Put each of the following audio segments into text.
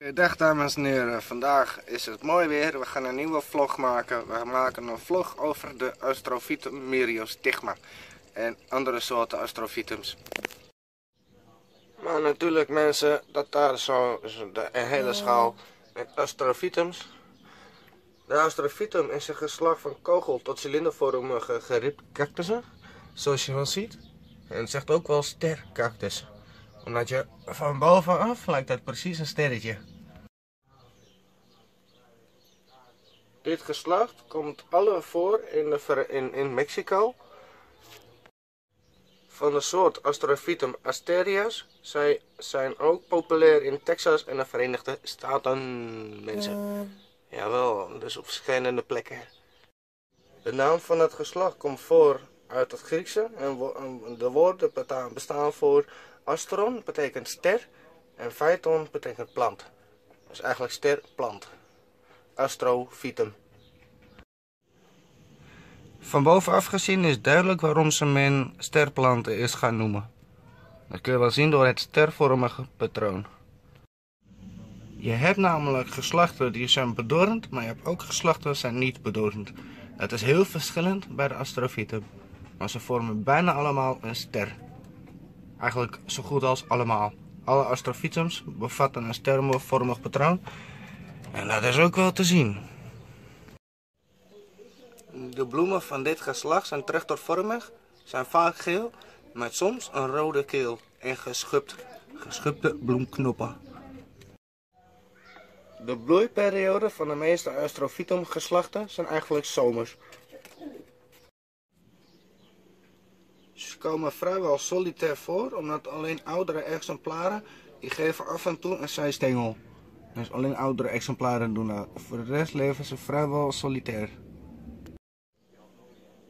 Dag dames en heren, vandaag is het mooi weer. We gaan een nieuwe vlog maken. We maken een vlog over de Astrophytum myriostigma en andere soorten astrofytums. Maar natuurlijk mensen, dat daar zo een hele schaal met astrofytums. De astrofytum is een geslacht van kogel tot cilindervormige geribde cactussen, zoals je wel ziet. En het zegt ook wel stercactus omdat je van bovenaf lijkt het precies een sterretje. Dit geslacht komt alle voor in, de, in, in Mexico. Van de soort Astrophytum asterias. Zij zijn ook populair in Texas en de Verenigde Staten, mensen. Jawel, dus op verschillende plekken. De naam van het geslacht komt voor uit het Griekse en de woorden bestaan voor astron betekent ster en phyton betekent plant. Dus eigenlijk ster, plant. Astrophytum. Van bovenaf gezien is duidelijk waarom ze men sterplanten is gaan noemen. Dat kun je wel zien door het stervormige patroon. Je hebt namelijk geslachten die zijn bedorend, maar je hebt ook geslachten die zijn niet bedorend. Het is heel verschillend bij de astrofyten, maar ze vormen bijna allemaal een ster. Eigenlijk zo goed als allemaal. Alle astrofytums bevatten een sterrenvormig patroon en dat is ook wel te zien. De bloemen van dit geslacht zijn trechtervormig, zijn vaak geel, met soms een rode keel en geschupt, geschupte bloemknoppen. De bloeiperiode van de meeste Astrophytum geslachten zijn eigenlijk zomers. Ze komen vrijwel solitair voor, omdat alleen oudere exemplaren die geven af en toe een zijstengel. Dus alleen oudere exemplaren doen dat. Voor de rest leven ze vrijwel solitair.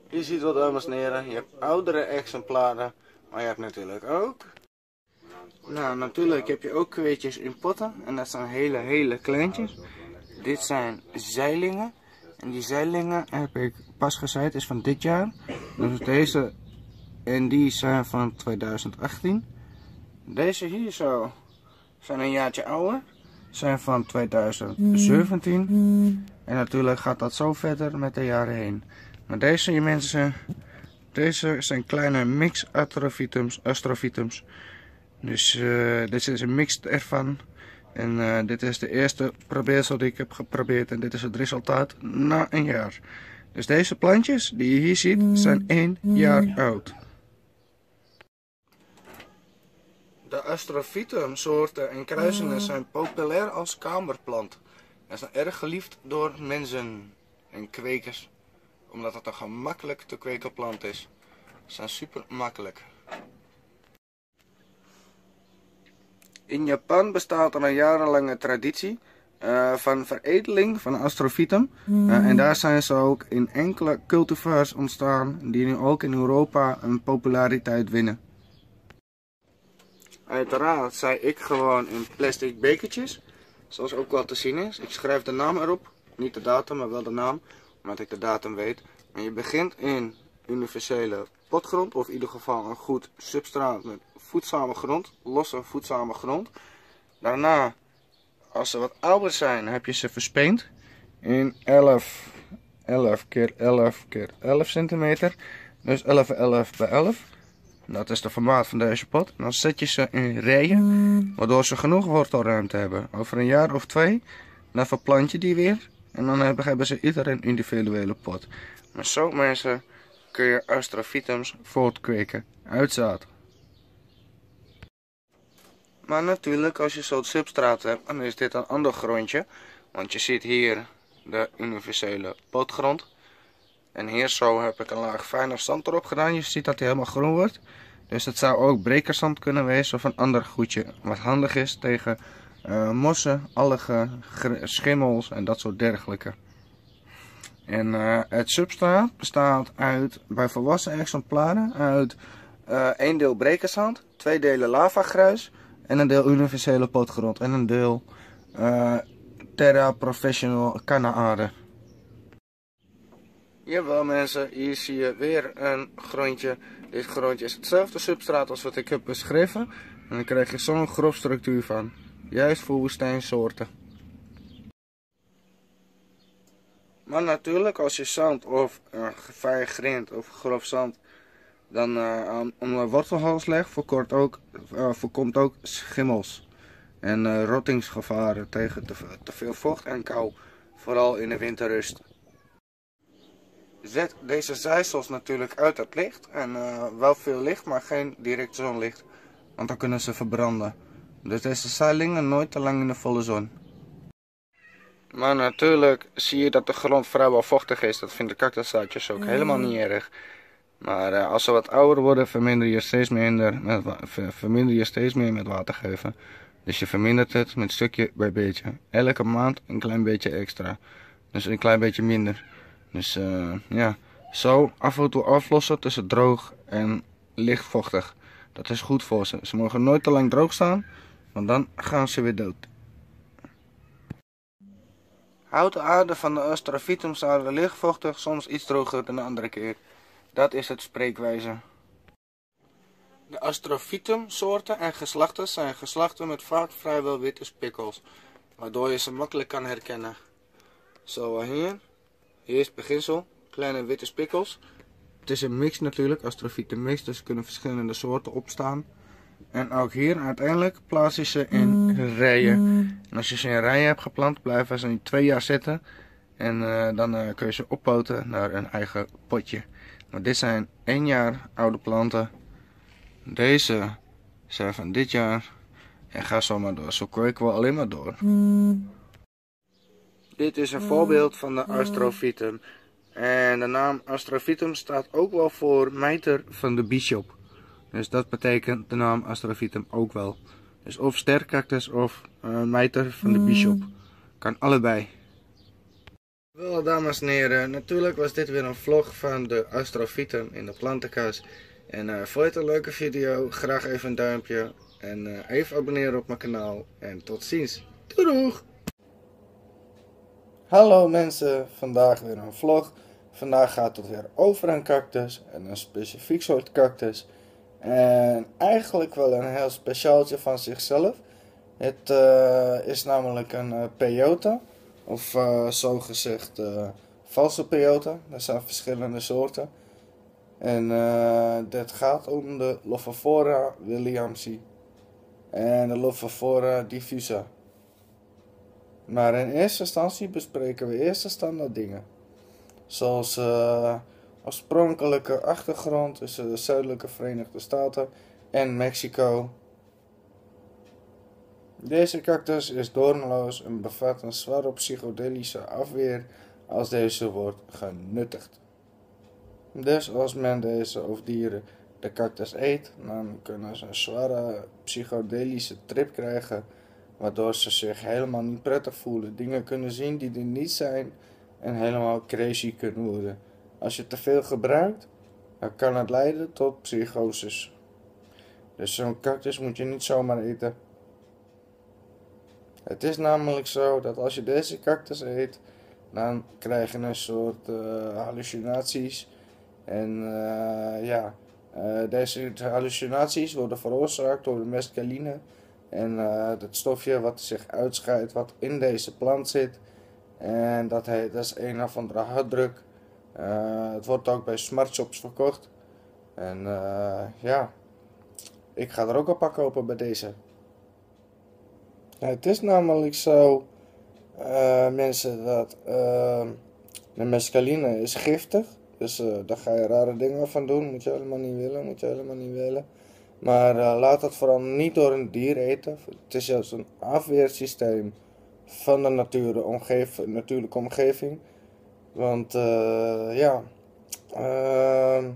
Je ziet wat dames en heren, je hebt oudere exemplaren, maar je hebt natuurlijk ook... Nou, natuurlijk heb je ook kweetjes in potten en dat zijn hele, hele kleintjes. Dit zijn zeilingen. En die zeilingen heb ik pas gezaaid, is van dit jaar. Dus deze en die zijn van 2018. Deze hier zo zijn een jaartje ouder. Zijn van 2017. En natuurlijk gaat dat zo verder met de jaren heen. Maar deze mensen, deze zijn kleine mix astrophytums. Dus uh, dit is een mix ervan. En uh, dit is de eerste probeersel die ik heb geprobeerd. En dit is het resultaat na een jaar. Dus deze plantjes die je hier ziet zijn één jaar oud. De Astrophytum soorten en kruisingen zijn populair als kamerplant. En zijn erg geliefd door mensen en kwekers omdat het een gemakkelijk te kweken plant is. Ze zijn super makkelijk. In Japan bestaat er een jarenlange traditie uh, van veredeling van Astrophytum. Uh, en daar zijn ze ook in enkele cultivars ontstaan die nu ook in Europa een populariteit winnen. Uiteraard zei ik gewoon in plastic bekertjes, zoals ook wel te zien is. Ik schrijf de naam erop, niet de datum, maar wel de naam omdat ik de datum weet. En je begint in universele potgrond, of in ieder geval een goed substraat met voedzame grond, losse voedzame grond. Daarna, als ze wat ouder zijn, heb je ze verspeend in 11, 11 keer 11 keer 11 centimeter. Dus 11 11 bij 11. Dat is de formaat van deze pot. Dan zet je ze in rijen, waardoor ze genoeg wortelruimte hebben. Over een jaar of twee, dan verplant je die weer en dan hebben ze ieder een individuele pot. Maar zo mensen kun je Astrophytums voortkweken uit zaad. Maar natuurlijk als je zo'n substraat hebt, dan is dit een ander grondje. Want je ziet hier de universele potgrond. En hier zo heb ik een laag fijner zand erop gedaan. Je ziet dat hij helemaal groen wordt. Dus het zou ook brekerzand kunnen wezen of een ander goedje. Wat handig is tegen uh, mossen, algen, schimmels en dat soort dergelijke. En uh, het substraat bestaat uit, bij volwassen exemplaren, uit uh, één deel brekersand, twee delen lavagruis en een deel universele potgrond en een deel Terra Professional kanaaarde. Jawel mensen, hier zie je weer een grondje. Dit grondje is hetzelfde substraat als wat ik heb beschreven. En dan krijg je zo'n grof structuur van. juist voor woestijnsoorten. Maar natuurlijk, als je zand of uh, gevaar grind of grof zand dan uh, om wortelhals legt, voorkomt ook, uh, voorkomt ook schimmels en rottingsgevaren tegen te, te, veel vocht en kou, vooral in de winterrust. Zet deze zijsels natuurlijk uit het licht en wel veel licht, maar geen direct zonlicht, want dan kunnen ze verbranden. Dus deze zeilingen nooit te lang in de volle zon. Maar natuurlijk zie je dat de grond vrijwel vochtig is. Dat vinden cactuszaadjes ook helemaal niet erg. Maar uh, als ze wat ouder worden, verminder je steeds minder met, verminder je steeds meer met water geven. Dus je vermindert het met stukje bij beetje. Elke maand een klein beetje extra. Dus een klein beetje minder. Dus uh, ja, zo af en toe aflossen tussen droog en licht vochtig. Dat is goed voor ze. Ze mogen nooit te lang droog staan, want dan gaan ze weer dood. Houd de aarde van de licht lichtvochtig, soms iets droger dan de andere keer. Dat is het spreekwijze. De Astrophytum soorten en geslachten zijn geslachten met vaak vrijwel witte spikkels, waardoor je ze makkelijk kan herkennen. Zo hier, het beginsel, kleine witte spikkels. Het is een mix natuurlijk, Astrophytum mix, dus kunnen verschillende soorten opstaan. En ook hier uiteindelijk plaats je ze in rijen. En als je ze in rijen hebt geplant, blijven ze in twee jaar zitten. En uh, dan uh, kun je ze oppoten naar een eigen potje. Maar dit zijn één jaar oude planten. Deze zijn van dit jaar. En ga zo maar door. Zo kweken we alleen maar door. Dit is een voorbeeld van de Astrophytum. En de naam Astrophytum staat ook wel voor mijter van de bishop. Dus dat betekent de naam Astrophytum ook wel. Dus of stercactus of uh, mijter van de bishop. Kan allebei. Wel dames en heren, natuurlijk was dit weer een vlog van de Astrophytum in de plantenkast. En uh, vond je het een leuke video, graag even een duimpje. En uh, even abonneren op mijn kanaal. En tot ziens. Doeg! Hallo mensen, vandaag weer een vlog. Vandaag gaat het weer over een cactus en een specifiek soort cactus. En eigenlijk wel een heel speciaaltje van zichzelf. Het uh, is namelijk een uh, peyote. Of uh, zogezegd uh, valse peyote. Er zijn verschillende soorten. En dit gaat om de Lophophora williamsi. En de Lophophora diffusa. Maar in eerste instantie bespreken we eerst de standaard dingen. Zoals uh, oorspronkelijke achtergrond tussen de zuidelijke Verenigde Staten en Mexico deze cactus is doornloos en bevat een zware psychedelische afweer als deze wordt genuttigd. Dus als men deze of dieren de cactus eet, dan kunnen ze een zware psychedelische trip krijgen, waardoor ze zich helemaal niet prettig voelen, dingen kunnen zien die er niet zijn en helemaal crazy kunnen worden. Als je te veel gebruikt, dan kan het leiden tot psychoses. Dus zo'n cactus moet je niet zomaar eten. Het is namelijk zo dat als je deze cactus eet, dan krijg je een soort uh, hallucinaties. En uh, ja, uh, deze hallucinaties worden veroorzaakt door de mescaline. En het stofje wat zich uitscheidt, wat in deze plant zit. En dat, heet, dat is een of andere harddruk. het wordt ook bij smartshops verkocht. En ja, ik ga er ook een pak kopen bij deze. het is namelijk zo, mensen, dat uh, de mescaline is giftig. Dus daar ga je rare dingen van doen. Moet je helemaal niet willen, moet je helemaal niet willen. Maar laat dat vooral niet door een dier eten. Het is juist een afweersysteem van de natuur, omgeving, natuurlijke omgeving. Want ja, ehm,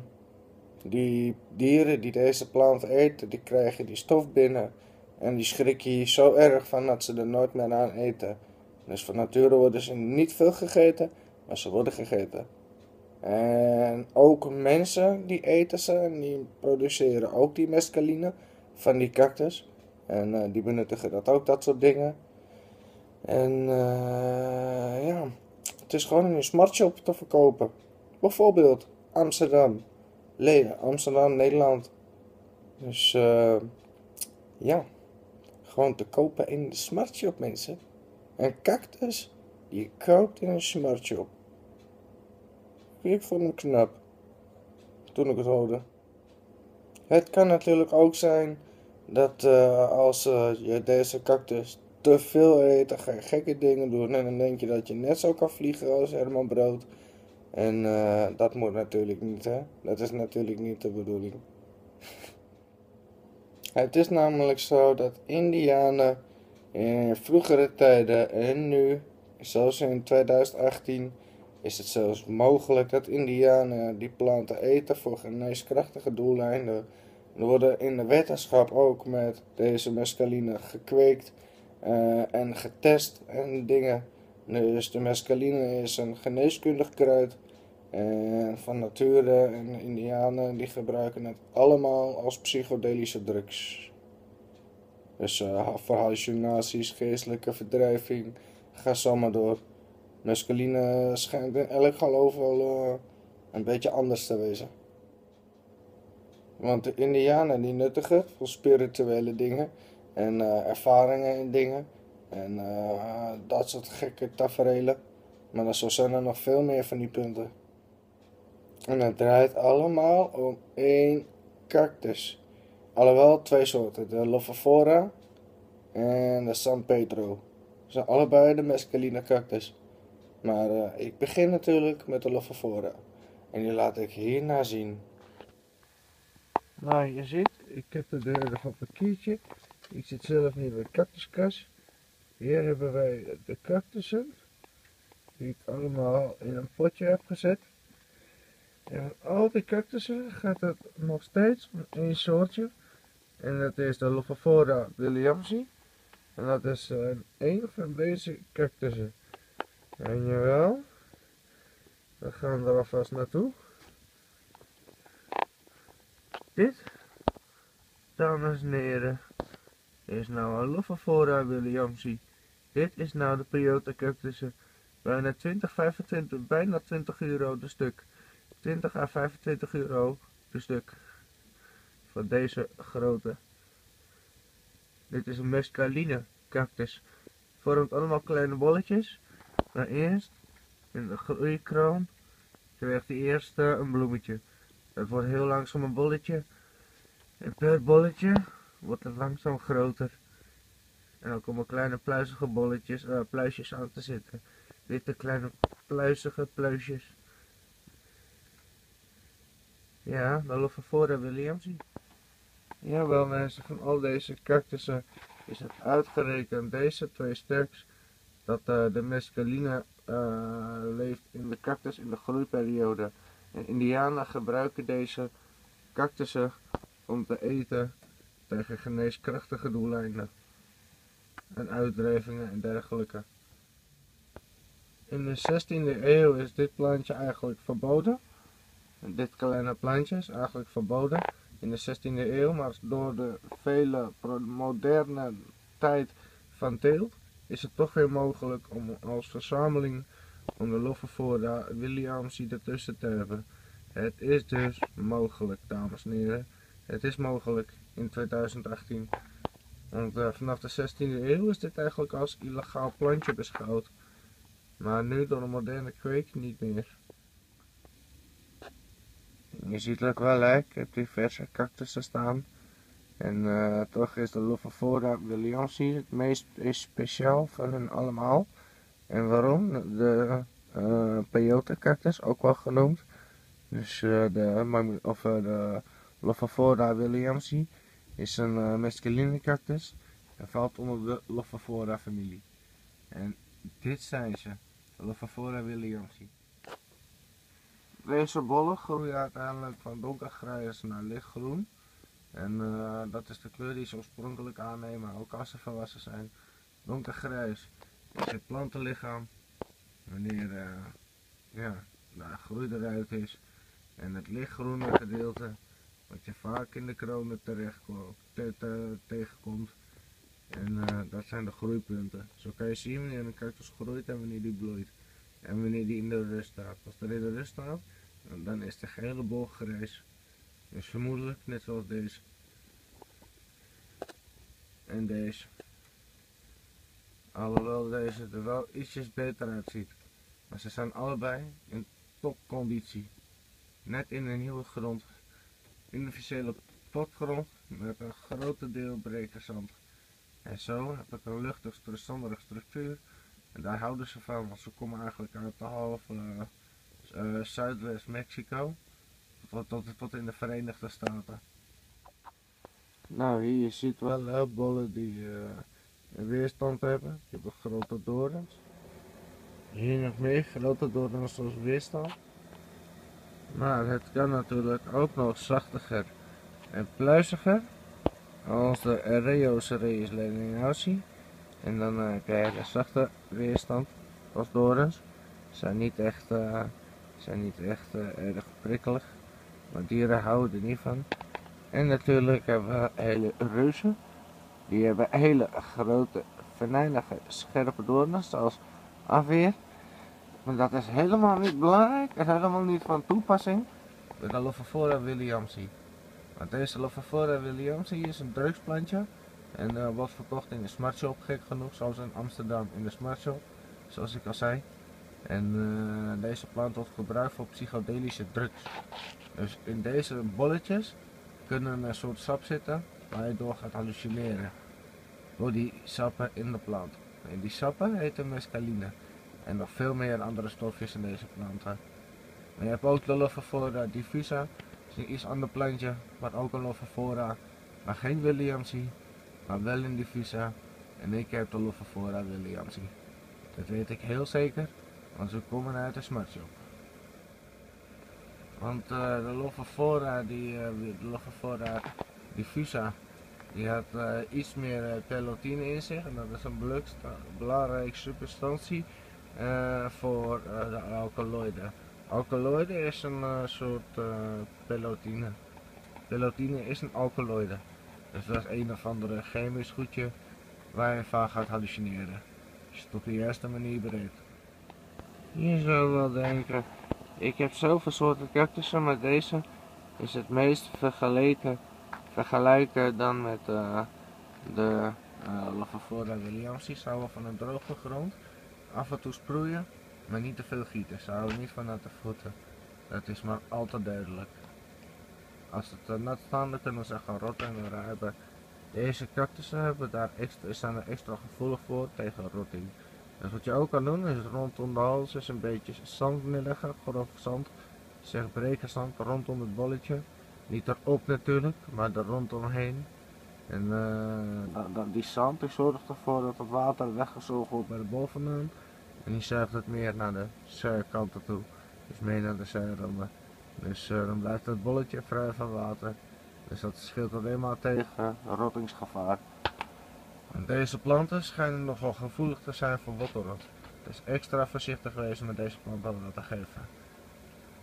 die dieren die deze plant eten, die krijgen die stof binnen. En die schrikken hier zo erg van dat ze er nooit meer aan eten. Dus van nature worden ze niet veel gegeten, maar ze worden gegeten. En ook mensen die eten ze en die produceren ook die mescaline van die cactus. En uh, die benuttigen dat ook, dat soort dingen. En uh, ja, het is gewoon in een smartshop te verkopen. Bijvoorbeeld Amsterdam, Leiden, Amsterdam, Nederland. Dus uh, ja. gewoon te kopen in de smartshop, mensen. Een cactus die je koopt in een smartshop. Ik vond hem knap. Toen ik het hoorde. Het kan natuurlijk ook zijn dat uh, als uh, je deze cactus te veel eet, dan ga je gekke dingen doen. En dan denk je dat je net zo kan vliegen als Herman Brood. En uh, dat moet natuurlijk niet, hè. Dat is natuurlijk niet de bedoeling. Het is namelijk zo dat Indianen in vroegere tijden en nu, zoals in 2018, is het zelfs mogelijk dat Indianen die planten eten voor geneeskrachtige doeleinden. Er worden in de wetenschap ook met deze mescaline gekweekt uh, en getest en dingen. Dus de mescaline is een geneeskundig kruid. En van nature en Indianen die gebruiken het allemaal als psychedelische drugs. Dus uh, voor hallucinaties, geestelijke verdrijving, ga zo door. Mescaline schijnt in elk geloof wel uh, een beetje anders te wezen. Want de Indianen die nuttigen voor spirituele dingen en uh, ervaringen en dingen. En dat soort gekke taferelen. Maar dan zo zijn er nog veel meer van die punten. En het draait allemaal om één cactus. Alhoewel twee soorten. De Lophophora en de San Pedro. Ze zijn allebei de mescaline cactus. Maar uh, ik begin natuurlijk met de Lophophora. En die laat ik hierna zien. Nou, je ziet, ik heb de deur van het kiertje. Ik zit zelf nu in de cactuskas. Hier hebben wij de cactussen. Die ik allemaal in een potje heb gezet. En van al die cactussen gaat het nog steeds om één soortje. En dat is de Lophophora williamsi. En dat is uh, een van deze cactussen. En jawel. We gaan er alvast naartoe. Dit, dames en heren, is nou een Lophophora williamsi. Dit is nou de Priota cactussen. Bijna 20, 25, bijna 20 euro de stuk. 20 à 25 euro per stuk. Van deze grote. Dit is een mescaline cactus. Vormt allemaal kleine bolletjes. Maar eerst in de groeikroon krijgt hij eerst uh, een bloemetje. Het wordt heel langzaam een bolletje. En per bolletje wordt het langzaam groter. En dan komen kleine pluizige bolletjes, uh, pluisjes aan te zitten. Witte kleine pluizige pluisjes. Ja, de Lophophora williamsi. Jawel mensen, van al deze cactussen is het uitgerekend deze twee stuks dat uh, de mescaline uh, leeft in de cactus in de groeiperiode. En indianen gebruiken deze cactussen om te eten tegen geneeskrachtige doeleinden en uitdrijvingen en dergelijke. In de 16e eeuw is dit plantje eigenlijk verboden. Dit kleine plantje is eigenlijk verboden in de 16e eeuw, maar door de vele moderne tijd van teelt is het toch weer mogelijk om als verzameling om de Lophophora Williamsi ertussen te hebben. Het is dus mogelijk, dames en heren. Het is mogelijk in 2018. Want uh, vanaf de 16e eeuw is dit eigenlijk als illegaal plantje beschouwd. Maar nu door de moderne kweek niet meer. Je ziet ook wel, hè? ik heb diverse cactussen staan. En uh, toch is de Lophophora williamsi het meest speciaal van hen allemaal. En waarom? De uh, peyote cactus, ook wel genoemd. Dus uh, de, of, de williamsi is een uh, mescaline cactus. En valt onder de Lophophora familie. En dit zijn ze, de williamsi. Deze bollen groeien uiteindelijk van donkergrijs naar lichtgroen. En uh, dat is de kleur die ze oorspronkelijk aannemen, ook als ze volwassen zijn. Donkergrijs is het plantenlichaam. Wanneer uh, ja, de groei eruit is. En het lichtgroene gedeelte, wat je vaak in de kronen terecht te te tegenkomt. En uh, dat zijn de groeipunten. Zo kan je zien wanneer een cactus groeit en wanneer die bloeit. En wanneer die in de rust staat. Als er in de rust staat, dan is de gehele bol grijs. Dus vermoedelijk net zoals deze. en deze. Alhoewel deze er wel ietsjes beter uitziet. Maar ze zijn allebei in topconditie. Net in een nieuwe grond. Universele potgrond met een grote deel brekerzand. En zo heb ik een luchtig verstandige structuur. En daar houden ze van, want ze komen eigenlijk uit de halve uh, Zuidwest Mexico. Tot, tot, tot in de Verenigde Staten. Nou, hier je ziet wel uh, bollen die uh, een weerstand hebben. Je hebt grote dorens. Hier nog meer grote dorens als weerstand. Maar het kan natuurlijk ook nog zachtiger en pluiziger. Als de Reo's Reis Leninatie. En dan uh, krijg je een zachte weerstand als dorens. Zijn niet echt, uh, zijn niet echt erg prikkelig. Maar dieren houden er niet van. En natuurlijk hebben we hele reuzen. Die hebben hele grote, venijnige, scherpe doornen, zoals afweer. Maar dat is helemaal niet belangrijk, dat is helemaal niet van toepassing bij de Lophophora williamsi. Want deze Lophophora williamsi is een drugsplantje en uh, wordt verkocht in de smartshop, gek genoeg, zoals in Amsterdam in de smartshop, zoals ik al zei. En uh, deze plant wordt gebruikt voor psychedelische drugs. Dus in deze bolletjes kunnen een soort sap zitten waar je door gaat hallucineren. Door die sappen in de plant. En die sappen heten mescaline. En nog veel meer andere stofjes in deze planten. Maar je hebt ook de Lophophora diffusa. Dat is een iets ander plantje, maar ook een Lophophora. Maar geen Williamsie, maar wel een diffusa. En ik heb de Lophophora Williamsie. Dat weet ik heel zeker, want ze komen uit de smartshop. Want uh, de Lophophora, die, uh, de diffusa, die had uh, iets meer pelotine in zich. En dat is een belangrijke substantie voor de alkaloïden. Alkaloïden is een soort pelotine. Pelotine is een alkaloïde. Dus dat is een of andere chemisch goedje waar je van gaat hallucineren. Als je het op de juiste manier bereikt. Je zou wel denken, ik heb zoveel soorten cactussen, maar deze is het meest vergeleken, vergelijken dan met uh, de uh, Lavaphora williamsi. Ze houden van een droge grond, af en toe sproeien, maar niet te veel gieten. Ze houden niet van natte voeten. Dat is maar al te duidelijk. Als het uh, nat staan, dan kunnen ze gaan rotten en rijpen. Deze cactussen hebben daar extra, zijn er extra gevoelig voor tegen rotting. Dus wat je ook kan doen is rondom de hals is een beetje zand neerleggen, grof zand. Zeg zand rondom het bolletje. Niet erop natuurlijk, maar er rondomheen. En uh, die zand die zorgt ervoor dat het water weggezogen wordt bij de bovenaan. En die zuigt het meer naar de zijkanten toe. Dus meer naar de zijranden. Dus uh, dan blijft het bolletje vrij van water. Dus dat scheelt alleen maar tegen rottingsgevaar. Deze planten schijnen nogal gevoelig te zijn voor wortelrot. Dus extra voorzichtig wezen met deze planten te geven.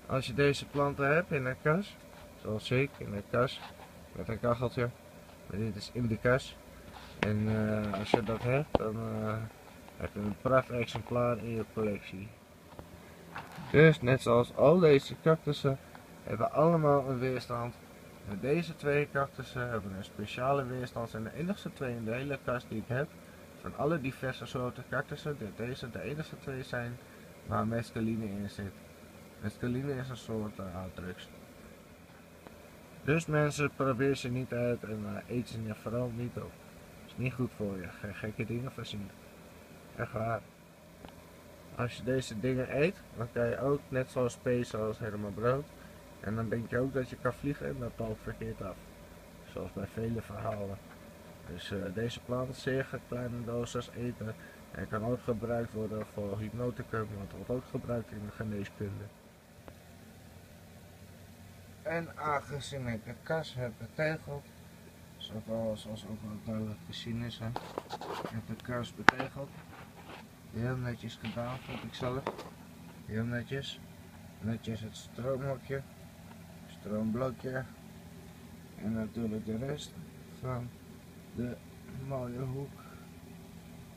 Als je deze planten hebt in een kas, zoals ik, in een kas, met een kacheltje, maar dit is in de kas. En uh, als je dat hebt, dan uh, heb je een prachtig exemplaar in je collectie. Dus net zoals al deze cactussen hebben allemaal een weerstand deze twee cactussen hebben een speciale weerstand zijn de enige twee in de hele kast die ik heb. Van alle diverse soorten cactussen, dat deze de enige twee zijn waar mescaline in zit. Mescaline is een soort uh. Dus mensen, probeer ze niet uit en uh, eet ze vooral niet op. Is niet goed voor je, geen gekke dingen voorzien. Echt waar. Als je deze dingen eet, dan kan je ook net zoals space als helemaal brood en dan denk je ook dat je kan vliegen en dat valt verkeerd af. Zoals bij vele verhalen. Dus uh, deze plant zeer kleine doses eten. En kan ook gebruikt worden voor hypnoticum, want wordt ook gebruikt in de geneeskunde. En aangezien ik de kas heb betegeld, zoals, ook wel duidelijk te zien is, ik heb de kas betegeld. Heel netjes gedaan, vond ik zelf. Heel netjes. Netjes het stroommokje stroomblokje en natuurlijk de rest van de mooie hoek.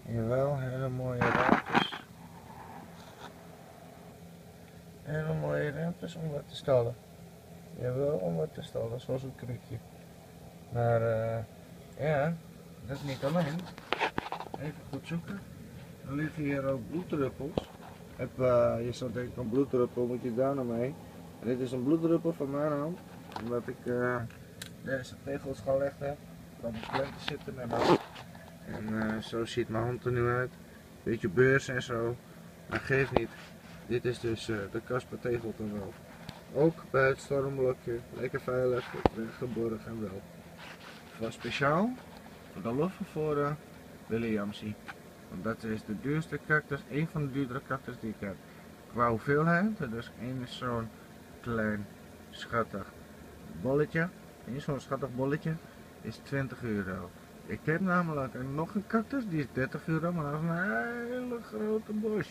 Jawel, hele mooie ruimtes. Hele mooie ruimtes om wat te stallen. Jawel, om wat te stallen, zoals een krukje. Maar uh, ja, dat is niet alleen. Even goed zoeken. Er liggen hier ook bloeddruppels. Heb, je zou denken een bloeddruppel, moet je daar nou mee? Dit is een bloeddruppel van mijn hand. Omdat ik uh, deze tegels gelegd heb. Dat de planten zitten met hand. En uh, zo ziet mijn hand er nu uit. Beetje beurs en zo. Maar geeft niet. Dit is dus de Casper tegeltunnel. Ook bij het stormblokje. Lekker veilig, geborgen en wel. Voor speciaal voor de Loffenvoren Williamsie. Want dat is de duurste cactus, een van de duurdere cactus die ik heb. Qua hoeveelheid, dus één is zo'n klein schattig bolletje. Eén zo'n schattig bolletje is 20 euro. Ik heb namelijk nog een cactus, die is 30 euro, maar dat is een hele grote bos.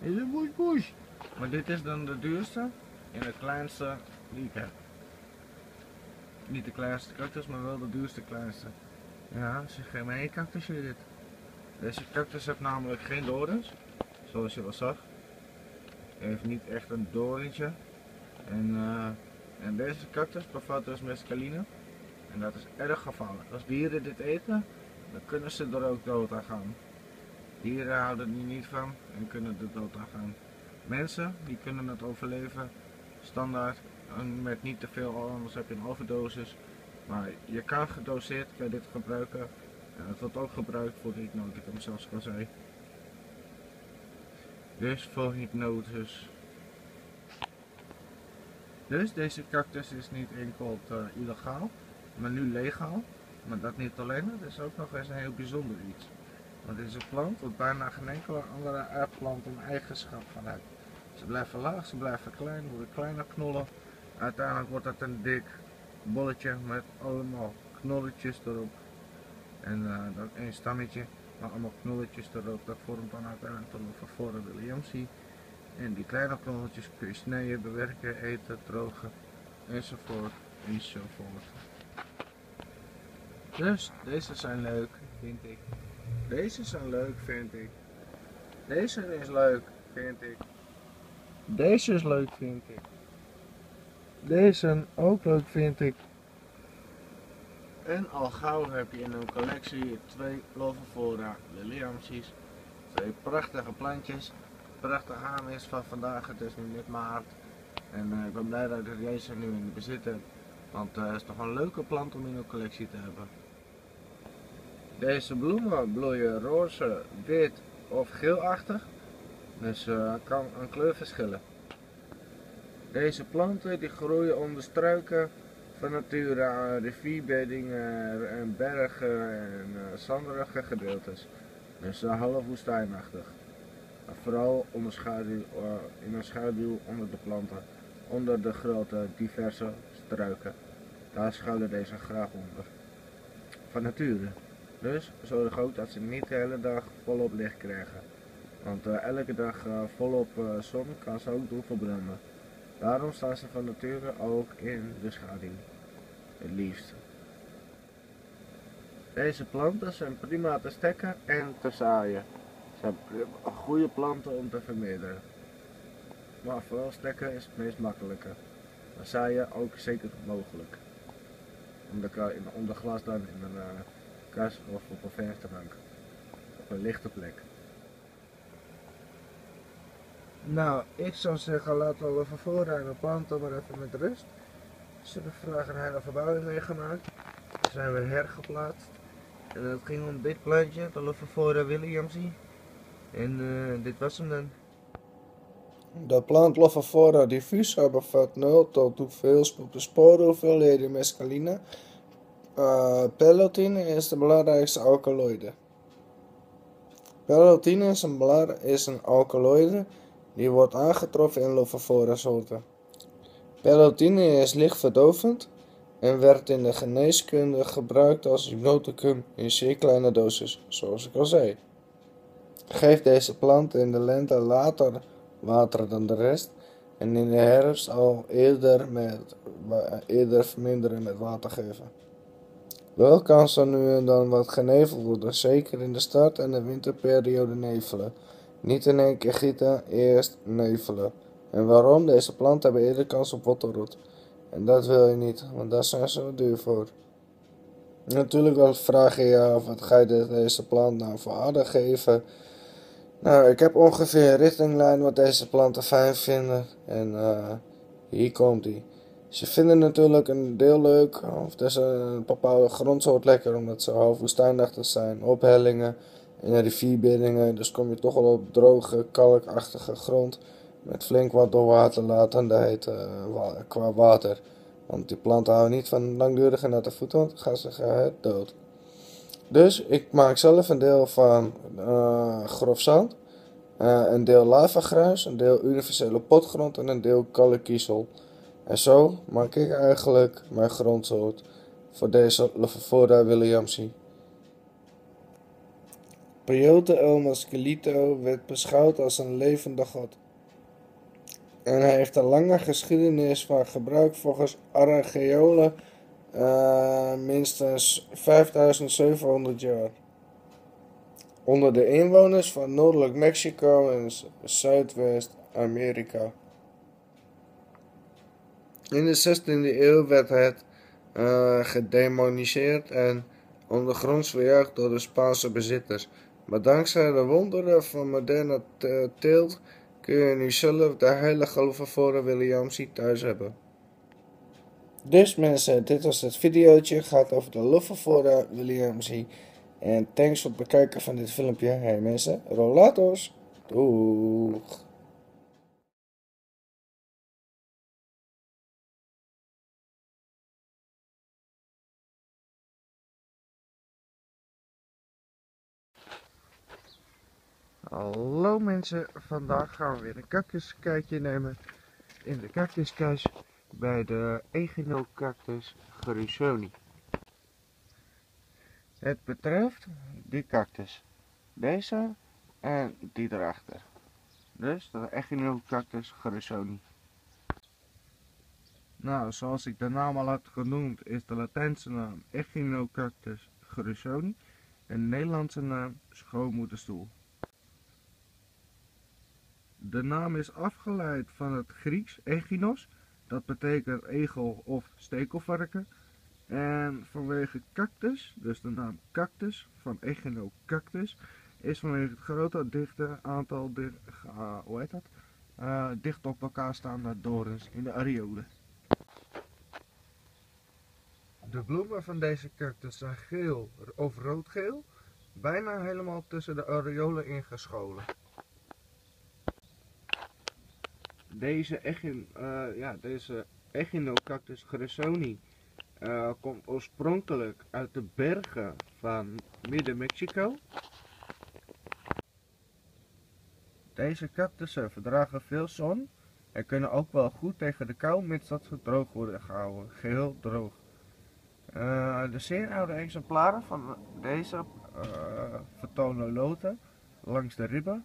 Is een bush. Maar dit is dan de duurste en de kleinste die ik heb. Niet de kleinste cactus, maar wel de duurste kleinste. Ja, zeg geen mij cactus dit. Deze cactus heeft namelijk geen dorens, zoals je al zag. Hij heeft niet echt een dorentje. En, uh, en deze cactus bevat dus mescaline. En dat is erg gevaarlijk. Als dieren dit eten, dan kunnen ze er ook dood aan gaan. Dieren houden er niet van en kunnen er dood aan gaan. Mensen, die kunnen het overleven, standaard, met niet te veel, anders heb je een overdosis. Maar je kan gedoseerd kan dit gebruiken. En het wordt ook gebruikt voor hypnoticum, zoals ik al zei. Dus voor hypnosis. Dus deze cactus is niet enkel uh, illegaal, maar nu legaal. Maar dat niet alleen, het is ook nog eens een heel bijzonder iets. Want dit is een plant wat bijna geen enkele andere aardplant een eigenschap van. Ze blijven laag, ze blijven klein, worden kleiner knollen. Uiteindelijk wordt het een dik bolletje met allemaal knolletjes erop. En uh, dat één stammetje, maar allemaal knolletjes erop. Dat vormt dan uiteindelijk de Lophophora williamsi. En die kleine knolletjes kun je snijden, bewerken, eten, drogen enzovoort enzovoort. Dus deze zijn leuk, vind ik. Deze zijn leuk, vind ik. Deze is leuk, vind ik. Deze is leuk, vind ik. Deze ook leuk vind ik. En al gauw heb je in een collectie twee Lovefora Liliamsies. Twee prachtige plantjes. Prachtig aan is van vandaag, het is nu net maart. En uh, ik ben blij dat ik deze nu in bezit heb. Want uh, het is toch een leuke plant om in een collectie te hebben. Deze bloemen bloeien roze, wit of geelachtig. Dus uh, kan een kleur verschillen. Deze planten die groeien onder struiken van nature aan rivierbeddingen en bergen en zanderige gedeeltes. Dus half woestijnachtig. Vooral onder schaduw, uh, in een schaduw onder de planten, onder de grote diverse struiken. Daar schuilen deze graag onder. Van nature. Dus zorg ook dat ze niet de hele dag volop licht krijgen. Want elke dag volop zon kan ze ook doen verbranden. Daarom staan ze van nature ook in de schaduw. Het liefst. Deze planten zijn prima te stekken en te zaaien. Ze zijn goede planten om te vermeerderen. Maar vooral stekken is het meest makkelijke. Maar zaaien ook zeker mogelijk. Om de, om de glas dan in een uh, kas of op een vensterbank. Op een lichte plek. Nou, ik zou zeggen, laten we even voorruimen, planten maar even met rust. Ze hebben vandaag een hele verbouwing meegemaakt. We zijn weer hergeplaatst. En het ging om dit plantje, de Lophophora Williamsie. En uh, dit was hem dan. De plant Lophophora diffusa bevat 0 tot hoeveel sporenhoeveelheden mescaline. Uh, pelotine is de belangrijkste alkaloïde. Pelotine is een, is een alkaloïde die wordt aangetroffen in Lophophora soorten. Pelotine is lichtverdovend en werd in de geneeskunde gebruikt als hypnoticum in zeer kleine doses, zoals ik al zei. Geef deze plant in de lente later water dan de rest en in de herfst al eerder, met, eerder verminderen met water geven. Wel kan ze nu en dan wat geneveld worden, zeker in de start- en de winterperiode nevelen. Niet in één keer gieten, eerst nevelen. En waarom? Deze planten hebben eerder kans op wortelrot. En dat wil je niet, want daar zijn ze duur voor. Natuurlijk wel vraag je je af, wat ga je deze plant nou voor aarde geven? Nou, ik heb ongeveer een richtinglijn wat deze planten fijn vinden. En uh, hier komt die. Ze vinden natuurlijk een deel leuk, of is een bepaalde grondsoort lekker, omdat ze half woestijnachtig zijn, ophellingen en rivierbeddingen. Dus kom je toch wel op droge, kalkachtige grond met flink wat door water latendheid uh, qua water. Want die planten houden niet van langdurige natte voeten, want dan gaan ze uh, dood. Dus ik maak zelf een deel van uh, grof zand, uh, een deel lavagruis, een deel universele potgrond en een deel kalkkiezel. En zo maak ik eigenlijk mijn grondsoort voor deze Lophophora williamsi. Peyote El Mascalito werd beschouwd als een levende god. En hij heeft een lange geschiedenis van gebruik volgens Arageola uh, minstens 5700 jaar. Onder de inwoners van Noordelijk Mexico en Zuidwest-Amerika. In de 16e eeuw werd het uh, gedemoniseerd en ondergronds verjaagd door de Spaanse bezitters. Maar dankzij de wonderen van moderne teelt kun je nu zelf de heilige Lovaphora Williamsie thuis hebben. Dus mensen, dit was het videootje. gaat over de Lovaphora Williamsie. En thanks voor het bekijken van dit filmpje. Hey mensen, rollatos. Doeg. Hallo mensen, vandaag gaan we weer een cactuskijkje nemen in de cactuskijs bij de Echinocactus grusoni. Het betreft die cactus, deze en die erachter. Dus de Echinocactus grusoni. Nou, zoals ik de naam al had genoemd, is de Latijnse naam Echinocactus grusoni en de Nederlandse naam schoonmoederstoel. De naam is afgeleid van het Grieks echinos, dat betekent egel of stekelvarken. En vanwege cactus, dus de naam cactus van echinocactus, is vanwege het grote dichte aantal uh, hoe heet dat? Uh, dicht op elkaar staande dorens in de areolen. De bloemen van deze cactus zijn geel of roodgeel, bijna helemaal tussen de areolen ingescholen. Deze, echin, uh, ja, deze Echinocactus gressoni uh, komt oorspronkelijk uit de bergen van Midden-Mexico. Deze cactussen verdragen veel zon en kunnen ook wel goed tegen de kou mits dat ze droog worden gehouden, geheel droog. Uh, de zeer oude exemplaren van deze vertonen loten langs de ribben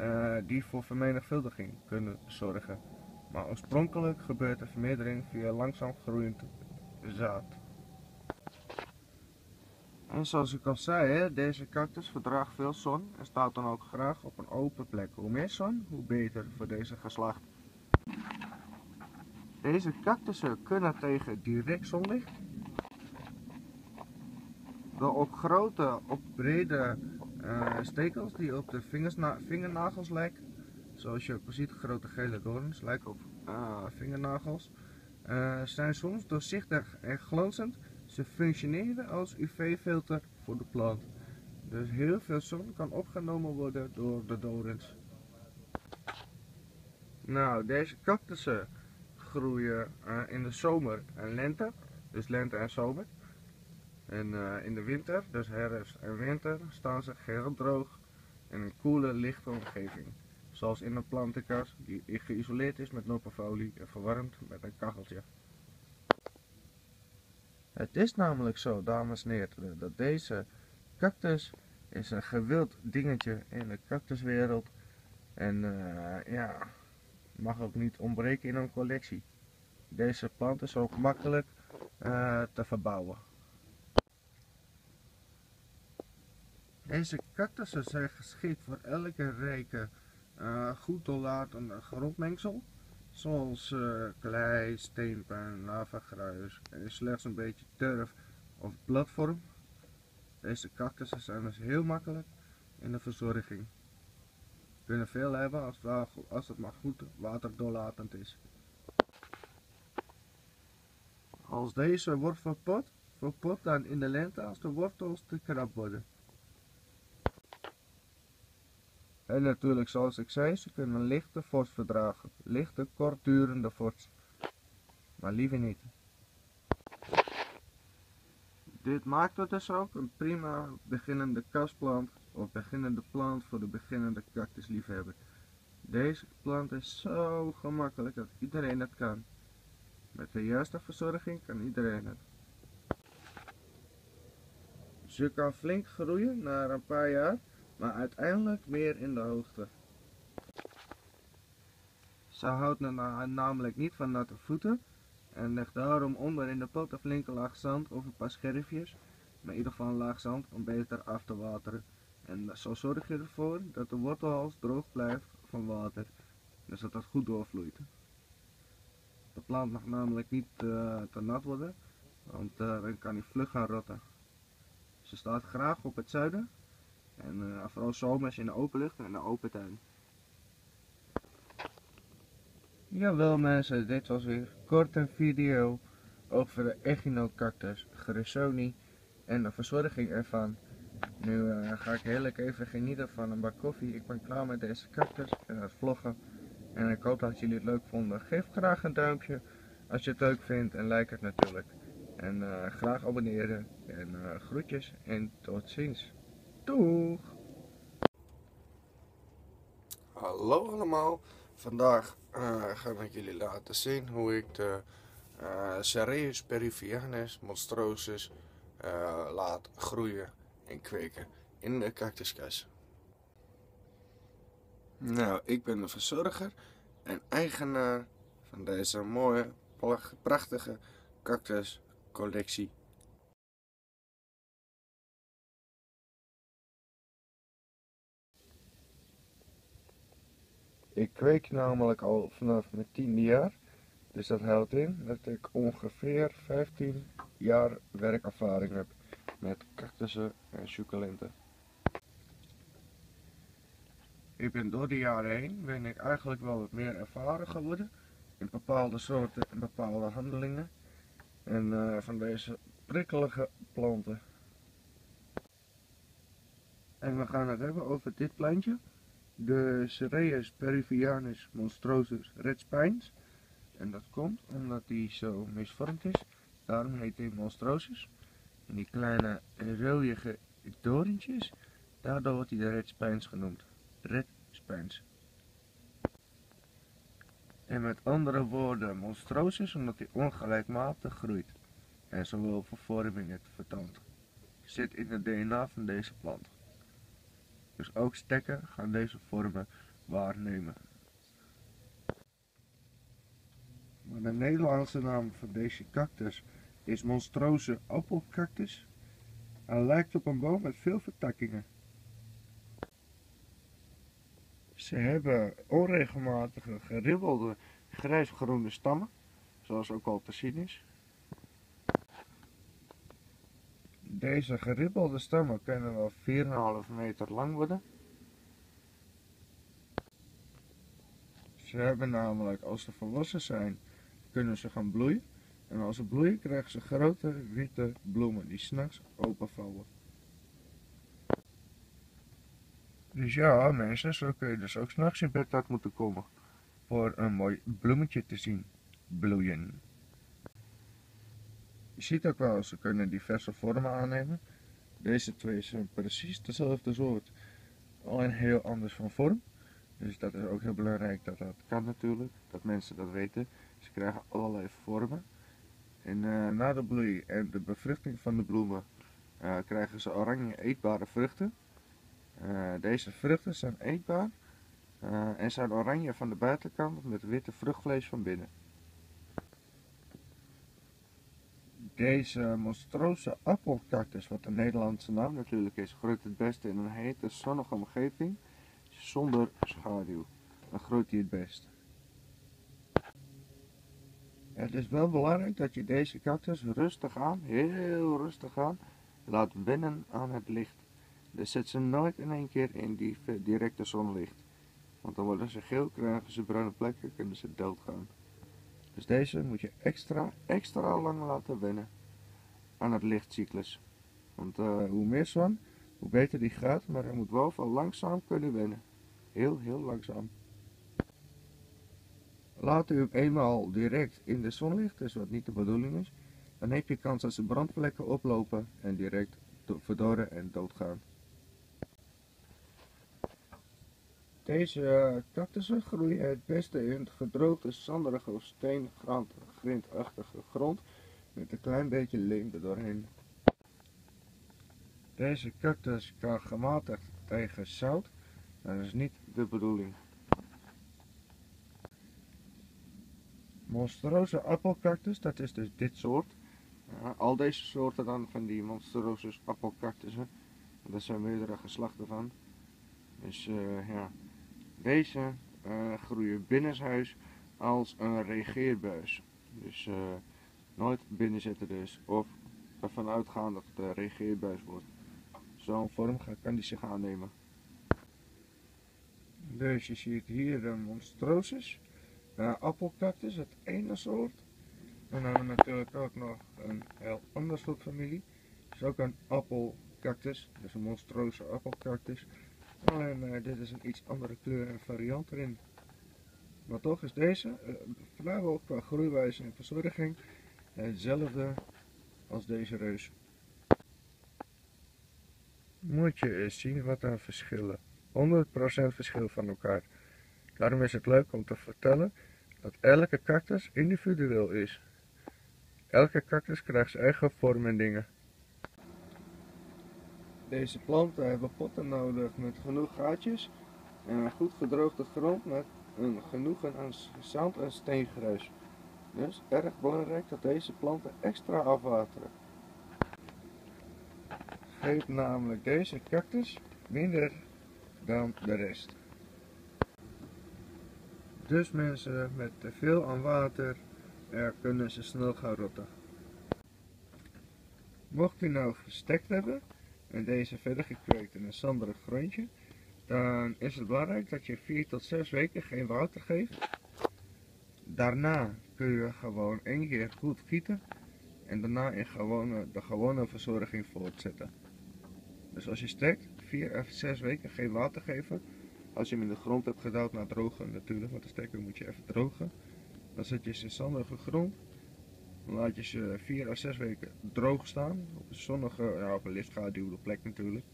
uh, die voor vermenigvuldiging kunnen zorgen. Maar oorspronkelijk gebeurt de vermeerdering via langzaam groeiend zaad. En zoals ik al zei, deze cactus verdraagt veel zon en staat dan ook graag op een open plek. Hoe meer zon, hoe beter voor deze geslacht. Deze cactussen kunnen tegen direct zonlicht. Door op grote, op brede uh, stekels die op de vingernagels lijken. Zoals je ook ziet, grote gele doorns lijken op uh, vingernagels. Uh, zijn soms doorzichtig en glanzend. Ze functioneren als UV-filter voor de plant. Dus heel veel zon kan opgenomen worden door de dorens. Nou, deze cactussen groeien in de zomer en lente. Dus lente en zomer. En uh, in de winter, dus herfst en winter, staan ze geheel droog in een koele, lichte omgeving. Zoals in een plantenkas die geïsoleerd is met noppenfolie en verwarmd met een kacheltje. Het is namelijk zo, dames en heren, dat deze cactus is een gewild dingetje in de cactuswereld. En uh, ja, mag ook niet ontbreken in een collectie. Deze plant is ook makkelijk uh, te verbouwen. Deze cactussen zijn geschikt voor elke rijke, uh, goed doorlatende grondmengsel. Zoals uh, klei, steenpuin, lavagruis en slechts een beetje turf of platform. Deze cactussen zijn dus heel makkelijk in de verzorging. Kunnen veel hebben als, het, als het maar goed waterdoorlatend is. Als deze wordt verpot, verpot dan in de lente als de wortels te krap worden. En natuurlijk, zoals ik zei, ze kunnen lichte vorst verdragen. Lichte, kortdurende vorst. Maar liever niet. Dit maakt het dus ook een prima beginnende kasplant of beginnende plant voor de beginnende cactusliefhebber. Deze plant is zo gemakkelijk dat iedereen het kan. Met de juiste verzorging kan iedereen het. Ze kan flink groeien na een paar jaar, maar uiteindelijk meer in de hoogte. Ze houdt namelijk niet van natte voeten en legt daarom onder in de pot een flinke laag zand of een paar scherfjes, maar in ieder geval een laag zand om beter af te wateren. En zo zorg je ervoor dat de wortelhals droog blijft van water, dus dat het goed doorvloeit. De plant mag namelijk niet uh, te nat worden, want uh, dan kan hij vlug gaan rotten. Ze staat graag op het zuiden en uh, vooral zomers in de open lucht en in de open tuin. Jawel mensen, dit was weer een video over de Echinocactus grisoni en de verzorging ervan. Nu uh, ga ik heerlijk even genieten van een bak koffie. Ik ben klaar met deze cactus en het vloggen. En ik hoop dat jullie het leuk vonden. Geef graag een duimpje als je het leuk vindt en like het natuurlijk. En uh, graag abonneren en groetjes en tot ziens. Hallo allemaal. Vandaag uh, ga ik jullie laten zien hoe ik de uh, Cereus perivianus monstrosus uh, laat groeien en kweken in de cactuskas. Nou, ik ben de verzorger en eigenaar van deze mooie, prachtige cactuscollectie Ik kweek namelijk al vanaf mijn tiende jaar. Dus dat houdt in dat ik ongeveer 15 jaar werkervaring heb met cactussen en succulenten. Ik ben door de jaren heen ben ik eigenlijk wel wat meer ervaren geworden in bepaalde soorten en bepaalde handelingen en uh, van deze prikkelige planten. En we gaan het hebben over dit plantje de Cereus perivianus monstrosus redspines. En dat komt omdat hij zo misvormd is. Daarom heet hij monstrosus. En die kleine rode dorentjes, daardoor wordt hij de redspines genoemd. Redspines. En met andere woorden monstrosus omdat hij ongelijkmatig groeit. En zowel vervorming het vertoont. Zit in het DNA van deze plant. Dus ook stekken gaan deze vormen waarnemen. Maar de Nederlandse naam van deze cactus is monstrose appelcactus. Hij lijkt op een boom met veel vertakkingen. Ze hebben onregelmatige, geribbelde, grijsgroene stammen, zoals ook al te zien is. Deze geribbelde stammen kunnen wel 4,5 meter lang worden. Ze hebben namelijk, als ze volwassen zijn, kunnen ze gaan bloeien. En als ze bloeien krijgen ze grote witte bloemen die s'nachts openvallen. Dus ja mensen, zo kun je dus ook s'nachts in bed uit moeten komen. Voor een mooi bloemetje te zien bloeien. Je ziet ook wel, ze kunnen diverse vormen aannemen. Deze twee zijn precies dezelfde soort, alleen heel anders van vorm. Dus dat is ook heel belangrijk dat dat kan natuurlijk, dat mensen dat weten. Ze krijgen allerlei vormen. En uh, na de bloei en de bevruchting van de bloemen uh, krijgen ze oranje eetbare vruchten. Uh, deze vruchten zijn eetbaar en zijn oranje van de buitenkant met witte vruchtvlees van binnen. Deze monstrose appelcactus, wat de Nederlandse naam natuurlijk is, groeit het beste in een hete, zonnige omgeving zonder schaduw. Dan groeit hij het best. Het is wel belangrijk dat je deze cactus rustig aan, heel rustig aan, laat wennen aan het licht. Dus zet ze nooit in één keer in die directe zonlicht. Want dan worden ze geel, krijgen ze bruine plekken, kunnen ze doodgaan. Dus deze moet je extra, extra lang laten wennen aan het lichtcyclus. Want eh, hoe meer zon, hoe beter die gaat, maar hij moet wel van langzaam kunnen wennen. Heel, heel langzaam. Laat u hem eenmaal direct in de zon ligt, dus wat niet de bedoeling is, dan heb je kans dat ze brandvlekken oplopen en direct verdorren en doodgaan. Deze cactussen groeien het beste in gedroogde, zanderige of steengrindachtige grond met een klein beetje leem er doorheen. Deze cactus kan gematigd tegen zout, dat is niet de bedoeling. Monstrose appelcactus, dat is dus dit soort. Al deze soorten dan van die monstrose appelcactussen. Daar zijn meerdere geslachten van. Dus uh, ja, deze uh, groeien binnenshuis als een regeerbuis. Dus uh, nooit binnenzetten dus. Of ervan uitgaan dat het een regeerbuis wordt. Zo'n vorm kan die zich aannemen. Dus je ziet hier de monstroses. Uh, appelcactus, het ene soort. Dan hebben we natuurlijk ook nog een heel ander soort familie. Dat is ook een appelcactus, dus een monstrose appelcactus. Alleen uh, dit is een iets andere kleur en variant erin. Maar toch is deze, uh, vrijwel qua groeiwijze en verzorging, hetzelfde als deze reus. Moet je eens zien wat een verschillen. 100% verschil van elkaar. Daarom is het leuk om te vertellen dat elke cactus individueel is. Elke cactus krijgt zijn eigen vorm en dingen. Deze planten hebben potten nodig met genoeg gaatjes en een goed gedroogde grond met een genoegen aan zand en steengruis. Dus erg belangrijk dat deze planten extra afwateren. Geeft namelijk deze cactus minder dan de rest. Dus mensen met te veel aan water, er kunnen ze snel gaan rotten. Mocht u nou verstekt hebben en deze verder gekweekt in een zanderig grondje, dan is het belangrijk dat je 4 tot 6 weken geen water geeft. Daarna kun je gewoon één keer goed gieten en daarna in gewone, de gewone verzorging voortzetten. Dus als je stekt, 4 of 6 weken geen water geven, als je hem in de grond hebt gedouwd na drogen natuurlijk, want de stekker moet je even drogen. Dan zet je ze in zandige grond. Dan laat je ze 4 à 6 weken droog staan. Op een zonnige, ja, op een lichtgeduwde plek natuurlijk.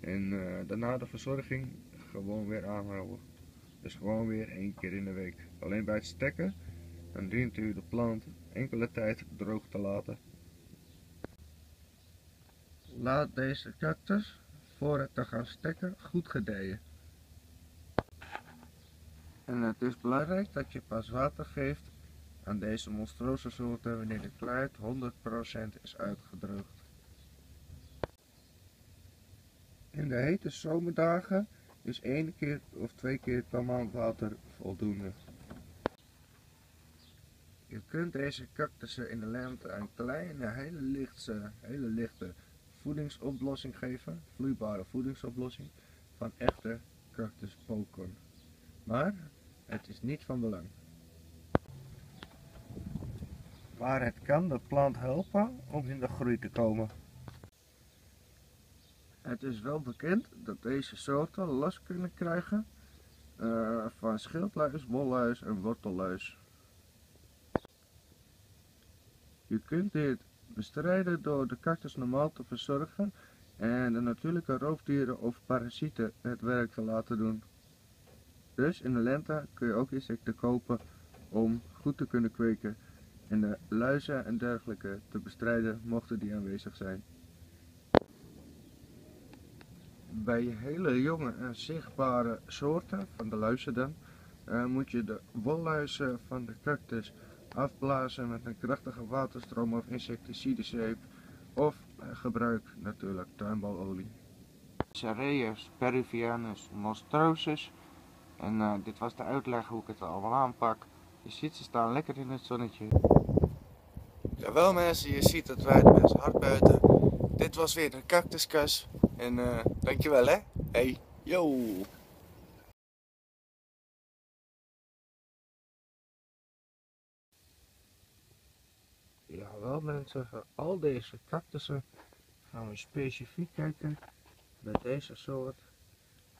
En uh, daarna de verzorging gewoon weer aanhouden. Dus gewoon weer één keer in de week. Alleen bij het stekken, dan dient u de plant enkele tijd droog te laten. Laat deze cactus, voor het te gaan stekken, goed gedijen. En het is belangrijk dat je pas water geeft aan deze monstrose soorten wanneer de kluit 100% is uitgedroogd. In de hete zomerdagen is één keer of twee keer per maand water voldoende. Je kunt deze cactussen in de lente een kleine, hele lichte, hele lichte voedingsoplossing geven, vloeibare voedingsoplossing van echte cactus pokon. Maar het is niet van belang. Waar het kan de plant helpen om in de groei te komen. Het is wel bekend dat deze soorten last kunnen krijgen uh, van schildluis, bolluis en wortelluis. Je kunt dit bestrijden door de cactus normaal te verzorgen en de natuurlijke roofdieren of parasieten het werk te laten doen. Dus in de lente kun je ook insecten kopen om goed te kunnen kweken en de luizen en dergelijke te bestrijden mochten die aanwezig zijn. Bij hele jonge en zichtbare soorten van de luizen dan, uh, moet je de wolluizen van de cactus afblazen met een krachtige waterstroom of insecticidezeep of uh, gebruik natuurlijk tuinbalolie. Cereus peruvianus monstrosus en uh, dit was de uitleg hoe ik het allemaal aanpak. Je ziet, ze staan lekker in het zonnetje. Jawel mensen, je ziet het waait best hard buiten. Dit was weer de cactuskus. En eh dankjewel hè. Hey, yo. Jawel mensen, voor al deze cactussen gaan we specifiek kijken bij deze soort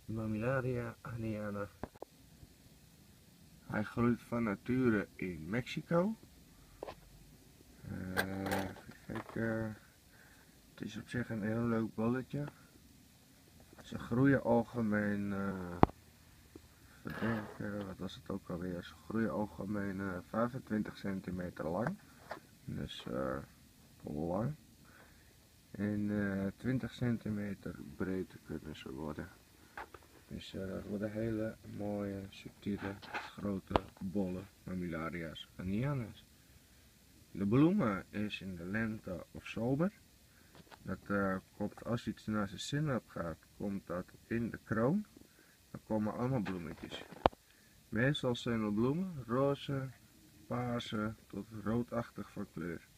Mammillaria aniana. Hij groeit van nature in Mexico. Eh, kijken. Het is op zich een heel leuk bolletje. Ze groeien algemeen, eh wat was het ook alweer? Ze groeien algemeen eh, 25 centimeter lang. Dus eh, lang. En eh 20 centimeter breed kunnen ze worden. Dus eh, dat worden hele mooie, subtiele, grote, bolle mammillaria's anianas. De bloemen is in de lente of zomer. Dat eh, komt als iets naar zijn zin op gaat, komt dat in de kroon. Dan komen allemaal bloemetjes. Meestal zijn de bloemen roze, paarse tot roodachtig van kleur.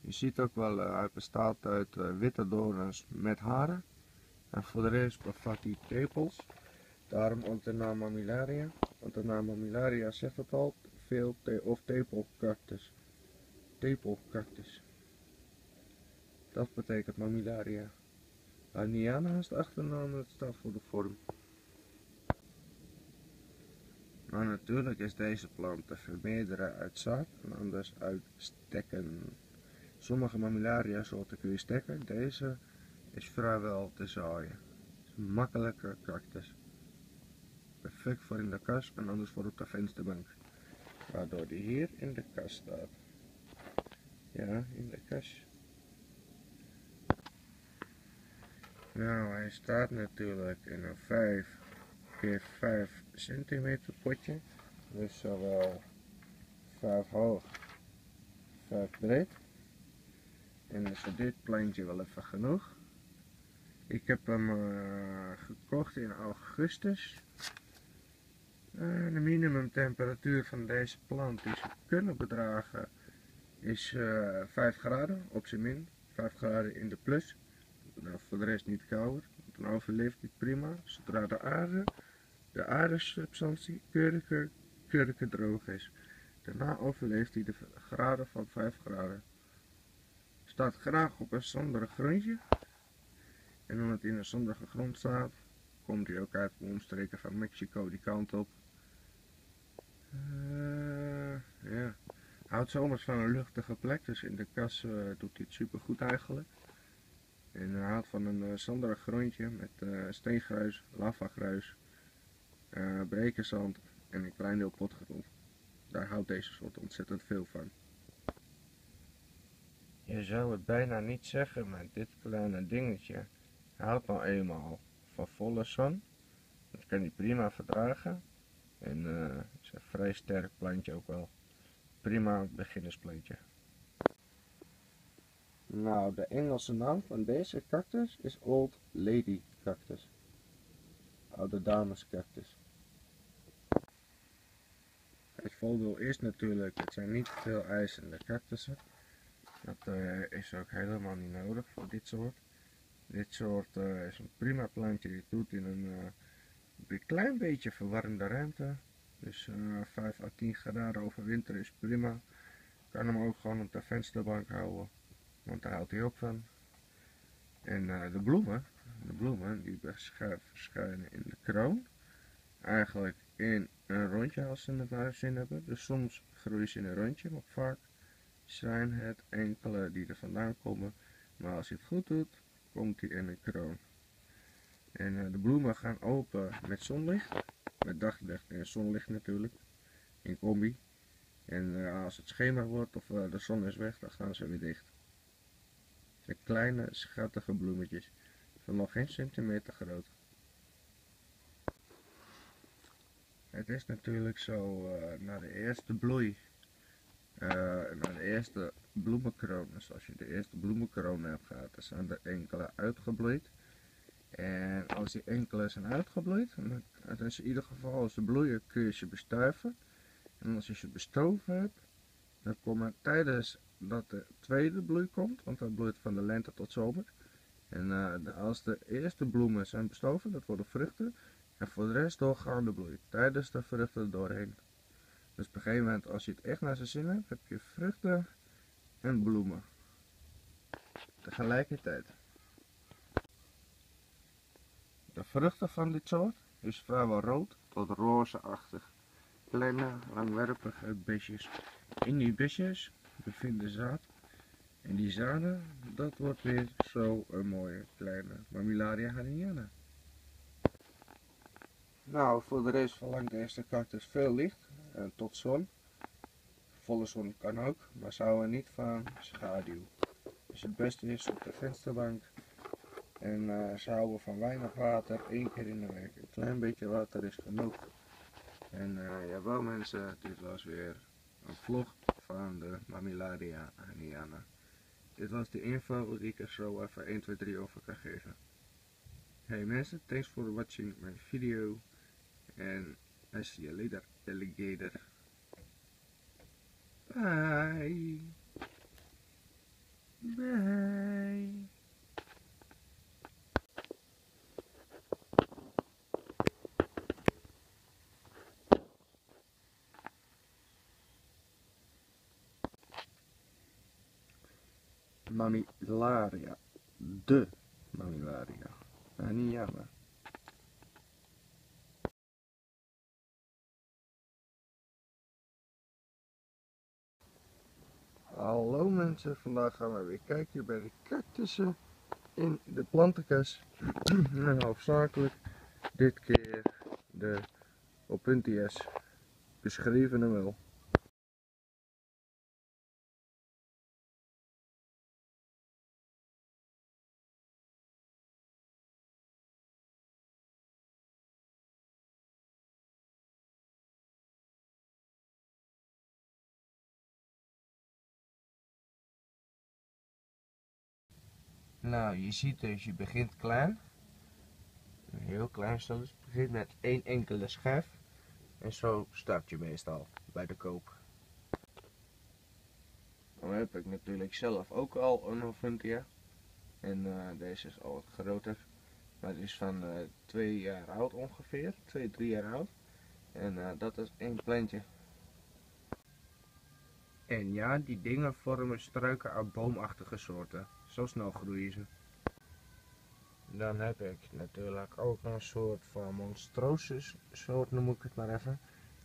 Je ziet ook wel, uh, hij bestaat uit uh, witte dorens met haren. En voor de rest bevat hij tepels. Daarom ook de naam mammillaria. Want de naam zegt het al, veel of tepelcactus. Tepelcactus. Dat betekent mammillaria. Aniana is de achternaam en het staat voor de vorm. Maar natuurlijk is deze plant te vermeerderen uit zaad en anders uit stekken. Sommige mammillaria soorten kun je stekken, deze is vrijwel te zaaien. Het is een makkelijke cactus. Perfect voor in de kast en anders voor op de vensterbank. Waardoor die hier in de kast staat. Ja, in de kast. Nou, hij staat natuurlijk in een 5 keer 5 centimeter potje. Dus zowel 5 hoog, 5 breed. En is dit plantje wel even genoeg. Ik heb hem uh, gekocht in augustus. Uh, de minimumtemperatuur van deze plant die ze kunnen bedragen is uh, 5 graden op zijn min. 5 graden in de plus. Nou, voor de rest niet kouder. Dan overleeft hij prima. Zodra de aarde, de aardesubstantie keurige, keurige droog is. Daarna overleeft hij de graden van 5 graden. Staat graag op een zonderig grondje. En omdat hij in een zonderige grond staat, komt hij ook uit de omstreken van Mexico die kant op. Uh, ja. Houdt zomers van een luchtige plek, dus in de kas uh, doet hij het super goed eigenlijk. En hij houdt van een zanderig grondje met steengruis, lavagruis, brekerzand en een klein deel potgrond. Daar houdt deze soort ontzettend veel van. Je zou het bijna niet zeggen, maar dit kleine dingetje houdt nou eenmaal van volle zon. Dat kan hij prima verdragen. En uh, is een vrij sterk plantje ook wel. Prima beginnersplantje. Nou, de Engelse naam van deze cactus is Old Lady Cactus. Oude dames cactus. Het voordeel is natuurlijk, het zijn niet veel eisende cactussen. Dat uh, is ook helemaal niet nodig voor dit soort. Dit soort uh, is een prima plantje. Die doet in een, uh, een klein beetje verwarmde ruimte. Dus uh, 5 à 10 graden over winter is prima. Kan hem ook gewoon op de vensterbank houden. Want daar houdt hij ook van. En de bloemen, de bloemen die verschijnen in de kroon. Eigenlijk in een rondje als ze het naar zin hebben. Dus soms groeien ze in een rondje, maar vaak zijn het enkele die er vandaan komen. Maar als je het goed doet, komt hij in een kroon. En uh, de bloemen gaan open met zonlicht, met daglicht en zonlicht natuurlijk, in combi. En uh, als het schemer wordt of uh, de zon is weg, dan gaan ze weer dicht. De kleine, schattige bloemetjes, van nog geen centimeter groot. Het is natuurlijk zo, na de eerste bloei uh, naar de eerste bloemenkronen, dus als je de eerste bloemenkronen hebt gehad, dan zijn er enkele uitgebloeid. En als die enkele zijn uitgebloeid, dan is in ieder geval als ze bloeien kun je ze bestuiven. En als je ze bestoven hebt, dan komen tijdens dat de tweede bloei komt, want dat bloeit van de lente tot zomer. En eh, als de eerste bloemen zijn bestoven, dat worden vruchten. En voor de rest doorgaande bloei, tijdens de vruchten doorheen. Dus op een gegeven moment, als je het echt naar zijn zin hebt, heb je vruchten en bloemen. Tegelijkertijd. De vruchten van dit soort is vrijwel rood tot rozeachtig. Kleine, langwerpige besjes. In die besjes bevinden zaad. En die zaden, dat wordt weer zo een mooie kleine Mammillaria hariniana. Nou, voor de rest verlangt deze cactus veel licht en tot zon. Volle zon kan ook, maar zou er niet van schaduw. Dus het beste is op de vensterbank en eh ze houden van weinig water één keer in de week. Een klein beetje water is genoeg. En eh jawel mensen, dit was weer een vlog van de Mammillaria hariniana. Dit was de info die ik er zo even 1, 2, 3 over kan geven. Hey mensen, thanks for watching my video. And I see you later, alligator. Bye. Bye. Mamillaria. De Mamillaria. Aniana. Hallo mensen, vandaag gaan we weer kijken bij de cactussen in de plantenkast. en hoofdzakelijk dit keer de Opuntias beschrevene wel. Nou, je ziet dus, je begint klein. Een heel klein soms. Je begint met één enkele schijf. En zo start je meestal bij de koop. Dan heb ik natuurlijk zelf ook al een Ofuntia. En eh, deze is al wat groter. Maar die is van eh, twee jaar oud ongeveer. Twee, drie jaar oud. En eh, dat is één plantje. En ja, die dingen vormen struiken uit boomachtige soorten. Zo snel groeien ze. Dan heb ik natuurlijk ook een soort van monstrosus soort, noem ik het maar even.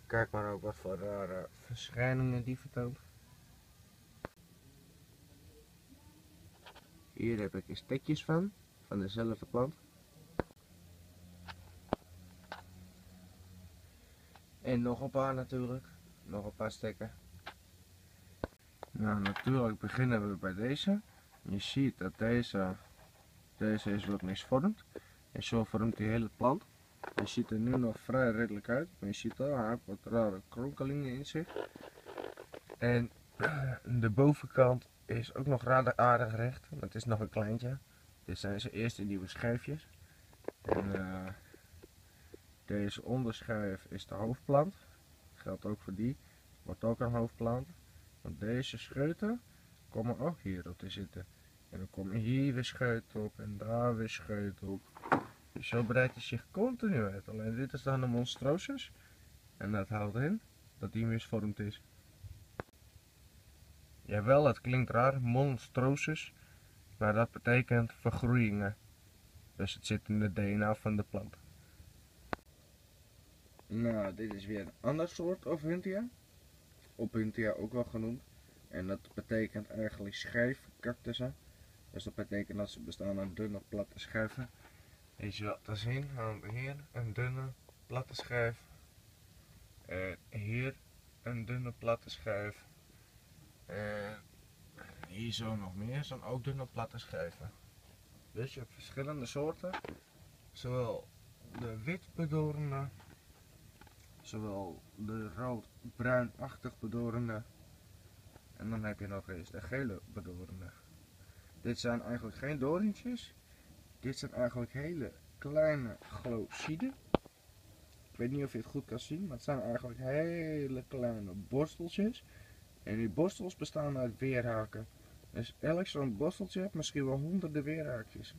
Kijk maar ook wat voor rare verschijningen die vertoont. Hier heb ik er stekjes van, van dezelfde plant. En nog een paar natuurlijk, nog een paar stekken. Nou, natuurlijk beginnen we bij deze. Je ziet dat deze, deze is wat misvormd. En zo vormt die hele plant. Hij ziet er nu nog vrij redelijk uit. Maar je ziet al, hij heeft wat rare kronkelingen in zich. En de bovenkant is ook nog aardig recht. Want het is nog een kleintje. Dit zijn zijn eerste nieuwe schijfjes. En eh, deze onderschijf is de hoofdplant. Geldt ook voor die. Wordt ook een hoofdplant. Want deze scheuten komen ook hierop te zitten. En dan komen hier weer scheuten op en daar weer scheuten op. Dus zo breidt hij zich continu uit. Alleen dit is dan de monstrosus. En dat houdt in dat die misvormd is. Jawel, het klinkt raar, monstrosus. Maar dat betekent vergroeiingen. Dus het zit in de DNA van de plant. Nou, dit is weer een ander soort Opuntia. Opuntia ook wel genoemd. En dat betekent eigenlijk schijfcactussen. Dus dat betekent dat ze bestaan uit dunne platte schijven. Weet je wat te zien? Want hier een dunne platte schijf. En hier een dunne platte schijf. En hier zo nog meer, zijn ook dunne platte schijven. Dus je hebt verschillende soorten. Zowel de wit bedorende, zowel de rood-bruinachtig bedorende. En dan heb je nog eens de gele bedorende. Dit zijn eigenlijk geen dorentjes. Dit zijn eigenlijk hele kleine glossiden. Ik weet niet of je het goed kan zien, maar het zijn eigenlijk hele kleine borsteltjes. En die borstels bestaan uit weerhaken. Dus elk zo'n borsteltje heeft misschien wel honderden weerhaakjes.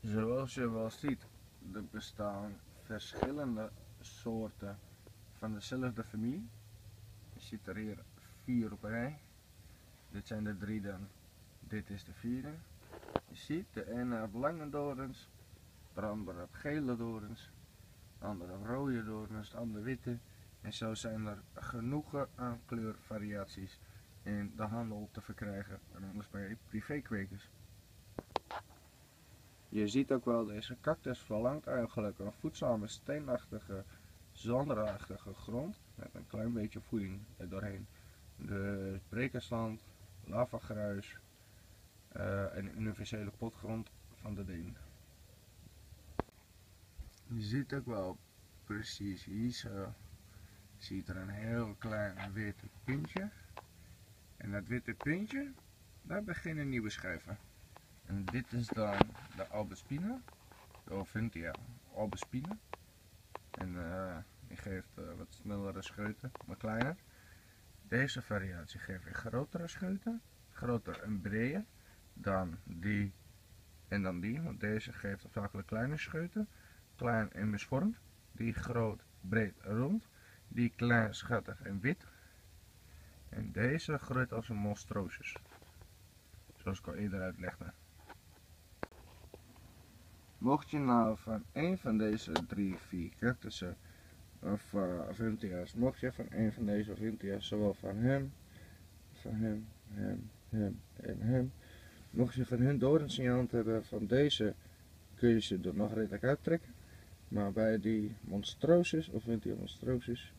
Zoals je wel ziet, er bestaan verschillende soorten van dezelfde familie. Je ziet er hier vier op rij. Dit zijn de drie dan. Dit is de vierde. Je ziet, de ene heeft lange dorens, de andere heeft gele dorens, de andere heeft rode dorens, de andere witte. En zo zijn er genoegen aan kleurvariaties in de handel te verkrijgen en anders bij privékwekers. Je ziet ook wel, deze cactus verlangt eigenlijk een voedzame, steenachtige, zanderachtige grond met een klein beetje voeding er doorheen. De brekersland, lavagruis uh, en universele potgrond van de Deen. Je ziet ook wel precies hier zo, ziet er een heel klein witte puntje. En dat witte puntje, daar beginnen nieuwe schijven. En dit is dan de Albespina, de Ovintia Albespina. En uh, geeft uh, wat snellere scheuten, maar kleiner. Deze variatie geeft weer grotere scheuten, groter en breder dan die en dan die. Want deze geeft afzakelijk kleine scheuten, klein en misvormd. Die groot, breed, rond. Die klein, schattig en wit. En deze groeit als een monstrosus. Zoals ik al eerder uitlegde. Mocht je nou van een van deze drie, vier cactussen of uh, mocht je van een van deze Avintia's, zowel van hem, van hem, hem, hem en hem, mocht je van hun in je hand hebben, van deze kun je ze er nog redelijk uittrekken. Maar bij die Monstrosus, Avintia Monstrosus,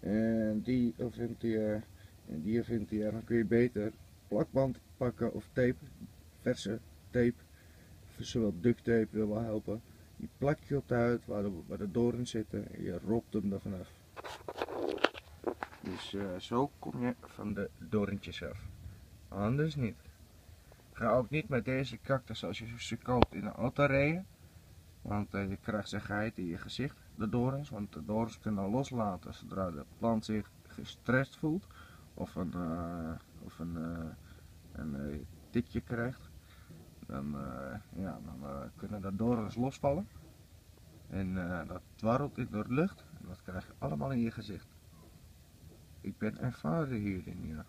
en die Avintia en die Avintia, dan kun je beter plakband pakken of tape, verse tape, zowel duct tape wil wel helpen. Die plak je op de huid waar de, waar de dorens zitten en je ropt hem er vanaf. Dus uh, zo kom je van de dorentjes af. Anders niet. Ga ook niet met deze cactus als je ze koopt in de auto rijden. Want uh, je krijgt ze geit in je gezicht, de dorens. Want de dorens kunnen loslaten zodra de plant zich gestrest voelt. Of een, uh, of een, een tikje krijgt dan, uh, ja, dan uh, kunnen de dorens losvallen. En uh, dat dwarrelt in de lucht en dat krijg je allemaal in je gezicht. Ik ben ervaren hierin, ja.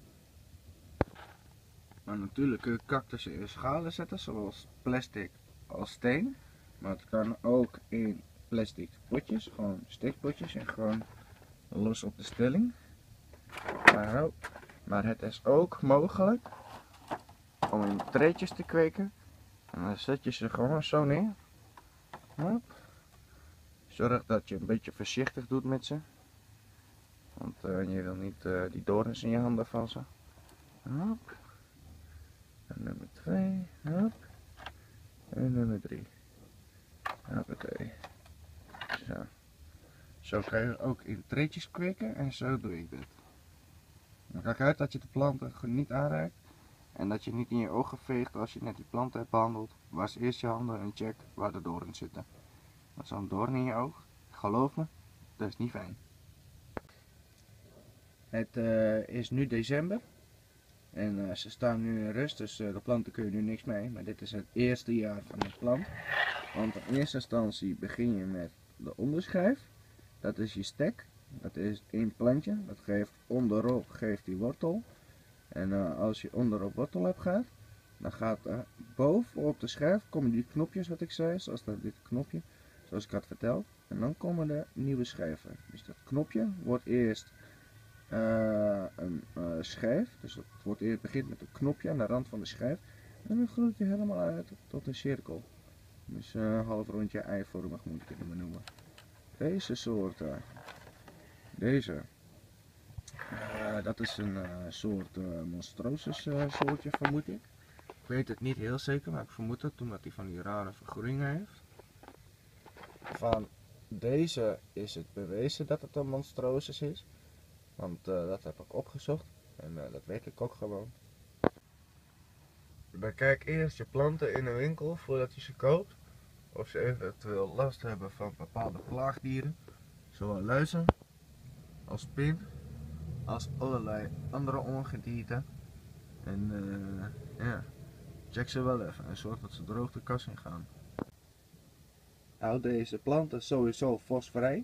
Maar natuurlijk kun je cactussen in schalen zetten, zoals plastic als steen. Maar het kan ook in plastic potjes, gewoon steekpotjes en gewoon los op de stelling. Maar, maar het is ook mogelijk om in treetjes te kweken en dan zet je ze gewoon zo neer. Hop. Zorg dat je een beetje voorzichtig doet met ze. Want uh, je wil niet uh, die dorens in je handen vallen. Hop. En nummer 2. Hop. En nummer 3. Hoppatee. Zo. Zo kan je ook in treetjes kweken en zo doe ik dit. Dan kijk uit dat je de planten niet aanraakt. En dat je niet in je ogen veegt als je net die planten hebt behandeld. Was eerst je handen en check waar de doorns zitten. Want zo'n doorn in je oog, geloof me, dat is niet fijn. Het uh, is nu december. En uh, ze staan nu in rust, dus uh, de planten kun je nu niks mee. Maar dit is het eerste jaar van het plant. Want in eerste instantie begin je met de onderschijf. Dat is je stek. Dat is één plantje. Dat geeft onderop geeft die wortel. En uh, als je onder op wortel hebt gehad, dan gaat boven op de schijf komen die knopjes wat ik zei, zoals dat, dit knopje, zoals ik had verteld. En dan komen er nieuwe schijven. Dus dat knopje wordt eerst uh, een uh, schijf, dus het wordt eerst, begint met een knopje aan de rand van de schijf. En dan groeit hij helemaal uit tot een cirkel. Dus een half rondje eivormig moet ik het noemen. Deze soort, deze uh, dat is een uh, soort uh, monstrosus soortje vermoed ik. Ik weet het niet heel zeker, maar ik vermoed het omdat hij van die rare vergroeningen heeft. Van deze is het bewezen dat het een monstrosus is. Want dat heb ik opgezocht en dat weet ik ook gewoon. Bekijk eerst je planten in een winkel voordat je ze koopt. Of ze eventueel last hebben van bepaalde plaagdieren. Zowel luizen, als pin, als allerlei andere ongedierte. En eh, ja, check ze wel even en zorg dat ze droog de kas in gaan. Houd deze planten sowieso vosvrij.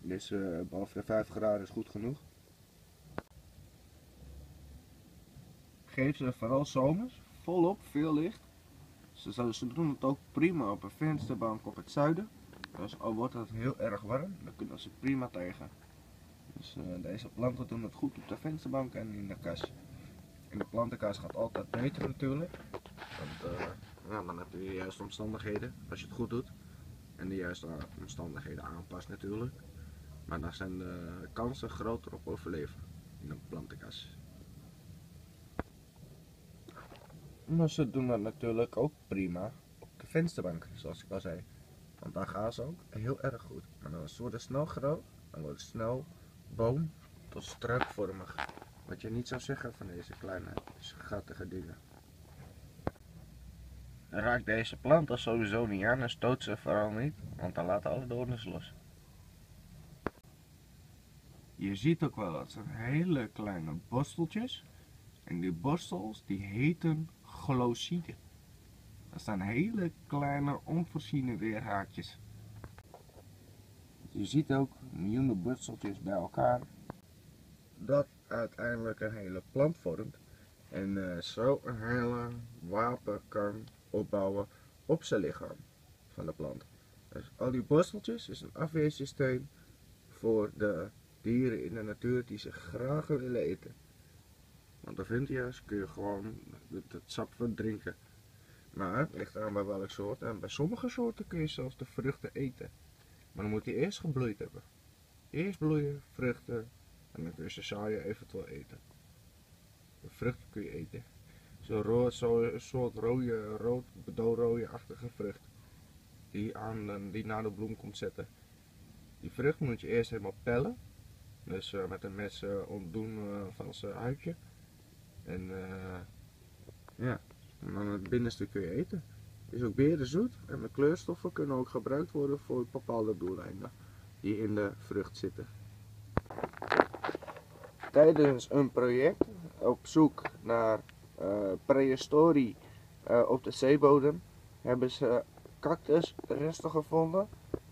Dus eh boven de 5 graden is goed genoeg. Geef ze vooral zomers volop veel licht. Ze, ze, ze doen het ook prima op een vensterbank op het zuiden. Dus al wordt het heel erg warm, dan kunnen ze prima tegen. Dus eh, deze planten doen het goed op de vensterbank en in de kas. In de plantenkas gaat altijd beter natuurlijk. Want eh, ja, dan heb je de juiste omstandigheden als je het goed doet. En de juiste omstandigheden aanpast natuurlijk. Maar dan zijn de kansen groter op overleven in een plantenkas. Maar ze doen dat natuurlijk ook prima op de vensterbank, zoals ik al zei. Want daar gaan ze ook heel erg goed. Maar dan worden ze snel groot, dan wordt het snel boom tot struikvormig. Wat je niet zou zeggen van deze kleine schattige dingen. Raak deze planten sowieso niet aan en stoot ze vooral niet, want dan laten alle doorns los. Je ziet ook wel dat zijn hele kleine borsteltjes. En die borstels die heten glossiden. Dat zijn hele kleine onvoorziene weerhaakjes. Je ziet ook miljoenen borsteltjes bij elkaar. Dat uiteindelijk een hele plant vormt. En eh, zo een hele wapen kan opbouwen op zijn lichaam van de plant. Dus al die borsteltjes is een afweersysteem voor de dieren in de natuur die ze graag willen eten. Want de Vintia's kun je gewoon het, sap van drinken. Maar het ligt aan bij welke soort. En bij sommige soorten kun je zelfs de vruchten eten. Maar dan moet die eerst gebloeid hebben. Eerst bloeien, vruchten. En dan kun je ze zaaien eventueel eten. De vruchten kun je eten. Zo'n rood, zo, soort rode, rood, bedoelrode-achtige vrucht. Die, aan, die naar de bloem komt zetten. Die vrucht moet je eerst helemaal pellen. Dus eh, met een mes eh, ontdoen eh, van zijn huidje. En ja, en dan het binnenste kun je eten. Is ook berenzoet en de kleurstoffen kunnen ook gebruikt worden voor bepaalde doeleinden die in de vrucht zitten. Tijdens een project op zoek naar eh, prehistorie eh, op de zeebodem hebben ze cactusresten gevonden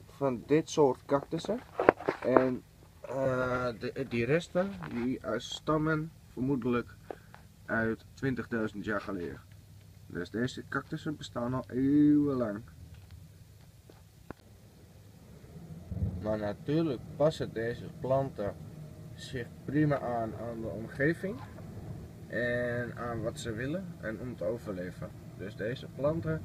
van dit soort cactussen. En eh, de- die resten die stammen vermoedelijk uit 20.000 jaar geleden. Dus deze cactussen bestaan al eeuwenlang. Maar natuurlijk passen deze planten zich prima aan aan de omgeving en aan wat ze willen en om te overleven. Dus deze planten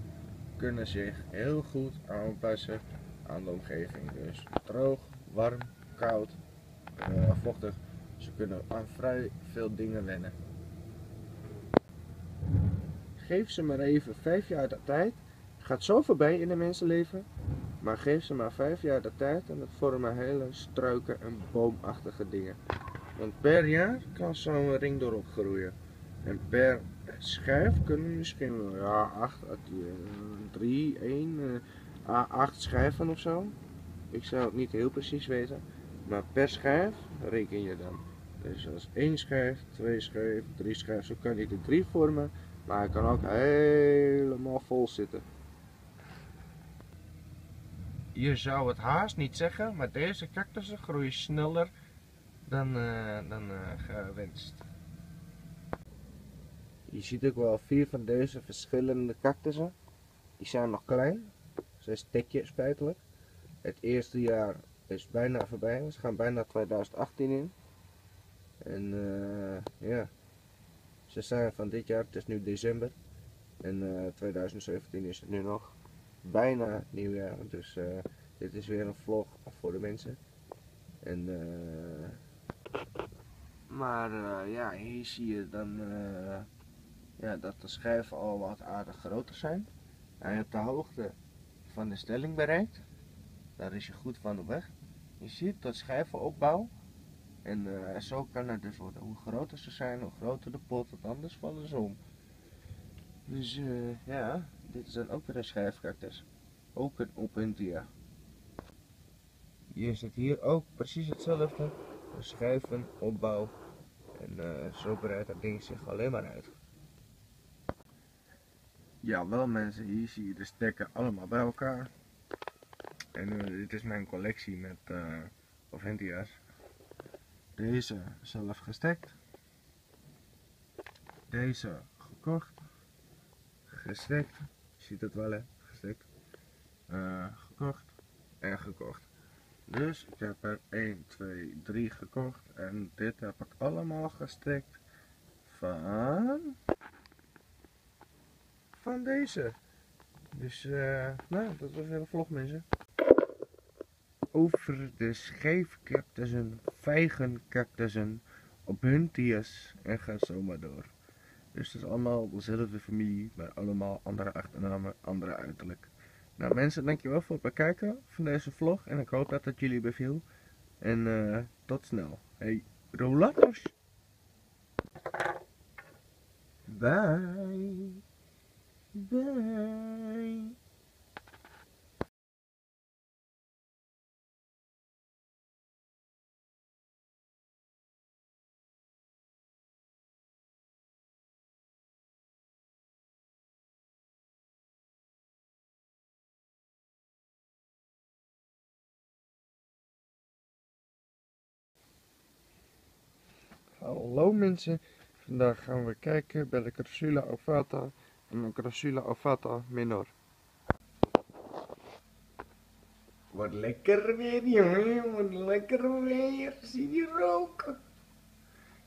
kunnen zich heel goed aanpassen aan de omgeving. Dus droog, warm, koud, eh, vochtig. Ze kunnen aan vrij veel dingen wennen. Geef ze maar even vijf jaar de tijd. Het gaat zo voorbij in een mensenleven. Maar geef ze maar vijf jaar de tijd en het vormen hele struiken en boomachtige dingen. Want per jaar kan zo'n ring erop groeien. En per schijf kunnen misschien ja, acht, eh, drie, één, eh, acht schijven of zo. Ik zou het niet heel precies weten. Maar per schijf reken je dan. Dus als één schijf, twee schijf, drie schijf, zo kan hij de drie vormen. Maar hij kan ook helemaal vol zitten. Je zou het haast niet zeggen, maar deze cactussen groeien sneller dan, eh, dan eh, gewenst. Je ziet ook wel vier van deze verschillende cactussen. Die zijn nog klein. Ze stekjes feitelijk. Het eerste jaar is bijna voorbij. We gaan bijna 2018 in. En eh, ja, ze zijn van dit jaar, het is nu december. En eh, 2017 is het nu nog. Bijna nieuwjaar. Dus eh, dit is weer een vlog voor de mensen. En eh. Maar eh, ja, hier zie je dan eh, ja, dat de schijven al wat aardig groter zijn. Hij heeft de hoogte van de stelling bereikt. Daar is je goed van op weg. Je ziet dat schijvenopbouw. En eh, zo kan het dus worden. Hoe groter ze zijn, hoe groter de pot, want anders vallen ze om. Dus eh, ja, dit is ook weer een schijfcactus. Ook een opuntia. Je zit hier ook precies hetzelfde. Schijven, opbouw. En eh, zo breidt dat ding zich alleen maar uit. Ja, wel mensen, hier zie je de stekken allemaal bij elkaar. En dit is mijn collectie met uh, Oventia's. Deze zelf gestekt. Deze gekocht. Gestekt. Je ziet het wel hè, gestekt. Uh, gekocht en gekocht. Dus ik heb er 1, 2, 3 gekocht. En dit heb ik allemaal gestekt van... Van deze. Dus, uh, nou, dat was een vlog mensen. Over de scheefcactussen, vijgencactussen, op hun tiers en ga zo maar door. Dus het is allemaal dezelfde familie, maar allemaal andere achternamen, andere uiterlijk. Nou mensen, dankjewel voor het bekijken van deze vlog en ik hoop dat het jullie beviel. En uh, tot snel. Hey, rollatos! Bye! Bye! Hallo mensen, vandaag gaan we kijken bij de Crassula ovata en de Crassula ovata minor. Wat lekker weer jongen, wat lekker weer, zie je roken.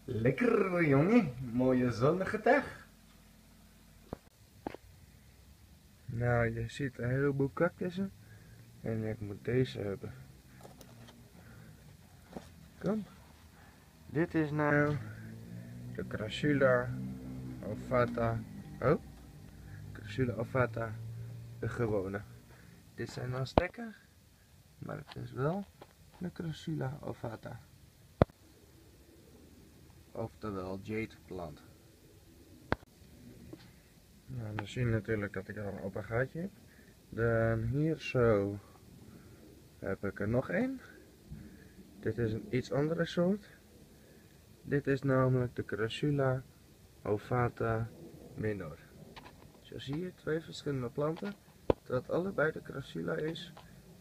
Lekker jongen, mooie zonnige dag. Nou, je ziet een heleboel cactussen en ik moet deze hebben. Kom. Dit is nou de Crassula ovata. Oh, Crassula ovata, de gewone. Dit zijn dan stekken, maar het is wel de Crassula ovata. Oftewel jade plant. Nou, dan zie je natuurlijk dat ik al een open gaatje heb. Dan hier zo heb ik er nog één. Dit is een iets andere soort. Dit is namelijk de Crassula ovata minor. Zo zie je twee verschillende planten. Dat allebei de Crassula is.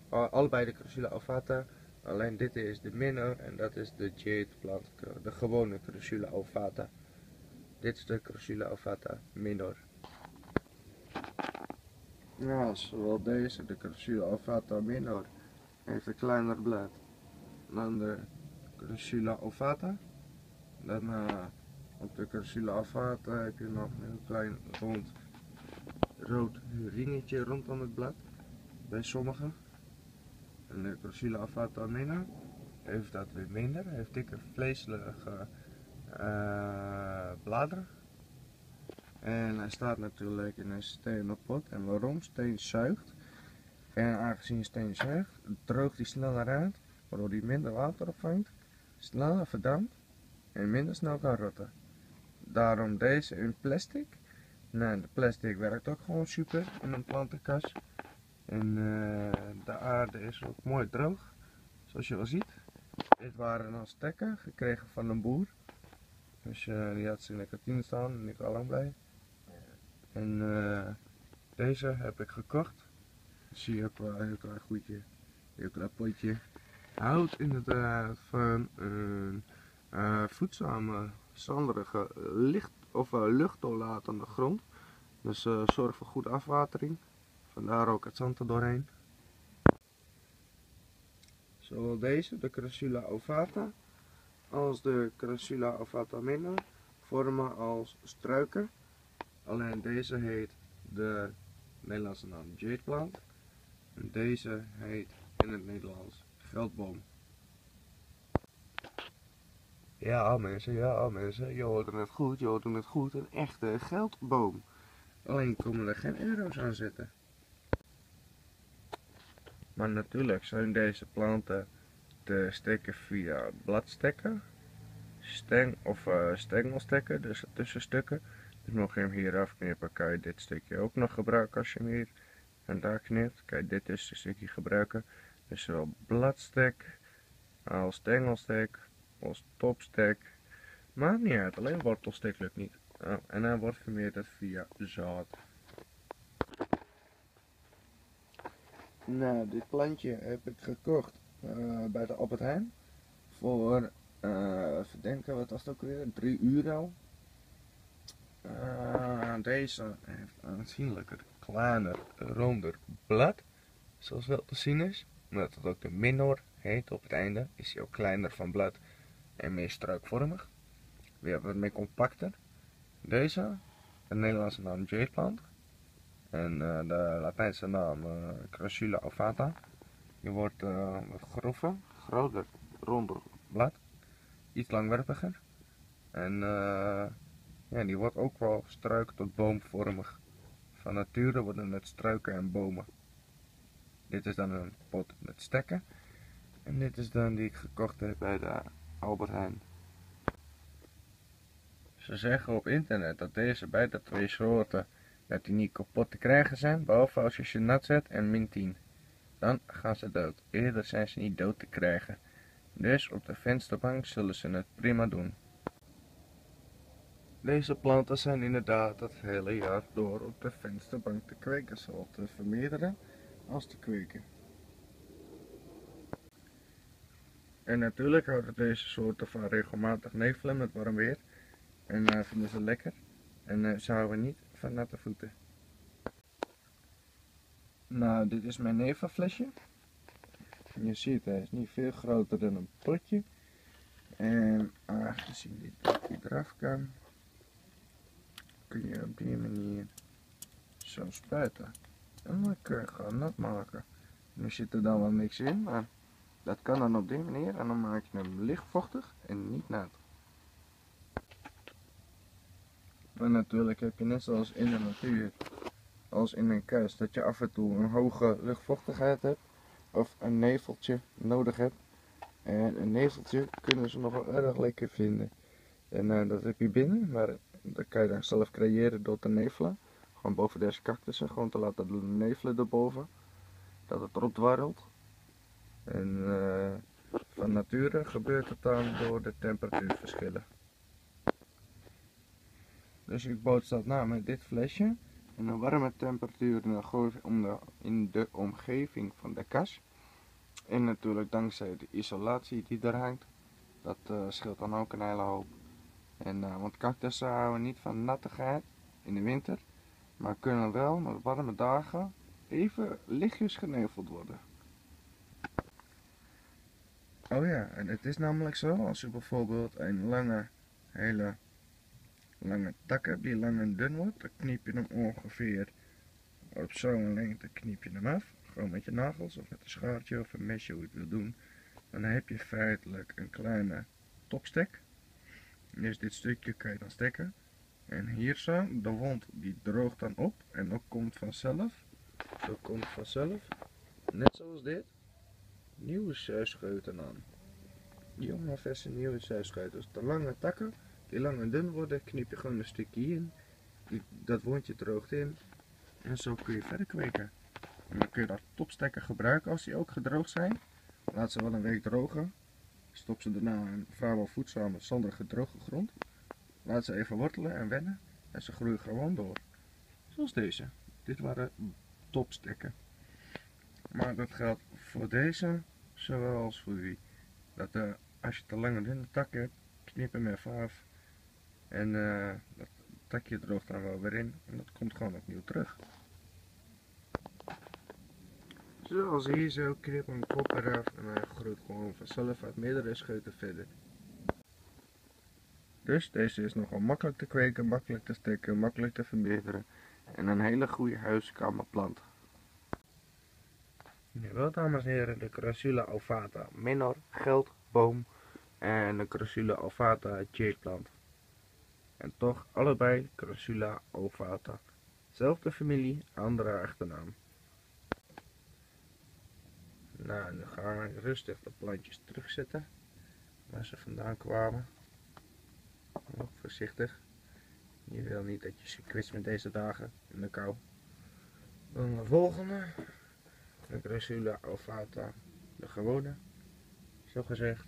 Allebei de Crassula ovata. Alleen dit is de minor en dat is de jade plant. De gewone Crassula ovata. Dit is de Crassula ovata minor. Ja, zowel deze, de Crassula ovata minor, heeft een kleiner blad dan de Crassula ovata. Dan op de avata heb je nog een klein rond rood ringetje rondom het blad. Bij sommigen. En de Crassula avata minor heeft dat weer minder. Heeft dikke vleeselijke uh, bladeren. En hij staat natuurlijk in een stenen pot. En waarom? Steen zuigt. En aangezien steen zuigt, droogt hij sneller uit. Waardoor hij minder water opvangt. Sneller verdampt en minder snel kan rotten. Daarom deze in plastic. Nou, de plastic werkt ook gewoon super in een plantenkas. En uh, de aarde is ook mooi droog, zoals je wel ziet. Dit waren dan stekken, gekregen van een boer. Dus uh, die had ze in de kantine staan en ik al lang blij. En uh, deze heb ik gekocht. Zie je ook wel een heel klein goedje, heel klein potje. Hout inderdaad van een uh, voedzame, zanderige, licht of uh, luchtdoorlatende grond. Dus uh, zorg voor goede afwatering. Vandaar ook het zand er doorheen. Zowel deze, de Crassula ovata, als de Crassula ovata minor vormen als struiken. Alleen deze heet de Nederlandse naam jadeplant. En deze heet in het Nederlands geldboom. Ja mensen, ja mensen, je hoort het goed, je hoort het goed, een echte geldboom. Alleen komen er geen euro's aan zitten. Maar natuurlijk zijn deze planten te steken via bladstekken, steng of uh, stengelstekken, dus tussenstukken. Dus mocht je hem hier afknippen, kan je dit stukje ook nog gebruiken als je hem hier en daar knipt. Dit dus een stukje gebruiken. Dus zowel bladstek als stengelstek als topstek. Maakt niet uit, alleen wortelstek lukt niet. En hij wordt vermeerderd via zaad. Nou, dit plantje heb ik gekocht eh, bij de Albert Heijn. Voor, uh, even denken, wat was het ook weer? 3 euro. Uh, deze heeft een aanzienlijker, kleiner, ronder blad. Zoals wel te zien is. Omdat het ook de minor heet op het einde, is hij ook kleiner van blad en meer struikvormig. Weer wat meer compacter. Deze, de Nederlandse naam J-plant. En uh, de Latijnse naam uh, Crassula ovata. Die wordt uh, wat grover, groter, ronder blad. Iets langwerpiger. En ja, die wordt ook wel struik tot boomvormig. Van nature worden het struiken en bomen. Dit is dan een pot met stekken. En dit is dan die ik gekocht heb bij de Albert. Ze zeggen op internet dat deze beide twee soorten dat niet kapot te krijgen zijn, behalve als je ze nat zet en min 10. Dan gaan ze dood. Eerder zijn ze niet dood te krijgen. Dus op de vensterbank zullen ze het prima doen. Deze planten zijn inderdaad het hele jaar door op de vensterbank te kweken, zowel te vermeerderen als te kweken. En natuurlijk houden deze soorten van regelmatig nevelen met warm weer. En uh, vinden ze lekker. En uh, ze houden niet van natte voeten. Nou, dit is mijn nevelflesje. Je ziet, hij is niet veel groter dan een potje. En aangezien dit potje eraf kan, kun je op die manier zo spuiten. En dan kun je gewoon nat maken. Nu zit er dan wel niks in, maar dat kan dan op die manier en dan maak je hem lichtvochtig en niet nat. Maar natuurlijk heb je net zoals in de natuur, als in een kuis, dat je af en toe een hoge luchtvochtigheid hebt of een neveltje nodig hebt. En een neveltje kunnen ze nog wel erg lekker vinden. En uh, dat heb je binnen, maar dat kan je dan zelf creëren door te nevelen. Gewoon boven deze cactussen, gewoon te laten nevelen erboven. Dat het erop dwarrelt. En uh, van nature gebeurt het dan door de temperatuurverschillen. Dus ik bood dat na met dit flesje. En een warme temperatuur in de omgeving van de kas. En natuurlijk dankzij de isolatie die er hangt. Dat uh, scheelt dan ook een hele hoop. En, uh, want cactussen houden niet van nattigheid in de winter. Maar kunnen wel met warme dagen even lichtjes geneveld worden. Oh ja, en het is namelijk zo, als je bijvoorbeeld een lange, hele lange tak hebt die lang en dun wordt, dan knip je hem ongeveer op zo'n lengte knip je hem af. Gewoon met je nagels of met een schaartje of een mesje, hoe je het wil doen. Dan heb je feitelijk een kleine topstek. Dus dit stukje kan je dan stekken. En hier zo, de wond die droogt dan op en ook komt vanzelf. Zo komt vanzelf, net zoals dit, nieuwe zuisscheuten aan. Jonge verse nieuwe. Dus de lange takken die lang en dun worden, knip je gewoon een stukje in. Dat wondje droogt in. En zo kun je verder kweken. En dan kun je dat topstekken gebruiken als die ook gedroogd zijn. Laat ze wel een week drogen. Stop ze daarna in vrijwel voedzame zonder gedroogde grond. Laat ze even wortelen en wennen. En ze groeien gewoon door. Zoals deze. Dit waren topstekken. Maar dat geldt voor deze zowel als voor die. Dat uh, als je te lange dunne tak hebt, knip hem even af. En uh, dat takje droogt dan wel weer in. En dat komt gewoon opnieuw terug. Zoals hier zo, knip een kop eraf en hij groeit gewoon vanzelf uit meerdere scheuten verder. Dus deze is nogal makkelijk te kweken, makkelijk te steken, makkelijk te verbeteren. En een hele goede huiskamerplant. Jawel dames en heren, de Crassula ovata minor, geldboom en de Crassula ovata J-plant. En toch allebei Crassula ovata. Zelfde familie, andere achternaam. Nou, nu gaan we rustig de plantjes terugzetten. Waar ze vandaan kwamen. Oh, voorzichtig. Je wil niet dat je ze kwetst met deze dagen in de kou. Dan de volgende. De Cresula ovata. De gewone. Zo gezegd.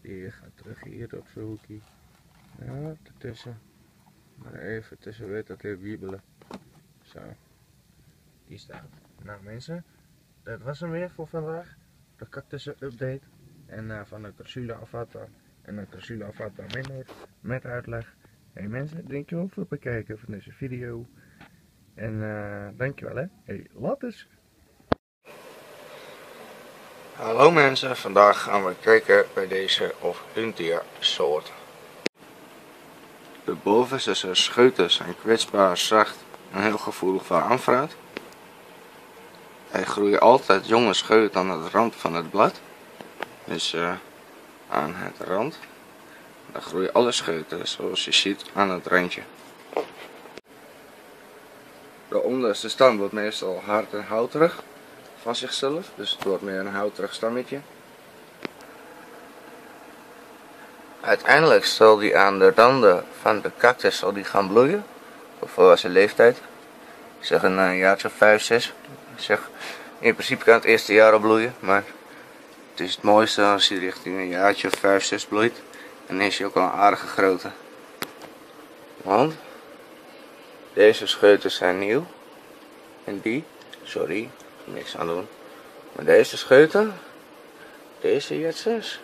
Die gaat terug hier op zijn hoekje. Ja, ertussen. Maar even tussen weet dat weer wiebelen. Zo. Die staat. Nou mensen, dat was hem weer voor vandaag. De cactussen update. En uh, van de Cresula ovata en de Cresula ovata minder met uitleg. Hey mensen, dankjewel voor het bekijken van deze video. En uh, dankjewel hè. Hey, laters. Hallo mensen, vandaag gaan we kijken bij deze of Huntia soort. De bovenste scheuten zijn kwetsbaar, zacht en heel gevoelig voor aanvraat. Hij groeit altijd jonge scheuten aan het rand van het blad. Dus uh, aan het rand. Dan groeien alle scheuten zoals je ziet aan het randje. De onderste stam wordt meestal hard en houterig van zichzelf, dus het wordt meer een houterig stammetje. Uiteindelijk zal die aan de randen van de cactus zal die gaan bloeien, voor volwassen leeftijd. Zeg een, een jaartje of 5, 6. Ik zeg, in principe kan het eerste jaar al bloeien, maar het is het mooiste als hij richting een jaartje of 5, 6 bloeit. En is hij ook al een aardige grootte. Want deze scheuten zijn nieuw. En die, sorry, niks aan doen. Maar deze scheuten, deze jetsers,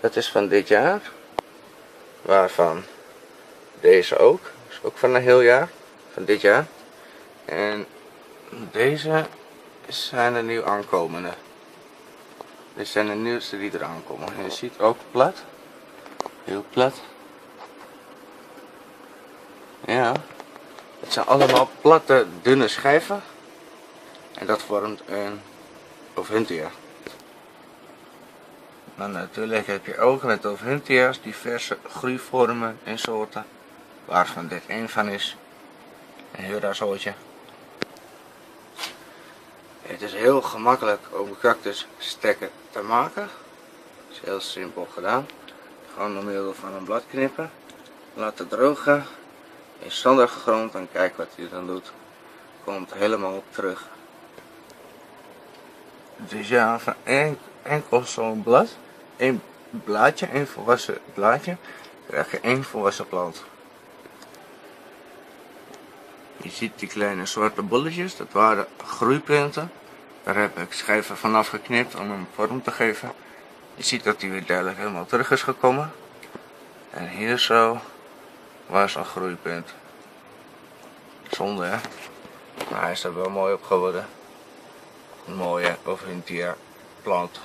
dat is van dit jaar. Waarvan deze ook, is ook van een heel jaar, van dit jaar. En deze zijn de nieuw aankomende. Dit zijn de nieuwste die eraan komen. En je ziet ook plat. Heel plat. Ja. Het zijn allemaal platte, dunne schijven. En dat vormt een Oventia. Maar natuurlijk heb je ook met Oventia's diverse groeivormen en soorten. Waarvan dit één van is. Een Hurazootje. Het is heel gemakkelijk om cactus stekken te maken. Het is heel simpel gedaan. Gewoon door middel van een blad knippen. Laten drogen. In zandige grond en kijk wat hij dan doet. Komt helemaal op terug. Dus ja, van enkel zo'n blad, één blaadje, één volwassen blaadje, krijg je één volwassen plant. Je ziet die kleine zwarte bolletjes, dat waren groeipunten. Daar heb ik schijven vanaf geknipt om hem vorm te geven. Je ziet dat hij weer duidelijk helemaal terug is gekomen. En hier zo was een groeipunt. Zonde hè. Maar hij is er wel mooi op geworden. Een mooie Oventia plant.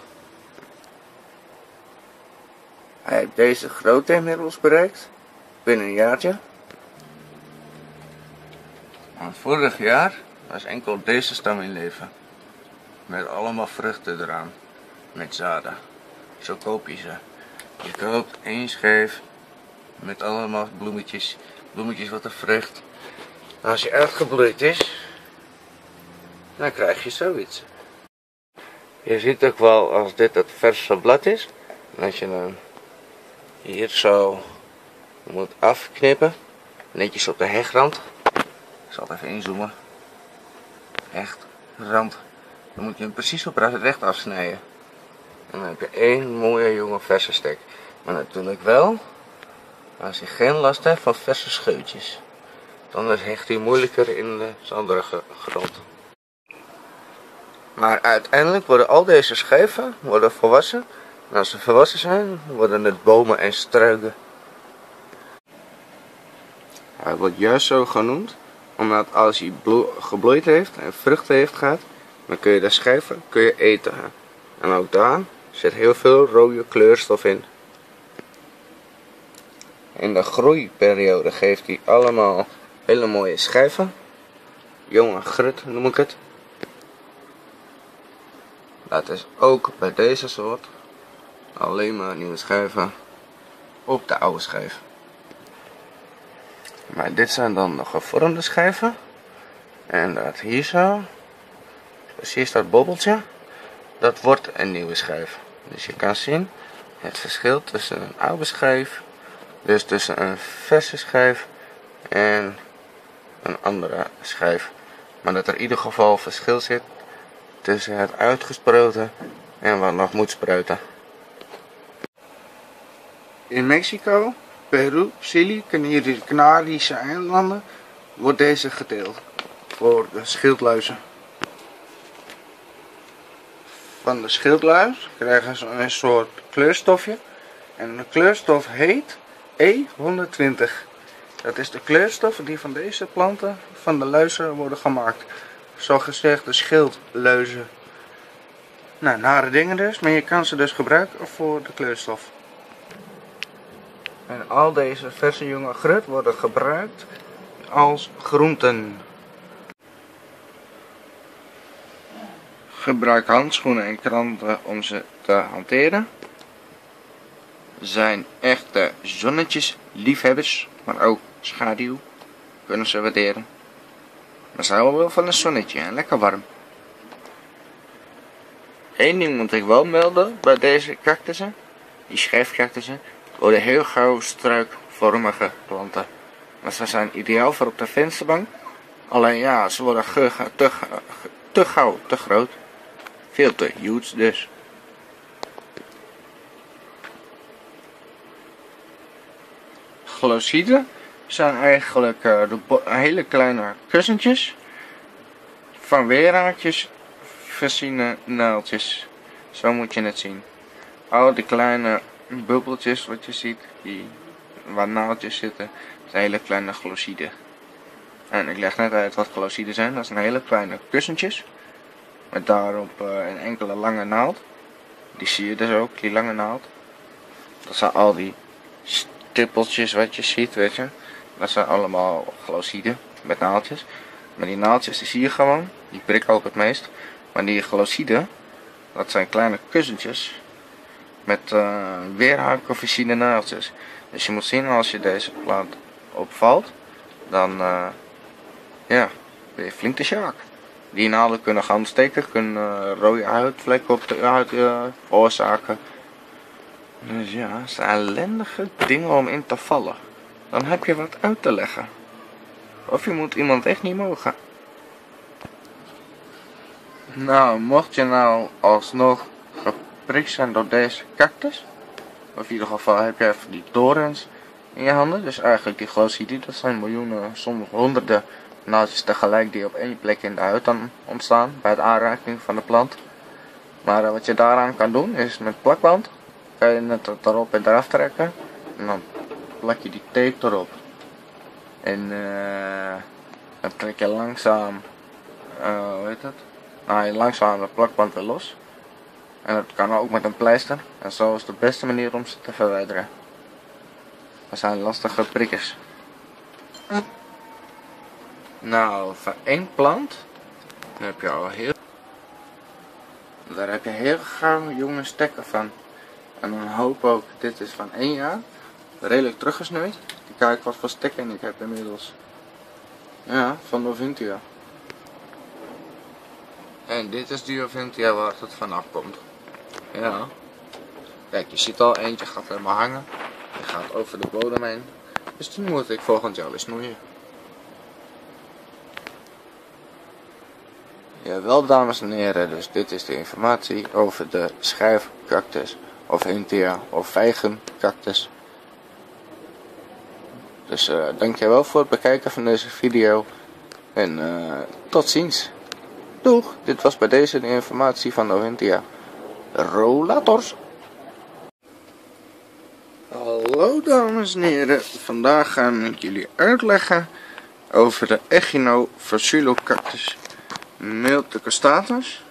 Hij heeft deze grootte inmiddels bereikt. Binnen een jaartje. Want vorig jaar was enkel deze stam in leven. Met allemaal vruchten eraan. Met zaden. Zo koop je ze. Je koopt één schijf met allemaal bloemetjes. Bloemetjes wat er vrucht. Als je uitgebloeid is, dan krijg je zoiets. Je ziet ook wel als dit het verse blad is. Dat je dan hier zo moet afknippen. Netjes op de hegrand. Ik zal het even inzoomen. Echt, rand. Dan moet je hem precies op recht afsnijden. En dan heb je één mooie jonge verse stek. Maar natuurlijk wel als je geen last hebt van verse scheutjes. Dan is hecht hij moeilijker in de zanderige grond. Maar uiteindelijk worden al deze schijven worden volwassen. En als ze volwassen zijn, worden het bomen en struiken. Hij wordt juist zo genoemd, omdat als hij gebloeid heeft en vruchten heeft gehad, dan kun je de schijven kun je eten. En ook daar zit heel veel rode kleurstof in. In de groeiperiode geeft hij allemaal hele mooie schijven. Jonge grut noem ik het. Dat is ook bij deze soort alleen maar nieuwe schijven op de oude schijf. Maar dit zijn dan de gevormde schijven. En dat hier zo, precies dat bobbeltje, dat wordt een nieuwe schijf. Dus je kan zien het verschil tussen een oude schijf, dus tussen een verse schijf en een andere schijf. Maar dat er in ieder geval verschil zit tussen het uitgesproten en wat nog moet spruiten. In Mexico, Peru, Chili, Canarische eilanden wordt deze geteeld voor de schildluizen. Van de schildluis krijgen ze een soort kleurstofje en de kleurstof heet E120. Dat is de kleurstof die van deze planten van de luizen worden gemaakt. Zo gezegd de schildluizen. Nou, nare dingen dus, maar je kan ze dus gebruiken voor de kleurstof. En al deze verse jonge grut worden gebruikt als groenten. Gebruik handschoenen en kranten om ze te hanteren. Zijn echte zonnetjes liefhebbers, maar ook schaduw kunnen ze waarderen. Maar houden wel van een zonnetje en lekker warm. Eén ding moet ik wel melden bij deze cactussen. Die schijfcactussen worden heel gauw struikvormige planten. Maar ze zijn ideaal voor op de vensterbank. Alleen ja, ze worden te, te, te gauw te groot. Veel te huge dus. Glossiden zijn eigenlijk uh, de hele kleine kussentjes van weerhaakjes versiene naaldjes. Zo moet je het zien. Al die kleine bubbeltjes wat je ziet, die waar naaldjes zitten, zijn hele kleine glossiden. En ik leg net uit wat glossiden zijn. Dat zijn hele kleine kussentjes. Met daarop uh, een enkele lange naald. Die zie je dus ook, die lange naald. Dat zijn al die stippeltjes wat je ziet, weet je. Dat zijn allemaal glossiden met naaldjes. Maar die naaldjes die zie je gewoon. Die prikken ook het meest. Maar die glossiden, dat zijn kleine kussentjes. Met uh, weerhaken versierde naaldjes. Dus je moet zien als je deze plant opvalt. Dan uh, ja, ben je flink de sjaak. Die naalden kunnen gaan steken, kunnen uh, rode huidvlekken op de huid uh, veroorzaken. Dus ja, het zijn ellendige dingen om in te vallen. Dan heb je wat uit te leggen. Of je moet iemand echt niet mogen. Nou, mocht je nou alsnog geprikt zijn door deze cactus. Of in ieder geval heb je even die torens in je handen. Dus eigenlijk die glossiden, dat zijn miljoenen, soms honderden naaldjes tegelijk die op één plek in de huid dan ontstaan bij de aanraking van de plant. Maar uh, wat je daaraan kan doen is met plakband, kan je het erop en eraf trekken. En dan plak je die tape erop. En uh, dan trek je langzaam, uh, heet het? Nou, je langzaam de plakband weer los. En dat kan ook met een pleister. En zo is de beste manier om ze te verwijderen. Dat zijn lastige prikkers. Nou, van één plant, heb je al heel... Daar heb je heel gauw jonge stekken van. En dan hoop ook, dit is van één jaar. Redelijk teruggesnoeid. Kijk wat voor stekken ik heb inmiddels. Ja, van Novintia. En dit is Diovintia waar het vanaf komt. Ja. Kijk, je ziet al, eentje gaat helemaal hangen. Die gaat over de bodem heen. Dus die moet ik volgend jaar weer snoeien. Jawel dames en heren, dus dit is de informatie over de schijfcactus of Hintia of vijgencactus. Dus uh, dankjewel voor het bekijken van deze video en uh, tot ziens. Doeg, dit was bij deze de informatie van Ovintia. Rollators. Hallo dames en heren, vandaag gaan ik jullie uitleggen over de Echinophyllocactus milticostatus.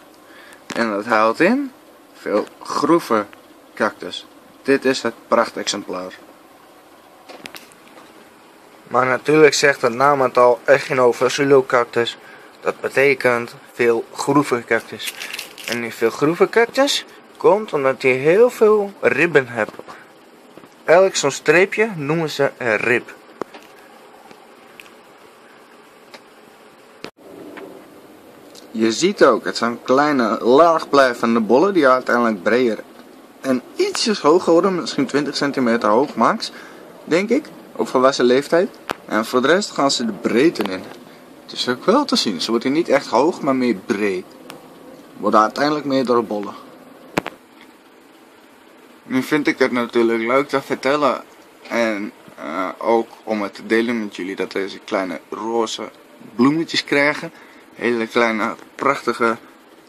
En dat houdt in veel groeve cactus. Dit is het prachtexemplaar. Maar natuurlijk zegt het naam het al Echinophyllocactus. Dat betekent veel groeve cactus. En die veel groeve cactus komt omdat hij heel veel ribben heeft. Elk zo'n streepje noemen ze een rib. Je ziet ook, het zijn kleine laagblijvende bollen die uiteindelijk breder en ietsjes hoger worden, misschien 20 centimeter hoog max, denk ik, op volwassen leeftijd. En voor de rest gaan ze de breedte in. Het is ook wel te zien. Ze wordt hier niet echt hoog, maar meer breed. Worden uiteindelijk meerdere bollen. Nu vind ik het natuurlijk leuk te vertellen. En uh, ook om het te delen met jullie dat deze kleine roze bloemetjes krijgen. Hele kleine prachtige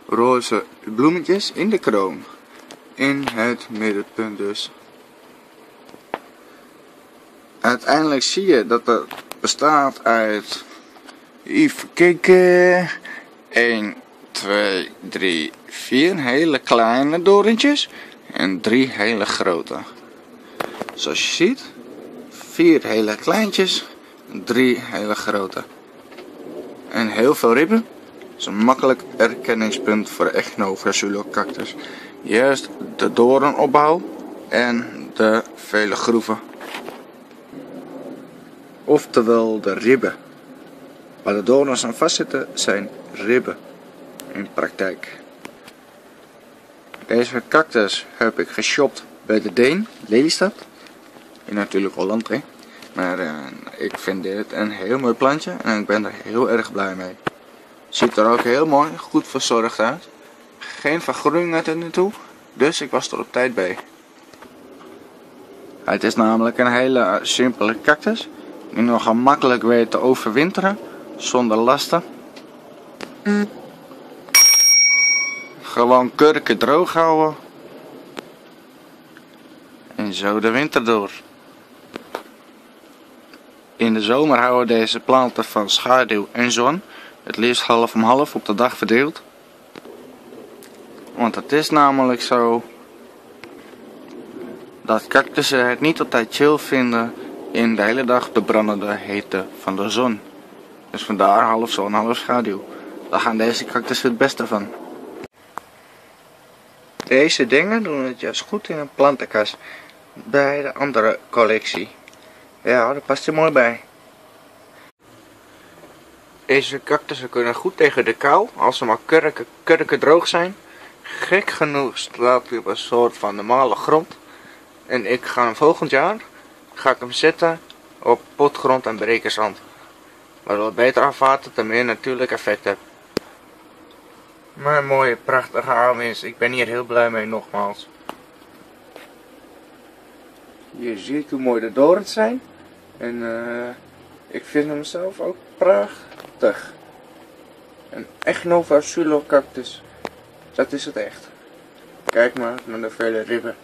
roze bloemetjes in de kroon. In het middenpunt dus. Uiteindelijk zie je dat het bestaat uit... Even kijken... 1, 2, 3, 4 hele kleine dorentjes. En drie hele grote. Zoals je ziet, vier hele kleintjes, drie hele grote. En heel veel ribben. Dat is een makkelijk erkenningspunt voor de cactus. Juist de doornopbouw en de vele groeven. Oftewel de ribben. Waar de doorns aan vastzitten zijn ribben in praktijk. Deze cactus heb ik geshopt bij de Deen, Lelystad. In natuurlijk Holland, hè. Maar uh, ik vind dit een heel mooi plantje en ik ben er heel erg blij mee. Ziet er ook heel mooi, goed verzorgd uit. Geen vergroening er naartoe, dus ik was er op tijd bij. Het is namelijk een hele simpele cactus. Die nog gemakkelijk weet te overwinteren, zonder lasten. Gewoon kurken droog houden. En zo de winter door. In de zomer houden deze planten van schaduw en zon. Het liefst half om half op de dag verdeeld. Want het is namelijk zo dat cactussen het niet altijd chill vinden in de hele dag de brandende hitte van de zon. Dus vandaar half zon, half schaduw. Daar gaan deze cactussen het beste van. Deze dingen doen het juist goed in een plantenkast bij de andere collectie. Ja, daar past hij mooi bij. Deze cactussen kunnen goed tegen de kou, als ze maar kurken, kurken droog zijn. Gek genoeg staat hij op een soort van normale grond. En ik ga hem volgend jaar, ga ik hem zetten op potgrond en brekersand. Waardoor het beter afwatert en meer natuurlijk effect hebt. Maar mooie, prachtige aanwinst. Ik ben hier heel blij mee nogmaals. Je ziet hoe mooi de dorens zijn. En uh, ik vind hem zelf ook prachtig. Een echt Nova Sulo cactus. Dat is het echt. Kijk maar naar de vele ribben.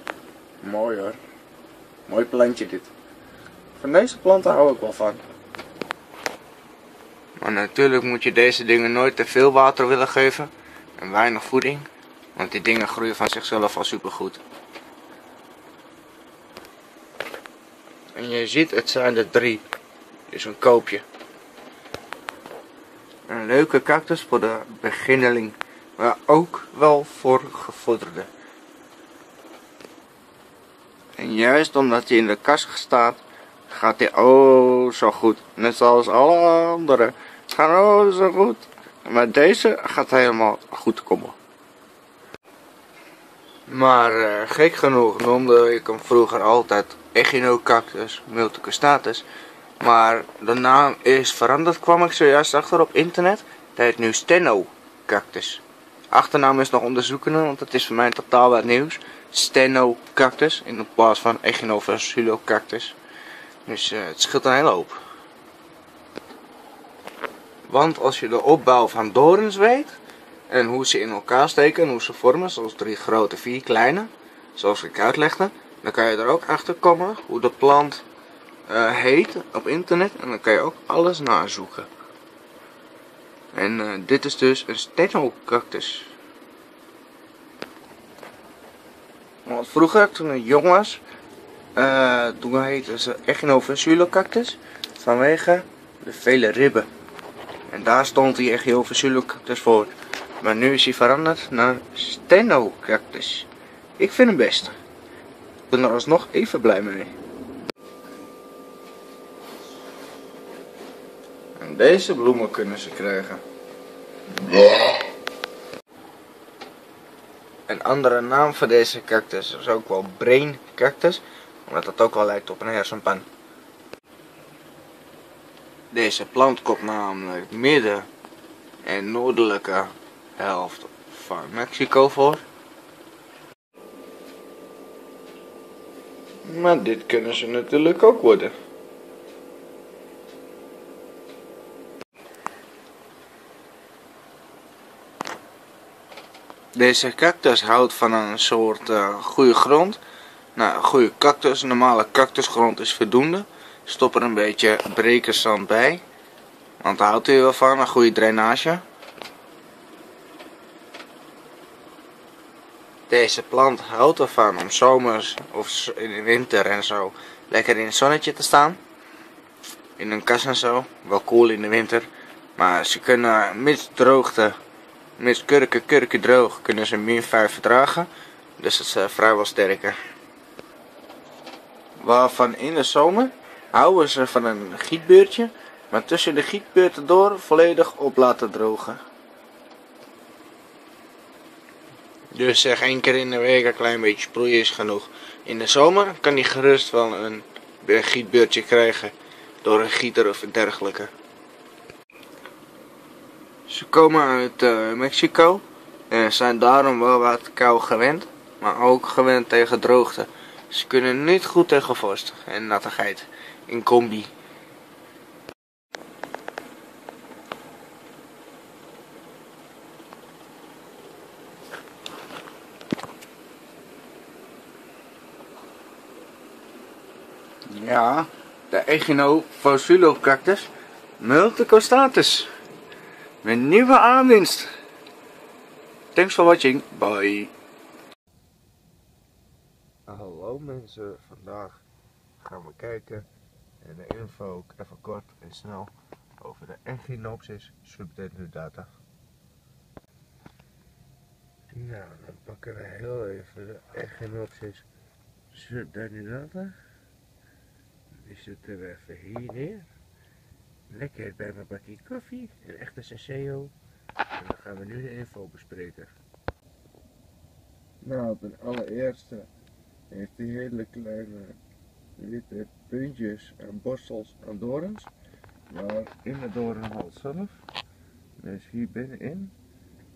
Mooi hoor. Mooi plantje dit. Van deze planten hou ik wel van. Maar natuurlijk moet je deze dingen nooit te veel water willen geven en weinig voeding. Want die dingen groeien van zichzelf al supergoed. En je ziet, het zijn er drie. Dus een koopje. Een leuke cactus voor de beginneling. Maar ook wel voor gevorderden. En juist omdat hij in de kast staat, gaat hij oh zo goed. Net zoals alle andere. Het gaat oh zo goed. Maar deze gaat helemaal goed komen. Maar uh, gek genoeg noemde ik hem vroeger altijd Echinocactus multicustatus. Maar de naam is veranderd, kwam ik zojuist achter op internet. Het heet nu Stenocactus. Achternaam is nog onderzoeken, want het is voor mij totaal wat nieuws. Stenocactus in plaats van Echinophyllocactus. Dus uh, het scheelt een hele hoop. Want als je de opbouw van dorens weet en hoe ze in elkaar steken, hoe ze vormen, zoals drie grote, vier kleine, zoals ik uitlegde, dan kan je er ook achter komen hoe de plant uh, heet op internet en dan kan je ook alles nazoeken. En uh, dit is dus een stenocactus. Want vroeger, toen ik jong was, uh, toen heette ze Echinophyllocactus vanwege de vele ribben. En daar stond hij echt heel cactus voor. Maar nu is hij veranderd naar Stenocactus. Ik vind hem best. Ik ben er alsnog even blij mee. En deze bloemen kunnen ze krijgen. Een andere naam voor deze cactus is ook wel brain cactus. Omdat dat ook wel lijkt op een hersenpan. Deze plant komt namelijk midden en noordelijke helft van Mexico voor. Maar dit kunnen ze natuurlijk ook worden. Deze cactus houdt van een soort uh, goede grond. Nou, een goede cactus, normale cactusgrond is voldoende. Stop er een beetje brekersand bij. Want daar houdt u wel van, een goede drainage. Deze plant houdt ervan om zomers of in de winter en zo lekker in het zonnetje te staan. In een kas en zo. Wel cool in de winter. Maar ze kunnen mits droogte, mits kurken kurken droog, kunnen ze min 5 verdragen. Dus dat is uh, vrijwel sterker. Waarvan in de zomer houden ze van een gietbeurtje. Maar tussen de gietbeurten door volledig op laten drogen. Dus zeg één keer in de week een klein beetje sproeien is genoeg. In de zomer kan hij gerust wel een gietbeurtje krijgen door een gieter of dergelijke. Ze komen uit uh, Mexico en zijn daarom wel wat kou gewend, maar ook gewend tegen droogte. Ze kunnen niet goed tegen vorst en nattigheid in combi. Ja, de Echinophosilocactus multicostatus. Mijn nieuwe aanwinst. Thanks for watching. Bye. Hallo mensen, vandaag gaan we kijken en de info ook even kort en snel over de Echinopsis subdenudata. Nou, dan pakken we heel even de Echinopsis subdenudata. Die zetten we even hier neer. Lekker bij mijn bakje koffie, een echte Senseo. En dan gaan we nu de info bespreken. Nou, ten allereerste heeft hij hele kleine witte puntjes en borstels en dorens. Maar in de doornhals zelf, dus hier binnenin,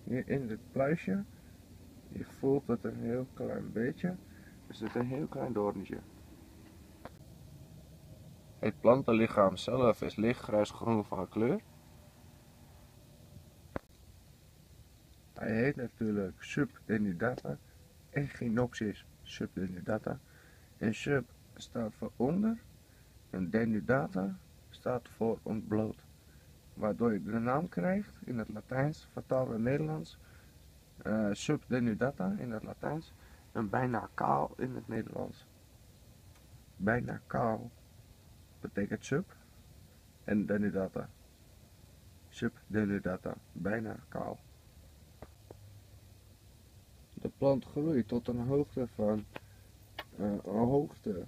hier in dit pluisje, je voelt het een heel klein beetje. Er zit een heel klein doornetje. Het plantenlichaam zelf is lichtgrijsgroen van kleur. Hij heet natuurlijk subdenudata, Echinopsis subdenudata. En sub staat voor onder en denudata staat voor ontbloot. Waardoor je de naam krijgt in het Latijns, vertaald in Nederlands, uh, subdenudata in het Latijns en bijna kaal in het Nederlands. Bijna kaal betekent sub en denudata. Sub denudata, bijna kaal. De plant groeit tot een hoogte van uh, een hoogte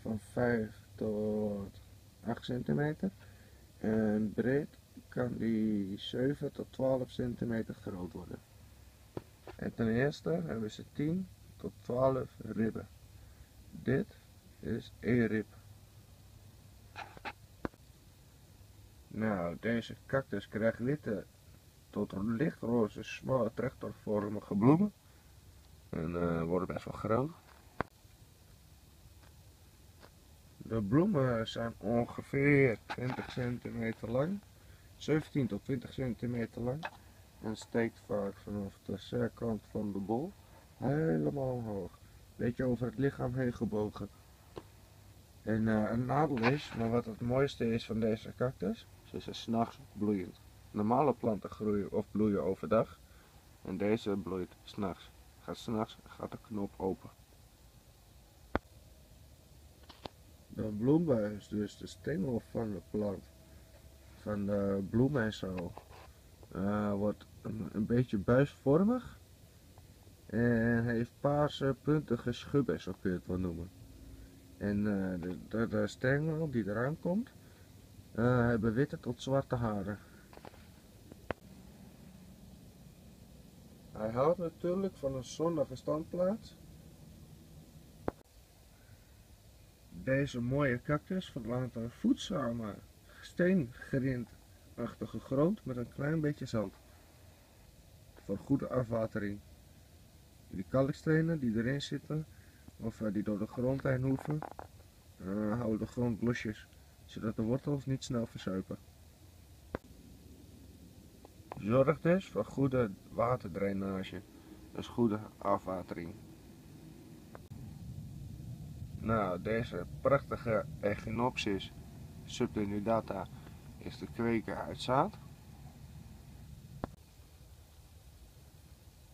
van 5 tot 8 centimeter en breed kan die 7 tot 12 centimeter groot worden. En ten eerste hebben ze 10 tot 12 ribben. Dit is één rib. Nou, deze cactus krijgt witte tot lichtroze, smalle, trechtervormige bloemen. En uh, worden best wel groot. De bloemen zijn ongeveer 20 centimeter lang, 17 tot 20 centimeter lang. En steekt vaak vanaf de zijkant van de bol helemaal omhoog. Beetje over het lichaam heen gebogen. En uh, een nadeel is, maar wat het mooiste is van deze cactus, ze is s'nachts bloeiend. Normale planten groeien of bloeien overdag en deze bloeit s'nachts. Gaat s'nachts gaat de knop open. De bloembuis, dus de stengel van de plant, van de bloem en zo, uh, wordt een, een, beetje buisvormig en heeft paarse puntige schubben, zo kun je het wel noemen. En de, de, de, stengel die eraan komt, uh, hebben witte tot zwarte haren. Hij houdt natuurlijk van een zonnige standplaats. Deze mooie cactus verlaat een voedzame steengrindachtige grond met een klein beetje zand. Voor goede afwatering. Die kalkstenen die erin zitten, of eh, die door de grond heen hoeven, eh, houden de grond losjes, zodat de wortels niet snel verzuipen. Zorg dus voor goede waterdrainage, dus goede afwatering. Nou, deze prachtige Echinopsis subdenudata is te kweken uit zaad.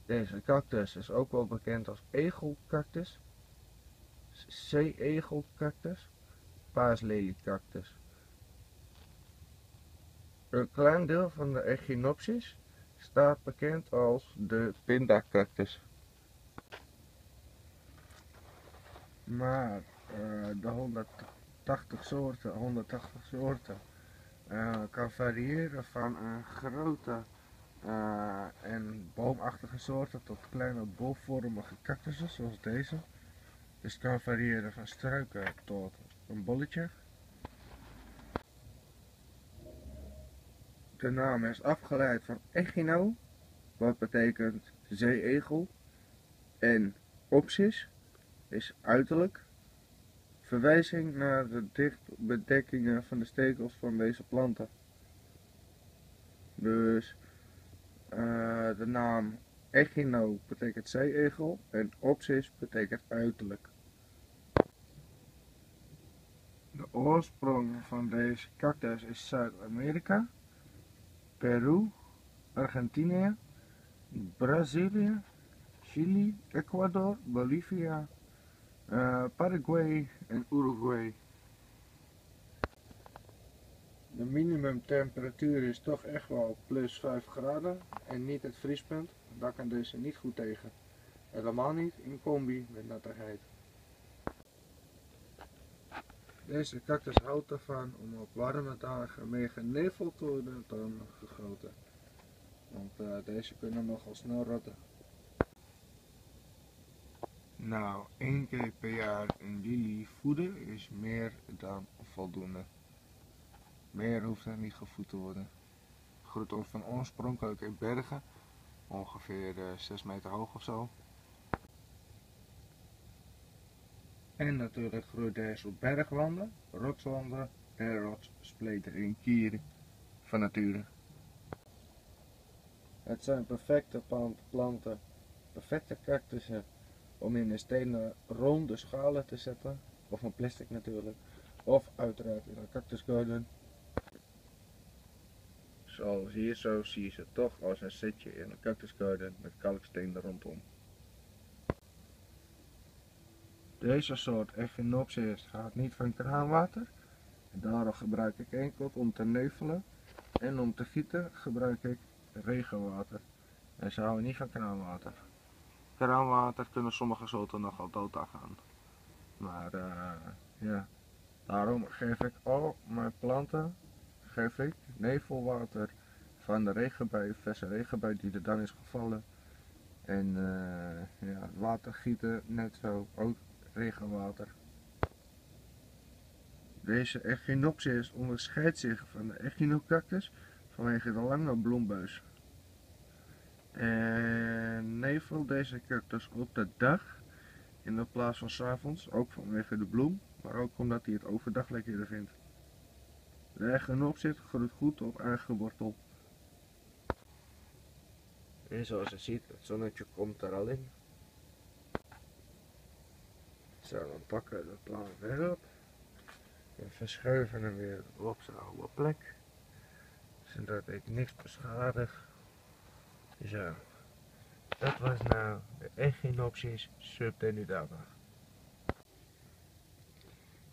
Deze cactus is ook wel bekend als egelcactus, zee-egelcactus, paasleliecactus. Een klein deel van de Echinopsis staat bekend als de pindacactus. Maar uh, de 180 soorten, 180 soorten uh, kan variëren van een grote uh, en boomachtige soorten tot kleine bolvormige cactussen zoals deze. Dus het kan variëren van struiken tot een bolletje. De naam is afgeleid van echino, wat betekent zeeegel, en opsis is uiterlijk. Verwijzing naar de dichtbedekkingen van de stekels van deze planten. Dus uh, de naam echino betekent zeeegel en opsis betekent uiterlijk. De oorsprong van deze cactus is Zuid-Amerika, Peru, Argentinië, Brazilië, Chili, Ecuador, Bolivia, uh, Paraguay en Uruguay. De minimumtemperatuur is toch echt wel plus 5 graden en niet het vriespunt. Daar kan deze niet goed tegen. Helemaal niet in combi met nattigheid. Deze cactus houdt ervan om op warme dagen meer geneveld te worden dan gegoten. Want uh, deze kunnen nogal snel rotten. Nou, één keer per jaar een lilie voeden is meer dan voldoende. Meer hoeft er niet gevoed te worden. Groeit ons van oorspronkelijk in bergen, ongeveer uh, eh, 6 meter hoog of zo. En natuurlijk groeit deze op bergwanden, rotswanden en rotsspleten in kieren van nature. Het zijn perfecte planten, perfecte cactussen om in een stenen ronde schalen te zetten, of een plastic natuurlijk, of uiteraard in een cactusgarden. Zoals hier zo zie je ze toch als een setje in een cactusgarden met kalkstenen rondom. Deze soort Echinopsis gaat niet van kraanwater. Daarom gebruik ik enkel om te neuvelen en om te gieten gebruik ik regenwater. En ze houden niet van kraanwater. Kraanwater kunnen sommige soorten nogal dood gaan. Maar uh, ja, daarom geef ik al mijn planten geef ik nevelwater van de regenbui, verse regenbui die er dan is gevallen. En uh, ja, water gieten net zo, ook regenwater. Deze Echinopsis onderscheidt zich van de Echinocactus vanwege de lange bloembuis. En nevel deze cactus op de dag in de plaats van s avonds, ook vanwege de bloem, maar ook omdat hij het overdag lekkerder vindt. De Echinopsis groeit goed op eigen wortel. En zoals je ziet, het zonnetje komt er al in. Zo, dan pakken we de plant weer op. En verschuiven hem weer op zijn oude plek. Zodat ik niks beschadig. Zo. Dat was nou de Echinopsis subtenudata.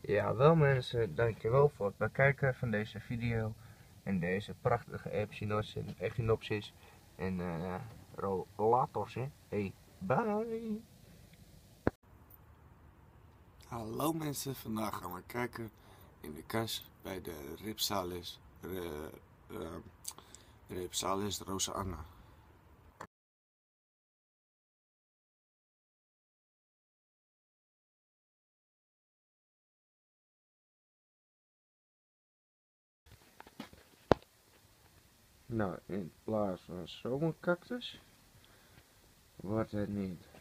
Ja, wel mensen, dankjewel voor het bekijken van deze video. En deze prachtige Echinopsis en uh. Hey, bye! Hallo mensen, vandaag gaan we kijken in de kas bij de Ripsalis, uh, uh, Rosa Anna. Nou, in plaats van zomercactus wordt het niet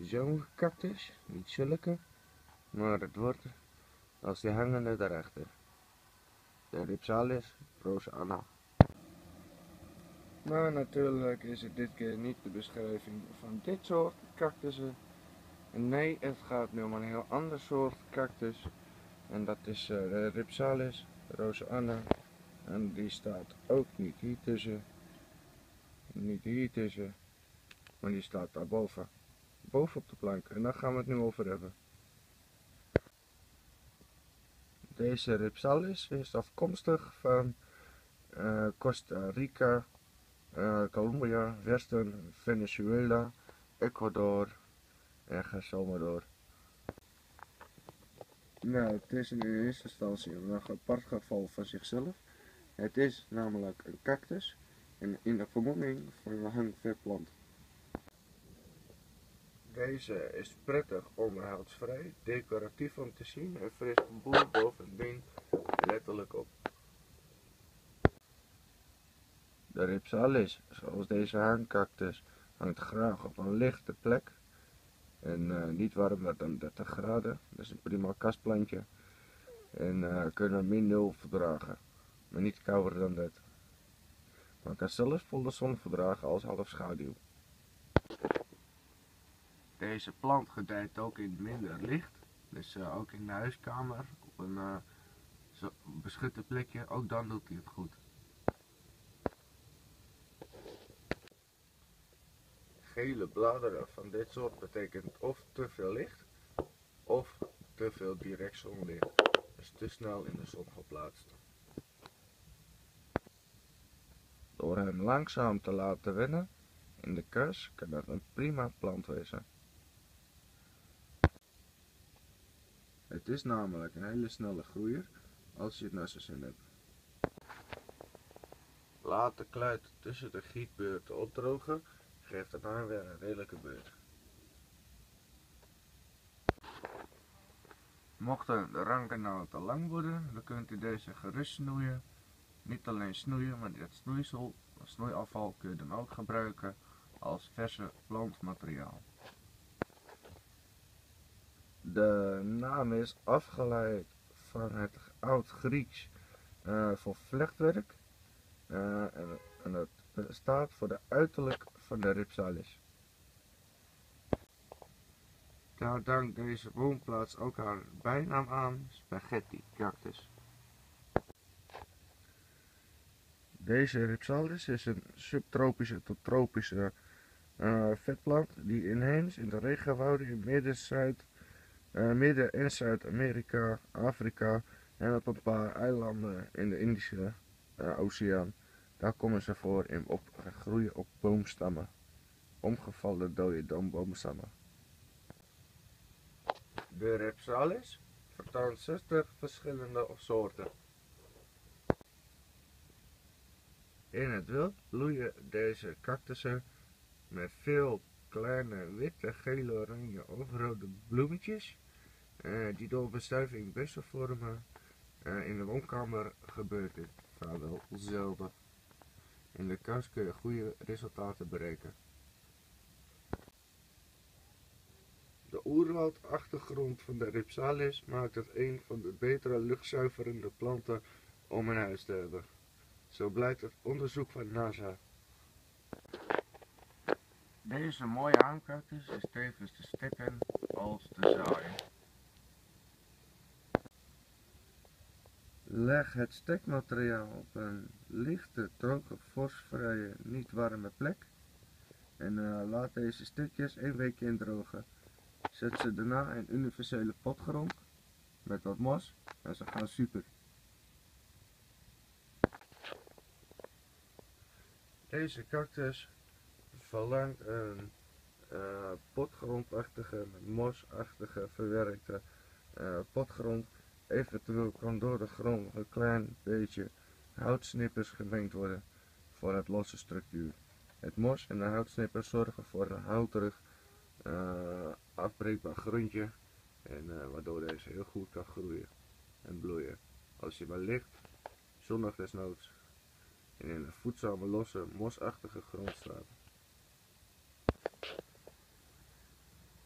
zomercactus, niet zulke, maar het wordt als die hangende daarachter. De Ripsalis roseana. Maar natuurlijk is het dit keer niet de beschrijving van dit soort cactussen. Nee, het gaat nu om een heel ander soort cactus. En dat is uh, de Ripsalis roseana. En die staat ook niet hier tussen. Niet hier tussen. Maar die staat daarboven. Boven op de plank. En daar gaan we het nu over hebben. Deze Ripsalis is afkomstig van uh, Costa Rica, uh, Colombia, Westen, Venezuela, Ecuador en ga. Nou, het is in eerste instantie een apart geval van zichzelf. Het is namelijk een cactus en in de vermomming van een hangvetplant. Deze is prettig onderhoudsvrij, decoratief om te zien en fris boel bovendien letterlijk op. De ripsalis, zoals deze hangcactus, hangt graag op een lichte plek en uh, niet warmer dan 30 graden. Dat is een prima kastplantje en uh, kunnen min 0 verdragen, maar niet kouder dan dat. Maar kan zelfs volle zon verdragen als half schaduw. Deze plant gedijt ook in minder licht, dus uh, ook in de huiskamer op een zo beschutte plekje, ook dan doet hij het goed. Gele bladeren van dit soort betekent of te veel licht of te veel direct zonlicht, dus te snel in de zon geplaatst. Door hem langzaam te laten wennen in de kers kan dat een prima plant wezen. Het is namelijk een hele snelle groeier als je het naar zijn zin hebt. Laat de kluit tussen de gietbeurten opdrogen, geeft daarna weer een redelijke beurt. Mochten de ranken nou te lang worden, dan kunt u deze gerust snoeien. Niet alleen snoeien, maar dit snoeisel, snoeiafval kun je dan ook gebruiken als verse plantmateriaal. De naam is afgeleid van het oud-Grieks uh, voor vlechtwerk uh, en, en, het staat voor de uiterlijk van de ripsalis. Daar dankt deze woonplaats ook haar bijnaam aan, spaghetti cactus. Deze ripsalis is een subtropische tot tropische uh, vetplant die inheems in de regenwouden in Midden-Zuid Midden- en Zuid-Amerika, Afrika en op een paar eilanden in de Indische uh, Oceaan. Daar komen ze voor in op, groeien op boomstammen, omgevallen dode boomstammen. De Repsalis vertoont 60 verschillende soorten. In het wild bloeien deze cactussen met veel kleine witte, gele, oranje of rode bloemetjes die door bestuiving bussen vormen. Uh, in de woonkamer gebeurt dit vrijwel zelden. In de kast kun je goede resultaten bereiken. De oerwoudachtergrond van de Ripsalis maakt het een van de betere luchtzuiverende planten om in huis te hebben. Zo blijkt het onderzoek van NASA. Deze mooie hangcactus is tevens te stekken als te zaaien. Leg het stekmateriaal op een lichte, droge, fosvrije, niet warme plek. En uh, laat deze stukjes één week indrogen. Zet ze daarna in universele potgrond met wat mos en ze gaan super. Deze cactus verlangt een uh, potgrondachtige, mosachtige, verwerkte uh, potgrond Eventueel kan door de grond een klein beetje houtsnippers gemengd worden voor het losse structuur. Het mos en de houtsnippers zorgen voor een houterig, uh, afbreekbaar grondje en uh, waardoor deze heel goed kan groeien en bloeien. Als je maar licht, zonnig desnoods en in een voedzame, losse, mosachtige grond.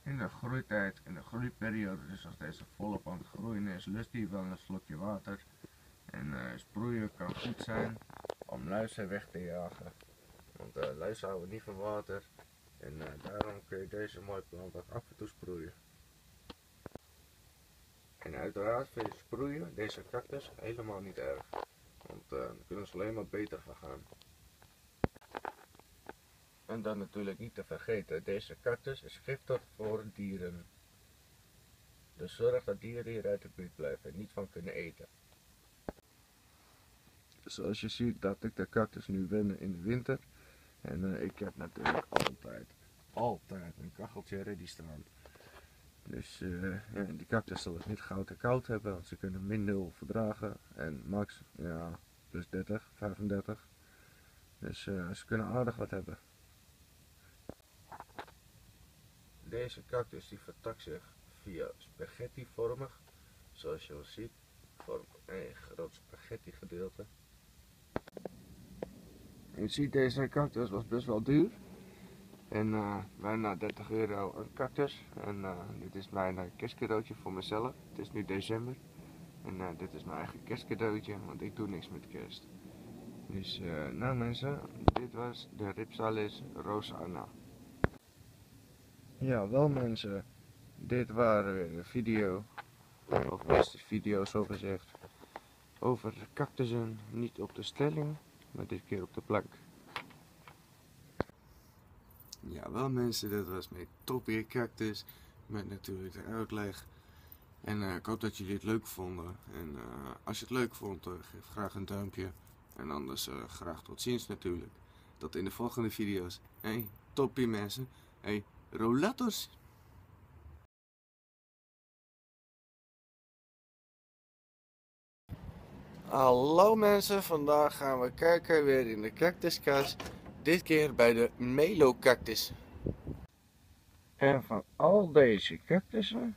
In de groeitijd, in de groeiperiode, dus als deze volop aan het groeien is, lust hij wel een slokje water. En uh, sproeien kan goed zijn om luizen weg te jagen. Want uh, luizen houden niet van water. En uh, daarom kun je deze mooie plant ook af en toe sproeien. En uiteraard vind je sproeien deze cactus helemaal niet erg. Want dan kunnen ze alleen maar beter gaan. En dan natuurlijk niet te vergeten, deze cactus is giftig voor dieren. Dus zorg dat dieren hier uit de buurt blijven en niet van kunnen eten. Zoals je ziet dat ik de cactus nu wennen in de winter. En uh, ik heb natuurlijk altijd, altijd een kacheltje ready staan. Dus uh, ja, die cactus zal het niet gauw te koud hebben, want ze kunnen min 0 verdragen. En max, ja, plus 30, 35. Dus uh, ze kunnen aardig wat hebben. Deze cactus die vertakt zich via spaghetti-vormig, zoals je al ziet, vormt een groot spaghetti gedeelte. Je ziet deze cactus was best wel duur. En uh, bijna 30 euro een cactus. En uh, dit is mijn kerstcadeautje voor mezelf. Het is nu december. En dit is mijn eigen kerstcadeautje, want ik doe niks met kerst. Dus nou mensen, dit was de Ripsalis Rosana. Ja, wel mensen, dit waren weer de video, of beste video zo gezegd, over cactussen, niet op de stelling, maar dit keer op de plank. Ja, wel mensen, dit was mijn topie cactus, met natuurlijk de uitleg. En uh, ik hoop dat jullie het leuk vonden. En uh, als je het leuk vond, uh, geef graag een duimpje. En anders graag tot ziens natuurlijk. Tot in de volgende video's. Hey, toppie mensen. Hey, Hallo mensen, vandaag gaan we kijken weer in de cactuskast. Dit keer bij de Melocactus. En van al deze cactussen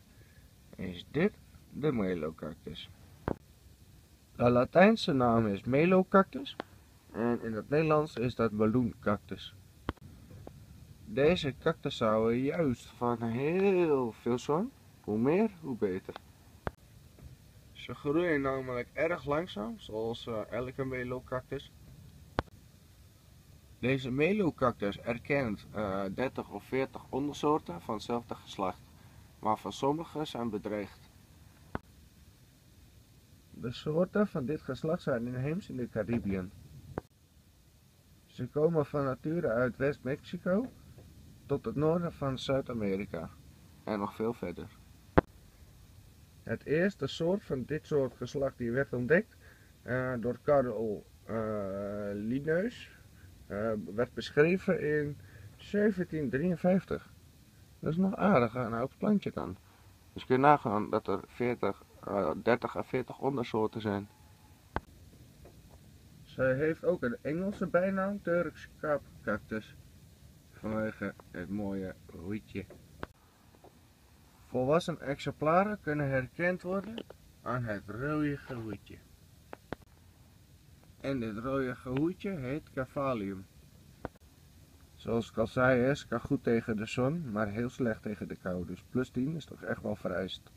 is dit de Melocactus. De Latijnse naam is Melocactus en in het Nederlands is dat ballooncactus. Deze cactus houden juist van heel veel zon. Hoe meer, hoe beter. Ze groeien namelijk erg langzaam, zoals uh, elke melocactus. Deze melocactus erkent uh, 30 of 40 ondersoorten van hetzelfde geslacht, waarvan sommige zijn bedreigd. De soorten van dit geslacht zijn inheems in de Caribiën. Ze komen van nature uit West-Mexico tot het noorden van Zuid-Amerika en nog veel verder. Het eerste soort van dit soort geslacht die werd ontdekt uh, door Karel uh, Linnaeus uh, werd beschreven in 1753. Dat is nog aardig een oud plantje dan. Dus kun je nagaan dat er 40, 30 à 40 ondersoorten zijn. Zij heeft ook een Engelse bijnaam Turks kaapcactus. Vanwege het mooie hoedje. Volwassen exemplaren kunnen herkend worden aan het rode hoedje. En dit rode hoedje heet Cavalium. Zoals ik al zei, is kan goed tegen de zon, maar heel slecht tegen de kou. Dus plus 10 is toch echt wel vereist.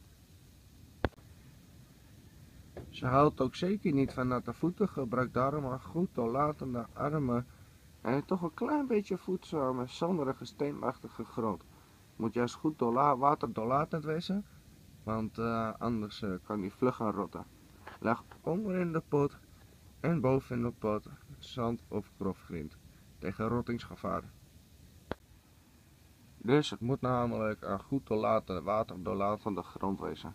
Ze houdt ook zeker niet van natte voeten, gebruikt daarom een goed doorlatende armen en toch een klein beetje voedzame, zanderige, steenachtige grond. Moet juist goed water doorlatend wezen, want uh, anders uh, kan die vlug gaan rotten. Leg onder in de pot en boven in de pot zand of grofgrind tegen rottingsgevaar. Dus het moet namelijk een goed doorlatende, water doorlatende grond wezen.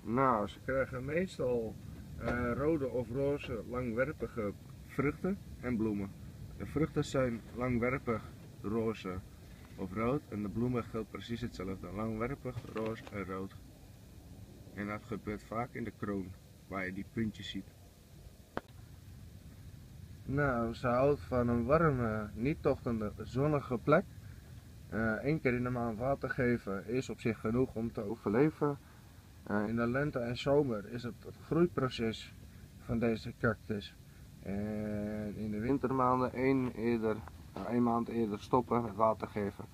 Nou, ze krijgen meestal uh, rode of roze langwerpige vruchten en bloemen. De vruchten zijn langwerpig roze of rood en de bloemen geldt precies hetzelfde. Langwerpig, roze en rood. En dat gebeurt vaak in de kroon, waar je die puntjes ziet. Nou, ze houdt van een warme, niet tochtende, zonnige plek. Eén uh, keer in de maand water geven is op zich genoeg om te overleven. Uh, in de lente en zomer is het, het groeiproces van deze cactus. En in de wintermaanden één, eerder, nou, één maand eerder stoppen met water geven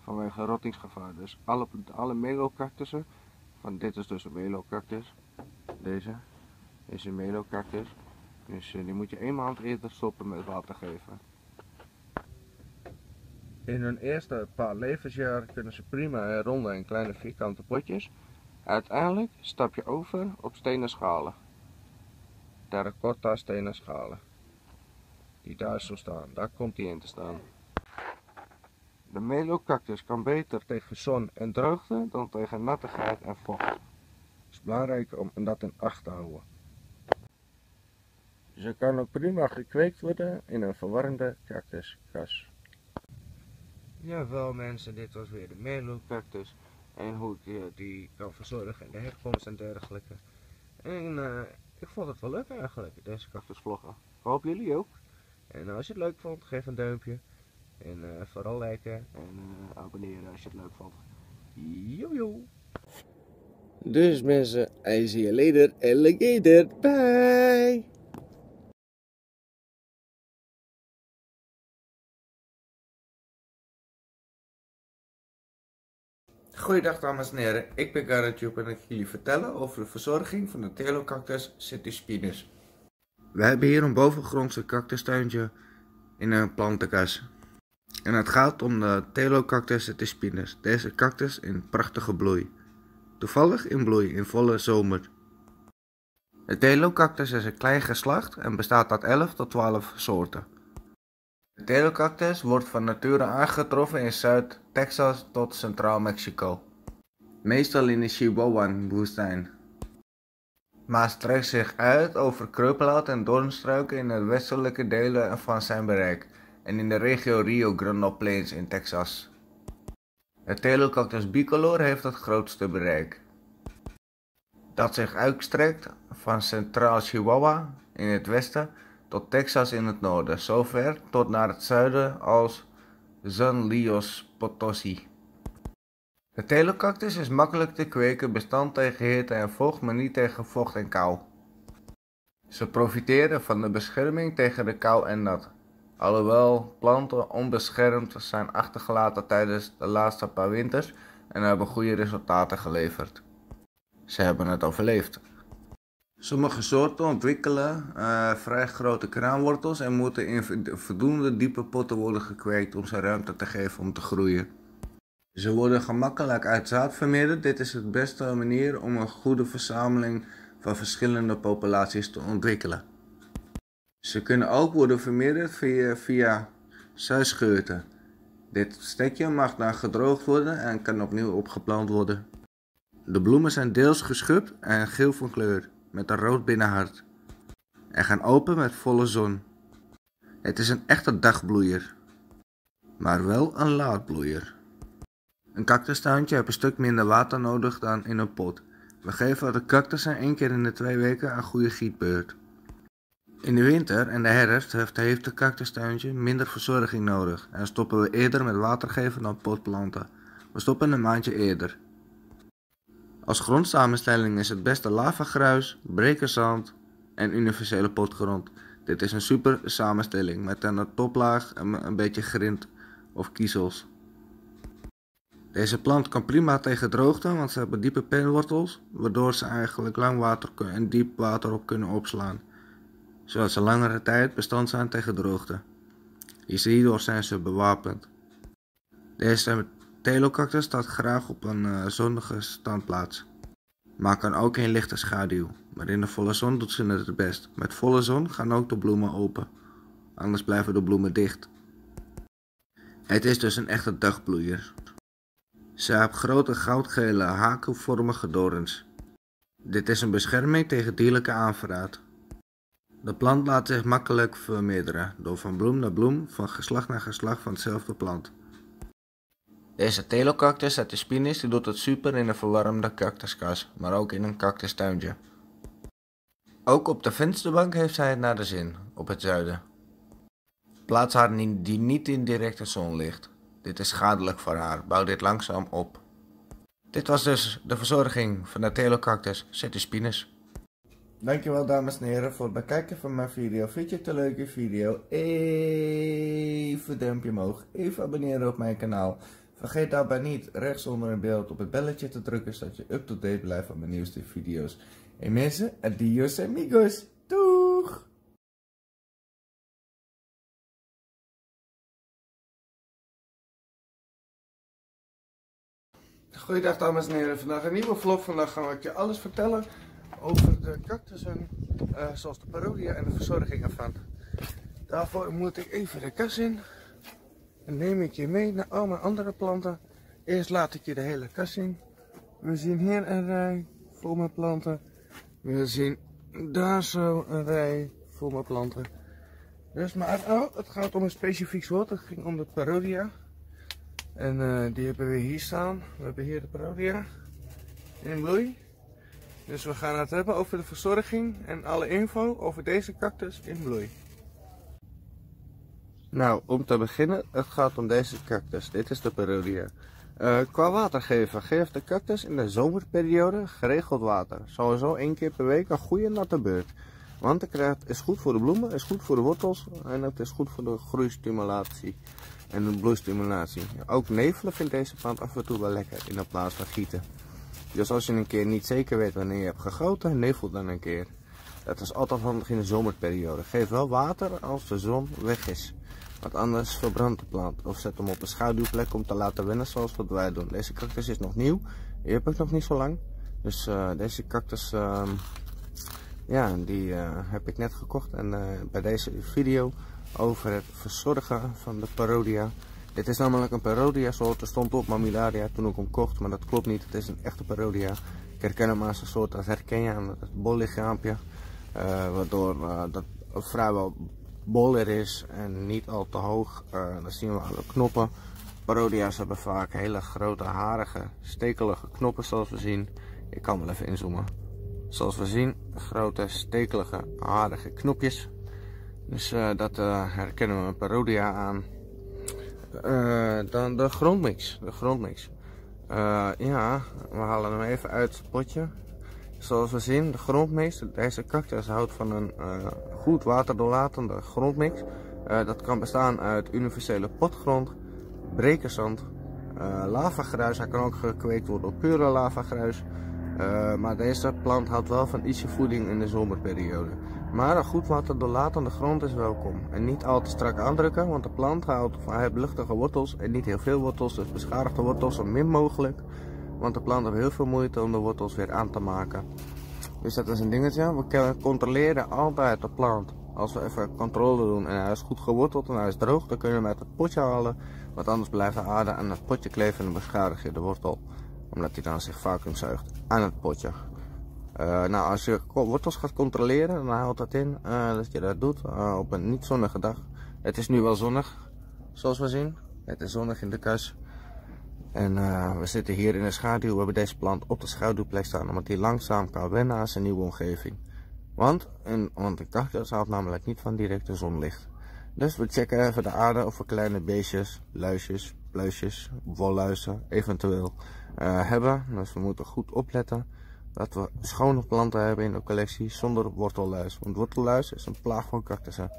vanwege rottingsgevaar. Dus alle, alle melocactussen, van dit is dus een melocactus, deze is een melocactus. Dus uh, die moet je één maand eerder stoppen met water geven. In hun eerste paar levensjaren kunnen ze prima herronden in kleine vierkante potjes. Uiteindelijk stap je over op stenen schalen. Terracotta stenen schalen. Die daar zo staan, daar komt die in te staan. De melocactus kan beter tegen zon en droogte dan tegen nattigheid en vocht. Het is belangrijk om dat in acht te houden. Ze kan ook prima gekweekt worden in een verwarmde cactuskas. Jawel mensen, dit was weer de melocactus en hoe ik die, die kan verzorgen en de herkomst en dergelijke. En uh, ik vond het wel leuk eigenlijk, deze cactusvloggen. Ik hoop jullie ook. En als je het leuk vond, geef een duimpje. En uh, vooral liken en abonneren als je het leuk vond. Jojo! Dus mensen, I see you later, alligator. Bye! Goeiedag dames en heren, ik ben GarrettTube en ik ga jullie vertellen over de verzorging van de Telocactus citispinus. We hebben hier een bovengrondse cactustuintje in een plantenkas. En het gaat om de Telocactus citispinus, deze cactus in prachtige bloei. Toevallig in bloei in volle zomer. De Telocactus is een klein geslacht en bestaat uit 11 tot 12 soorten. De Telocactus wordt van nature aangetroffen in Zuid-Texas tot Centraal-Mexico. Meestal in de Chihuahuan-woestijn. Maar strekt zich uit over kreupelhout en doornstruiken in de westelijke delen van zijn bereik en in de regio Rio Grande Plains in Texas. Het Telocactus bicolor heeft het grootste bereik. Dat zich uitstrekt van Centraal Chihuahua in het westen tot Texas in het noorden, zover tot naar het zuiden als San Luis Potosi. De telocactus is makkelijk te kweken, bestand tegen hitte en vocht, maar niet tegen vocht en kou. Ze profiteren van de bescherming tegen de kou en nat. Alhoewel planten onbeschermd zijn achtergelaten tijdens de laatste paar winters en hebben goede resultaten geleverd. Ze hebben het overleefd. Sommige soorten ontwikkelen uh, vrij grote kraanwortels en moeten in voldoende diepe potten worden gekweekt om ze ruimte te geven om te groeien. Ze worden gemakkelijk uit zaad vermeerderd. Dit is de beste manier om een goede verzameling van verschillende populaties te ontwikkelen. Ze kunnen ook worden vermeerderd via, via. Dit stekje mag dan gedroogd worden en kan opnieuw opgeplant worden. De bloemen zijn deels geschupt en geel van kleur met een rood binnenhart en gaan open met volle zon. Het is een echte dagbloeier, maar wel een laadbloeier. Een cactustuintje heeft een stuk minder water nodig dan in een pot. We geven de cactussen één keer in de twee weken een goede gietbeurt. In de winter en de herfst heeft, de cactustuintje minder verzorging nodig en stoppen we eerder met water geven dan potplanten. We stoppen een maandje eerder. Als grondsamenstelling is het beste lavagruis, brekerzand en universele potgrond. Dit is een super samenstelling met een toplaag en een beetje grind of kiezels. Deze plant kan prima tegen droogte, want ze hebben diepe penwortels, waardoor ze eigenlijk lang water en diep water op kunnen opslaan, zodat ze langere tijd bestand zijn tegen droogte. Hierdoor zijn ze bewapend. Deze Telocactus staat graag op een uh, zonnige standplaats, maar kan ook in lichte schaduw. Maar in de volle zon doet ze het het best. Met volle zon gaan ook de bloemen open, anders blijven de bloemen dicht. Het is dus een echte dagbloeier. Ze heeft grote goudgele hakenvormige dorens. Dit is een bescherming tegen dierlijke aanverraad. De plant laat zich makkelijk vermeerderen door van bloem naar bloem, van geslacht naar geslacht van hetzelfde plant. Deze telocactus uit de spinis doet het super in een verwarmde cactuskas, maar ook in een cactustuintje. Ook op de vensterbank heeft zij het naar de zin, op het zuiden. Plaats haar die niet in directe zon ligt. Dit is schadelijk voor haar, bouw dit langzaam op. Dit was dus de verzorging van de telocactus Cetispinus. Dankjewel dames en heren voor het bekijken van mijn video. Vind je het een leuke video? Even duimpje omhoog. Even abonneren op mijn kanaal. Vergeet daarbij niet rechts onder in beeld op het belletje te drukken zodat je up-to-date blijft van mijn nieuwste video's. En mensen, adios amigos. Doeg! Goeiedag dames en heren, vandaag een nieuwe vlog. Vandaag gaan we je alles vertellen over de cactussen, uh, zoals de parodia en de verzorging ervan. Daarvoor moet ik even de kas in en neem ik je mee naar al mijn andere planten. Eerst laat ik je de hele kas zien. We zien hier een rij vol met planten. We zien daar zo een rij vol met planten. Dus maar oh, het gaat om een specifiek soort. Het ging om de parodia. En uh, die hebben we hier staan. We hebben hier de parodia in bloei. Dus we gaan het hebben over de verzorging en alle info over deze cactus in bloei. Nou, om te beginnen, het gaat om deze cactus. Dit is de parodia. Uh, qua water geven, geef de cactus in de zomerperiode geregeld water. Sowieso één keer per week een goede natte beurt. Want het is goed voor de bloemen, is goed voor de wortels en het is goed voor de groeistimulatie en de bloeistimulatie. Ook nevelen vindt deze plant af en toe wel lekker in de plaats van gieten. Dus als je een keer niet zeker weet wanneer je hebt gegoten, nevel dan een keer. Dat is altijd handig in de zomerperiode. Geef wel water als de zon weg is. Anders verbrandt de plant. Of zet hem op een schaduwplek om te laten wennen zoals wat wij doen. Deze cactus is nog nieuw. Je hebt ook nog niet zo lang. Dus uh, deze cactus, uh, ja, die uh, heb ik net gekocht. En eh, bij deze video over het verzorgen van de parodia. Dit is namelijk een parodia soort. Er stond op Mamilaria toen ik hem kocht, maar dat klopt niet. Het is een echte parodia. Ik herken hem als een soort, dat herken je aan het bollichaampje. waardoor dat vrijwel boller is en niet al te hoog. Uh, dan zien we alle knoppen. Parodia's hebben vaak hele grote, harige, stekelige knoppen zoals we zien. Ik kan wel even inzoomen. Zoals we zien, grote, stekelige, harige knopjes. Dus uh, dat uh, herkennen we een parodia aan. dan de grondmix. De grondmix. ja, we halen hem even uit het potje. Zoals we zien, de grondmix, deze cactus houdt van een uh, goed waterdoorlatende grondmix. Uh, dat kan bestaan uit universele potgrond, brekersand, uh, lavagruis. Hij kan ook gekweekt worden op pure lavagruis. maar deze plant houdt wel van ietsje voeding in de zomerperiode. Maar een goed waterdoorlatende grond is welkom. En niet al te strak aandrukken, want de plant houdt van luchtige wortels en niet heel veel wortels. Dus beschadigde wortels zo min mogelijk. Want de plant heeft heel veel moeite om de wortels weer aan te maken. Dus dat is een dingetje. We controleren altijd de plant. Als we even controle doen en hij is goed geworteld en hij is droog, dan kunnen we hem uit het potje halen. Want anders blijft de aarde aan het potje kleven en beschadig je de wortel. Omdat hij dan zich vacuüm zuigt aan het potje. Uh, nou, als je wortels gaat controleren, dan houdt dat in uh, dat je dat doet uh, op een niet zonnige dag. Het is nu wel zonnig, zoals we zien. Het is zonnig in de kus. En uh, we zitten hier in de schaduw. We hebben deze plant op de schaduwplek staan. Omdat hij langzaam kan wennen aan zijn nieuwe omgeving. Want een, want een cactus houdt namelijk niet van directe zonlicht. Dus we checken even de aarde of we kleine beestjes, luisjes, pluisjes, wolluizen eventueel uh, hebben. Dus we moeten goed opletten dat we schone planten hebben in de collectie zonder wortelluis. Want wortelluis is een plaag van cactussen.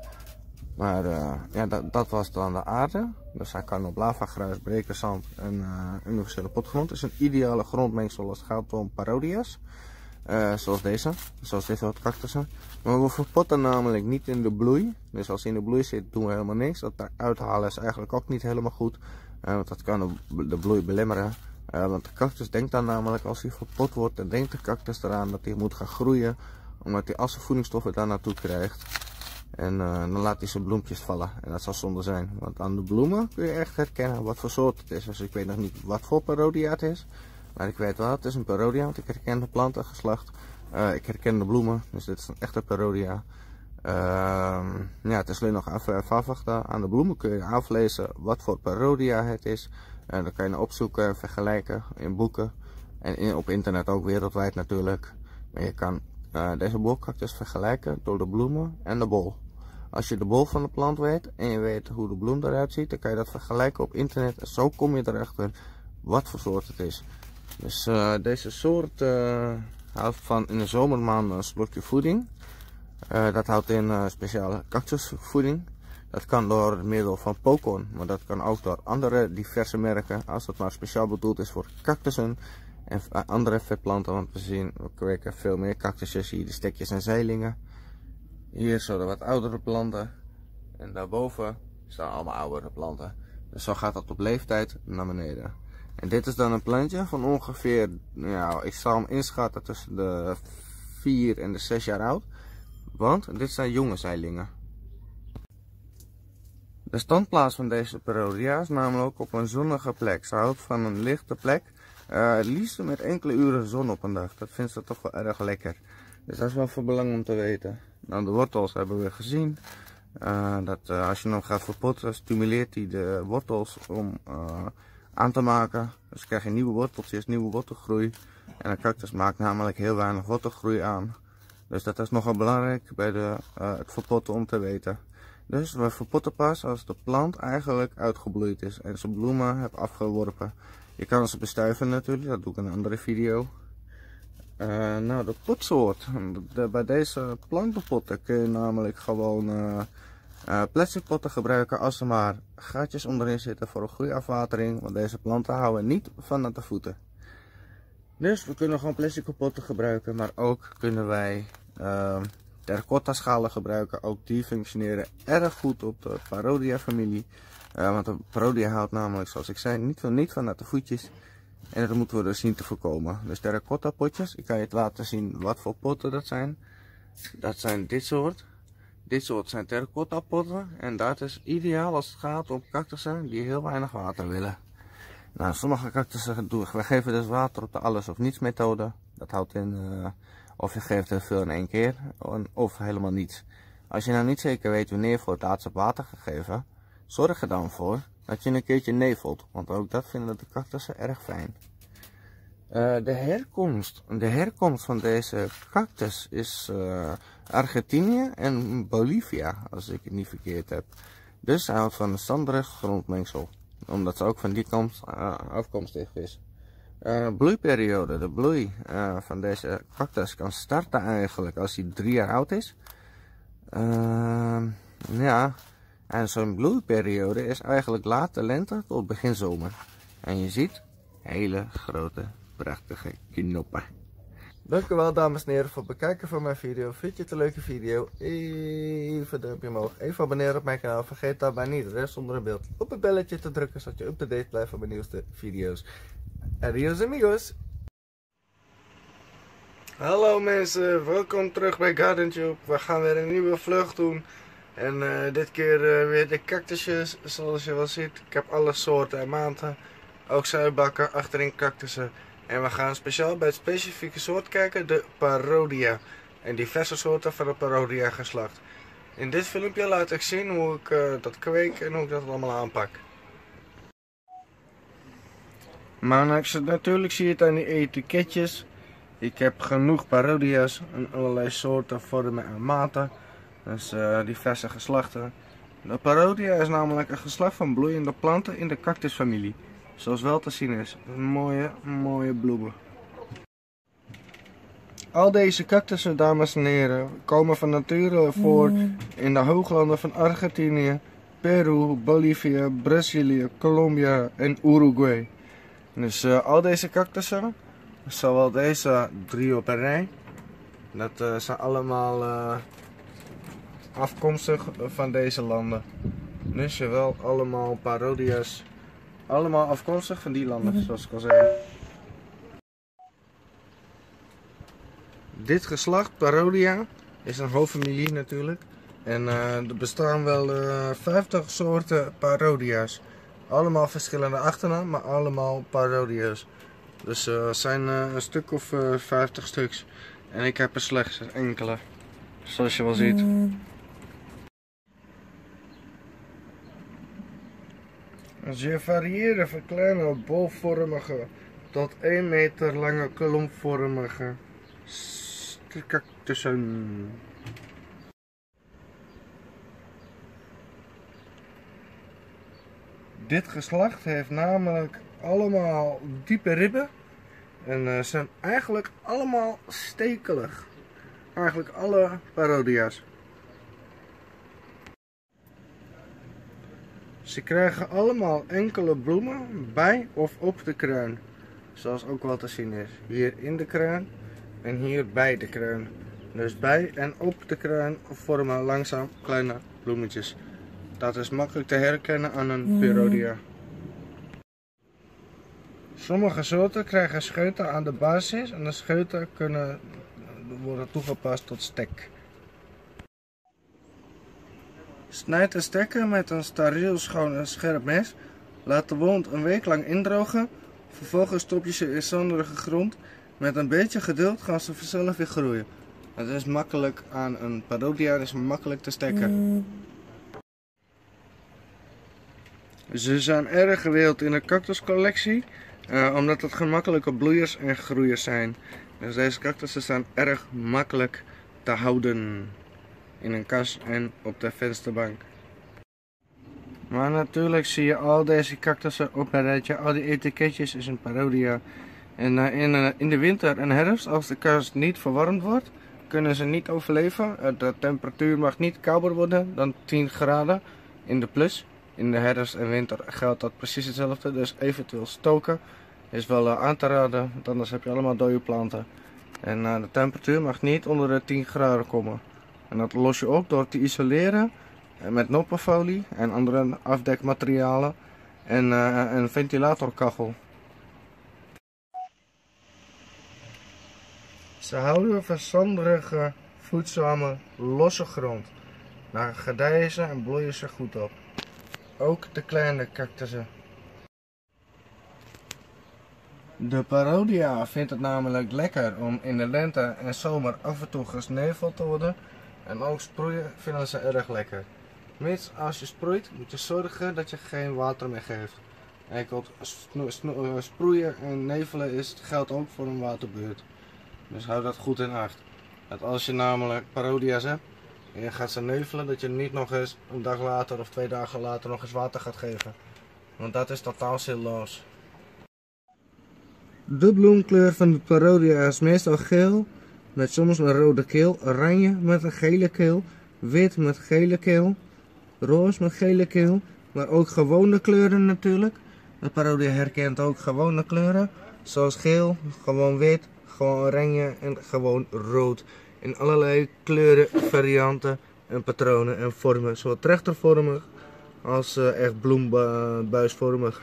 Maar uh, ja, dat, dat, was dan de aarde. Dus hij kan op lavagruis, brekerzand en uh, universele potgrond. Het is een ideale grondmengsel als het gaat om parodia's. Uh, zoals deze, zoals dit soort cactussen. Maar we verpotten namelijk niet in de bloei. Dus als hij in de bloei zit doen we helemaal niks. Dat uithalen is eigenlijk ook niet helemaal goed. want dat kan de, bloei belemmeren. want de cactus denkt dan namelijk als hij verpot wordt, dan denkt de cactus eraan dat hij moet gaan groeien. Omdat hij als voedingsstoffen daar naartoe krijgt. En uh, dan laat hij zijn bloempjes vallen. En dat zal zonde zijn. Want aan de bloemen kun je echt herkennen wat voor soort het is. Dus ik weet nog niet wat voor parodia het is. Maar ik weet wel, het is een parodia. Want ik herken de plantengeslacht. Uh, ik herken de bloemen. Dus dit is een echte parodia. Uh, ja, het is alleen nog afwachten. Aan de bloemen kun je aflezen wat voor parodia het is. En dan kan je opzoeken en vergelijken in boeken. En op internet ook wereldwijd natuurlijk. Maar je kan uh, deze bolcactus vergelijken door de bloemen en de bol. Als je de bol van de plant weet en je weet hoe de bloem eruit ziet, dan kan je dat vergelijken op internet. En zo kom je erachter wat voor soort het is. Dus uh, deze soort uh, houdt van in de zomermaanden een slokje voeding. Uh, dat houdt in speciale cactusvoeding. Dat kan door middel van Pocon, maar dat kan ook door andere diverse merken. Als dat maar speciaal bedoeld is voor cactussen en andere vetplanten. Want we zien, we kweken veel meer cactusjes. Hier de stekjes en zeilingen. Hier zo wat oudere planten. En daarboven staan allemaal oudere planten. Dus zo gaat dat op leeftijd naar beneden. En dit is dan een plantje van ongeveer, nou, ik zal hem inschatten tussen de 4 en de 6 jaar oud. Want dit zijn jonge zeilingen. De standplaats van deze parodia is namelijk op een zonnige plek. Ze houdt van een lichte plek. Uh, het liefst met enkele uren zon op een dag. Dat vindt ze toch wel erg lekker. Dus dat is wel van belang om te weten. Nou, de wortels hebben we gezien. Uh, dat uh, als je hem gaat verpotten, stimuleert hij de wortels om aan te maken. Dus krijg je nieuwe worteltjes, nieuwe wortelgroei. En een cactus maakt namelijk heel weinig wortelgroei aan. Dus dat is nogal belangrijk bij de, het verpotten om te weten. Dus we verpotten pas als de plant eigenlijk uitgebloeid is en zijn bloemen heb afgeworpen. Je kan ze bestuiven natuurlijk, dat doe ik in een andere video. Uh, nou, de potsoort. Bij deze plantenpotten kun je namelijk gewoon uh, uh, plastic potten gebruiken als er maar gaatjes onderin zitten voor een goede afwatering. Want deze planten houden niet van natte voeten. Dus we kunnen gewoon plastic potten gebruiken, maar ook kunnen wij terracotta schalen gebruiken. Ook die functioneren erg goed op de parodia familie. Want de parodia houdt namelijk, zoals ik zei, niet van, niet van natte voetjes. En dat moeten we dus zien te voorkomen. Dus terracotta potjes, ik kan je het laten zien wat voor potten dat zijn. Dat zijn dit soort. Dit soort zijn terracotta potten. En dat is ideaal als het gaat om cactussen die heel weinig water willen. Nou, sommige cactussen, we geven dus water op de alles of niets methode. Dat houdt in, uh, of je geeft er veel in één keer, of helemaal niets. Als je nou niet zeker weet wanneer voor het laatst water gegeven, zorg er dan voor dat je een keertje nevelt, want ook dat vinden de cactussen erg fijn. Uh, de, herkomst, de herkomst van deze cactus is uh, Argentinië en Bolivia, als ik het niet verkeerd heb. Dus hij houdt van een zanderig grondmengsel, omdat ze ook van die kant uh, afkomstig is. bloeiperiode, de bloei van deze cactus kan starten eigenlijk als hij drie jaar oud is. ja, en zo'n bloeiperiode is eigenlijk late lente tot begin zomer. En je ziet hele grote, prachtige knoppen. Dankjewel dames en heren voor het bekijken van mijn video. Vind je het een leuke video? Even duimpje omhoog. Even abonneren op mijn kanaal. Vergeet daarbij niet de rest zonder een beeld op het belletje te drukken. Zodat je up-to-date blijft van mijn nieuwste video's. Adios amigos! Hallo mensen, welkom terug bij GardenTube. We gaan weer een nieuwe vlucht doen. En uh, dit keer uh, weer de cactusjes, zoals je wel ziet. Ik heb alle soorten en maanden. Ook zuibakken, achterin cactussen. En we gaan speciaal bij het specifieke soort kijken, de parodia. En diverse soorten van de parodia geslacht. In dit filmpje laat ik zien hoe ik uh, dat kweek en hoe ik dat allemaal aanpak. Maar natuurlijk zie je het aan die etiketjes. Ik heb genoeg parodia's en allerlei soorten, vormen en maten. Dus uh, diverse geslachten. De parodia is namelijk een geslacht van bloeiende planten in de cactusfamilie. Zoals wel te zien is. Mooie, mooie bloemen. Al deze cactussen, dames en heren, komen van nature voor mm. in de hooglanden van Argentinië, Peru, Bolivia, Brazilië, Colombia en Uruguay. Dus uh, al deze cactussen, zowel deze drie op een rij, dat uh, zijn allemaal afkomstig van deze landen. Dus je wel allemaal parodia's. Allemaal afkomstig van die landen, mhm. zoals ik al zei. Dit geslacht, Parodia, is een hoofdfamilie natuurlijk. En uh, er bestaan wel uh, eh, 50 soorten parodia's. Allemaal verschillende achternaam, maar allemaal parodia's. Dus er uh, zijn een stuk of 50 stuks. En ik heb er slechts enkele. Zoals je wel ziet. Mhm. Ze variëren van kleine bolvormige tot 1 meter lange klompvormige cactussen. Dit geslacht heeft namelijk allemaal diepe ribben En uh, zijn eigenlijk allemaal stekelig. Eigenlijk alle parodia's. Ze krijgen allemaal enkele bloemen bij of op de kruin. Zoals ook wel te zien is. Hier in de kruin en hier bij de kruin. Dus bij en op de kruin vormen langzaam kleine bloemetjes. Dat is makkelijk te herkennen aan een perodia. Sommige soorten krijgen scheuten aan de basis en de scheuten kunnen worden toegepast tot stek. Snijd de stekken met een steriel schoon en scherp mes. Laat de wond een week lang indrogen. Vervolgens stop je ze in zanderige grond. Met een beetje geduld gaan ze vanzelf weer groeien. Het is makkelijk aan een parodia, is makkelijk te stekken. Ze zijn erg gewild in de cactuscollectie, uh, omdat het gemakkelijke bloeiers en groeiers zijn. Dus deze cactussen zijn erg makkelijk te houden in een kas en op de vensterbank. Maar natuurlijk zie je al deze cactussen op een rijtje, al die etiketjes is een parodia. En in, uh, in de winter en herfst, als de kas niet verwarmd wordt, kunnen ze niet overleven. Eh, de temperatuur mag niet kouder worden dan 10 graden in de plus. In de herfst en winter geldt dat precies hetzelfde. Dus eventueel stoken is wel aan te raden, anders heb je allemaal dode planten. En de temperatuur mag niet onder de 10 graden komen. En dat los je op door te isoleren met noppenfolie en andere afdekmaterialen en een ventilatorkachel. Ze houden van zanderige, voedzame, losse grond. Daar gedijen ze en bloeien ze goed op. Ook de kleine cactussen. De parodia vindt het namelijk lekker om in de lente en zomer af en toe gesneveld te worden en ook sproeien vinden ze erg lekker. Mits als je sproeit moet je zorgen dat je geen water meer geeft. Enkel eh, sproeien en nevelen is, geldt ook voor een waterbeurt. Dus hou dat goed in acht. Dat als je namelijk parodia's hebt en je gaat ze nevelen, dat je niet nog eens een dag later of twee dagen later nog eens water gaat geven. Want dat is totaal zinloos. De bloemkleur van de parodia is meestal geel met soms een rode keel, oranje met een gele keel, wit met gele keel, roze met gele keel, maar ook gewone kleuren natuurlijk. De parodie herkent ook gewone kleuren, zoals geel, gewoon wit, gewoon oranje en gewoon rood. In allerlei kleuren, varianten en patronen en vormen, zowel trechtervormig als uh, echt bloembuisvormig.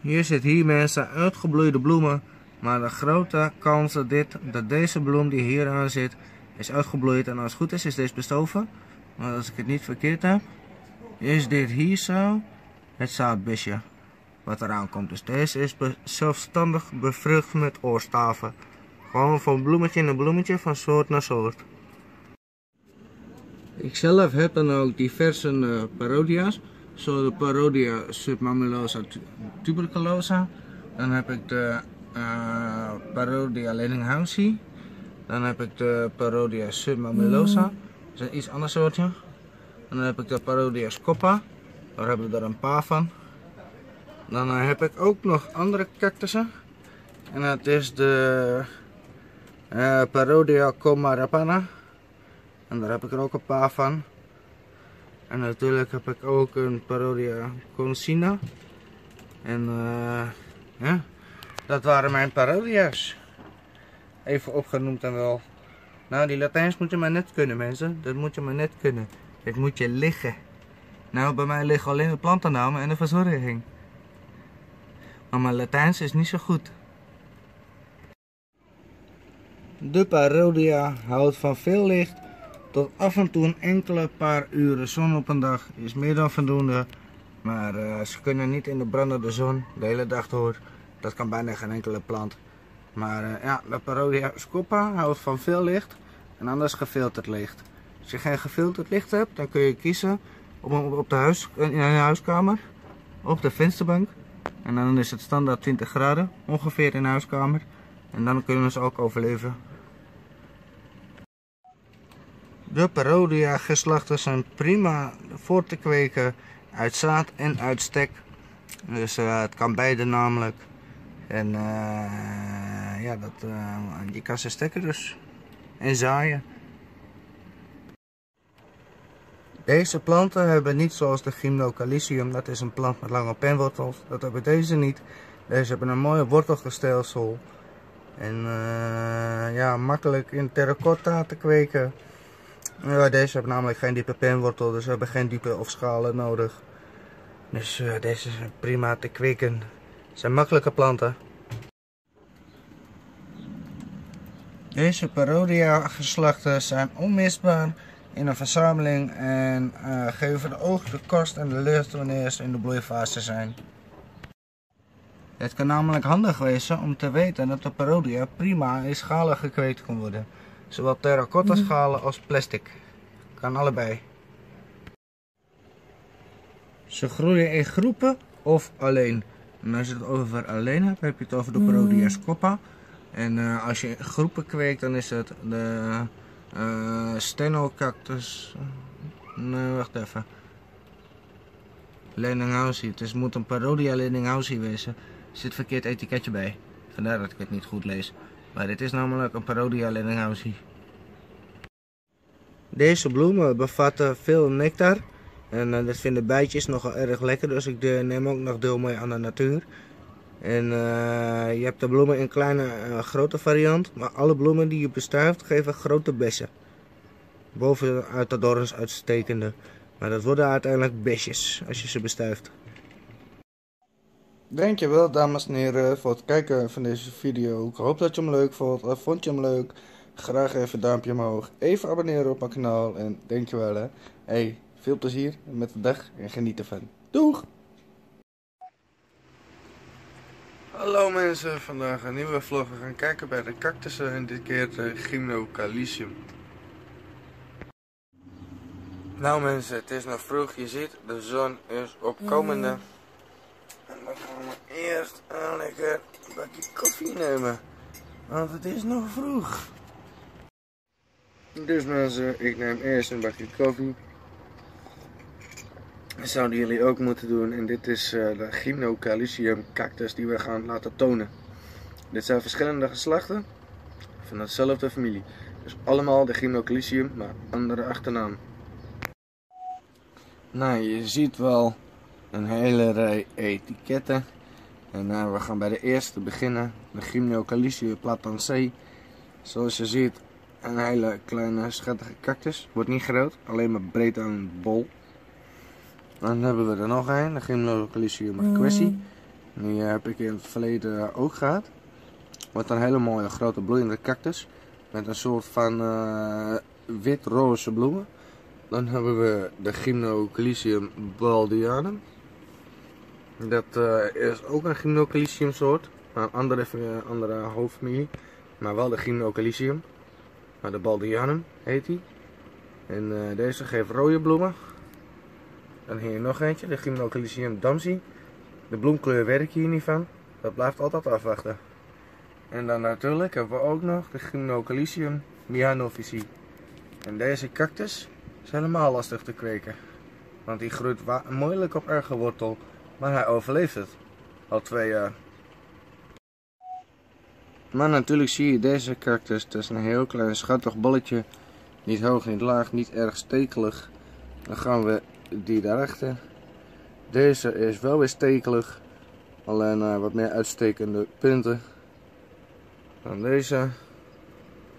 Hier zit hier mensen uitgebloeide bloemen maar de grote kans dat, dit, dat deze bloem die hier aan zit, is uitgebloeid. En als het goed is, is deze bestoven. Maar als ik het niet verkeerd heb, is dit hier zo het zaadbusje wat eraan komt. Dus deze is zelfstandig bevrucht met oorstaven. Gewoon van bloemetje naar bloemetje, van soort naar soort. Ik zelf heb dan ook diverse uh, parodia's. Zo de parodia submamulosa tuberculosa. Dan heb ik de Parodia Lenninghausie. Dan heb ik de Parodia Submamulosa. Dat is een iets ander soortje. En dan heb ik de Parodia Scoppa. Daar hebben we er een paar van. Dan heb ik ook nog andere cactussen. En dat is de uh, Parodia Comarapana. En daar heb ik er ook een paar van. En natuurlijk heb ik ook een Parodia Consina. En uh, ja. Dat waren mijn parodia's. Even opgenoemd en wel. Nou, die Latijns moet je maar net kunnen, mensen. Dat moet je maar net kunnen. Het moet je liggen. Nou, bij mij liggen alleen de plantennamen en de verzorging. Maar mijn Latijns is niet zo goed. De parodia houdt van veel licht tot af en toe een enkele paar uren zon op een dag is meer dan voldoende. Maar uh, ze kunnen niet in de brandende zon de hele dag door. Dat kan bijna geen enkele plant. Maar uh, ja, de Parodia scoppa houdt van veel licht en anders gefilterd licht. Als je geen gefilterd licht hebt, dan kun je kiezen op, op de huis, in je huiskamer, op de vensterbank. En dan is het standaard 20 graden ongeveer in de huiskamer. En dan kunnen ze ook overleven. De parodia geslachten zijn prima voor te kweken uit zaad en uit stek. Dus uh, het kan beide namelijk. En uh, ja, dat, uh, je kan ze stekken dus. En zaaien. Deze planten hebben niet zoals de Gymnocalicium, dat is een plant met lange penwortels. Dat hebben deze niet. Deze hebben een mooie wortelgestelsel. En uh, ja, makkelijk in terracotta te kweken. Deze hebben namelijk geen diepe penwortel, dus hebben geen diepe of schalen nodig. Dus deze is prima te kweken. Zijn makkelijke planten. Deze parodia geslachten zijn onmisbaar in een verzameling en uh, geven de oog de kost en de lucht wanneer ze in de bloeifase zijn. Het kan namelijk handig wezen om te weten dat de parodia prima in schalen gekweekt kan worden. Zowel terracotta schalen als plastic. Kan allebei. Ze groeien in groepen of alleen. En als je het over alleen hebt, heb je het over de parodia scoppa. En uh, als je groepen kweekt, dan is het de uh, stenocactus. Nee, wacht even. Lenninghausie. Het is, moet een parodia Lenninghausie wezen. Er zit verkeerd etiketje bij. Vandaar dat ik het niet goed lees. Maar dit is namelijk een parodia Lenninghausie. Deze bloemen bevatten veel nectar. En uh, dat vinden bijtjes nogal erg lekker. Dus ik neem ook nog deel mee aan de natuur. En uh, je hebt de bloemen in kleine uh, grote variant. Maar alle bloemen die je bestuift geven grote bessen. Bovenuit de dorens uitstekende. Maar dat worden uiteindelijk besjes als je ze bestuift. Dankjewel dames en heren voor het kijken van deze video. Ik hoop dat je hem leuk vond. Vond je hem leuk? Graag even duimpje omhoog. Even abonneren op mijn kanaal. En dankjewel hè. Hey, veel plezier met de dag en geniet ervan. Doeg! Hallo mensen, vandaag een nieuwe vlog. We gaan kijken bij de cactussen en dit keer de Gymnocalicium. Nou mensen, het is nog vroeg. Je ziet, de zon is opkomende. En dan gaan we eerst een lekker bakje koffie nemen. Want het is nog vroeg. Dus mensen, ik neem eerst een bakje koffie. Dat zouden jullie ook moeten doen. En dit is uh, de Gymnocalicium cactus die we gaan laten tonen. Dit zijn verschillende geslachten van dezelfde familie. Dus allemaal de Gymnocalicium, maar andere achternaam. Nou, je ziet wel een hele rij etiketten. En uh, we gaan bij de eerste beginnen. De Gymnocalicium platancea. Zoals je ziet, een hele kleine schattige cactus. Wordt niet groot, alleen maar breed aan bol. Dan hebben we er nog een, de Gymnocalicium aquesi. Die heb ik in het verleden ook gehad. Wat een hele mooie grote bloeiende cactus. Met een soort van uh, wit-roze bloemen. Dan hebben we de Gymnocalicium baldianum. Dat uh, is ook een Gymnocalicium soort. Maar een andere, uh, andere hoofdfamilie. Maar wel de Gymnocalicium. Maar de baldianum heet die. En deze geeft rode bloemen. Dan hier nog eentje, de Gymnocalicium damsi. De bloemkleur werk hier niet van. Dat blijft altijd afwachten. En dan natuurlijk hebben we ook nog de Gymnocalicium mianovici. En deze cactus is helemaal lastig te kweken. Want die groeit moeilijk op erge wortel. Maar hij overleeft het. Al twee jaar. Maar natuurlijk zie je deze cactus. Het is een heel klein schattig bolletje. Niet hoog, niet laag, niet erg stekelig. Dan gaan we die daarachter. Deze is wel weer stekelig. Alleen uh, wat meer uitstekende punten. Dan deze.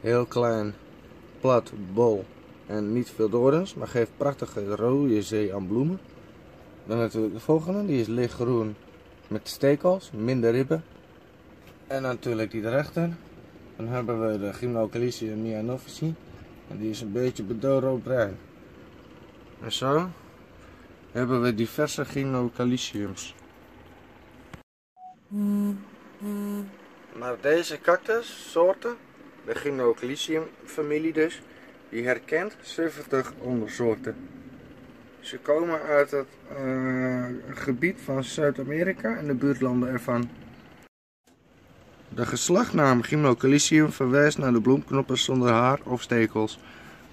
Heel klein, plat, bol en niet veel dorens, maar geeft prachtige rode zee aan bloemen. Dan natuurlijk de volgende, die is lichtgroen met stekels, minder ribben. En natuurlijk die daarachter. Dan hebben we de Gymnocalicium mianovici. En die is een beetje bedoorood-bruin. En zo hebben we diverse Gymnocaliciums. Maar deze cactussoorten, de Gymnocalicium familie dus, die herkent 70 ondersoorten. Ze komen uit het uh, gebied van Zuid-Amerika en de buurtlanden ervan. De geslachtnaam Gymnocalicium verwijst naar de bloemknoppen zonder haar of stekels.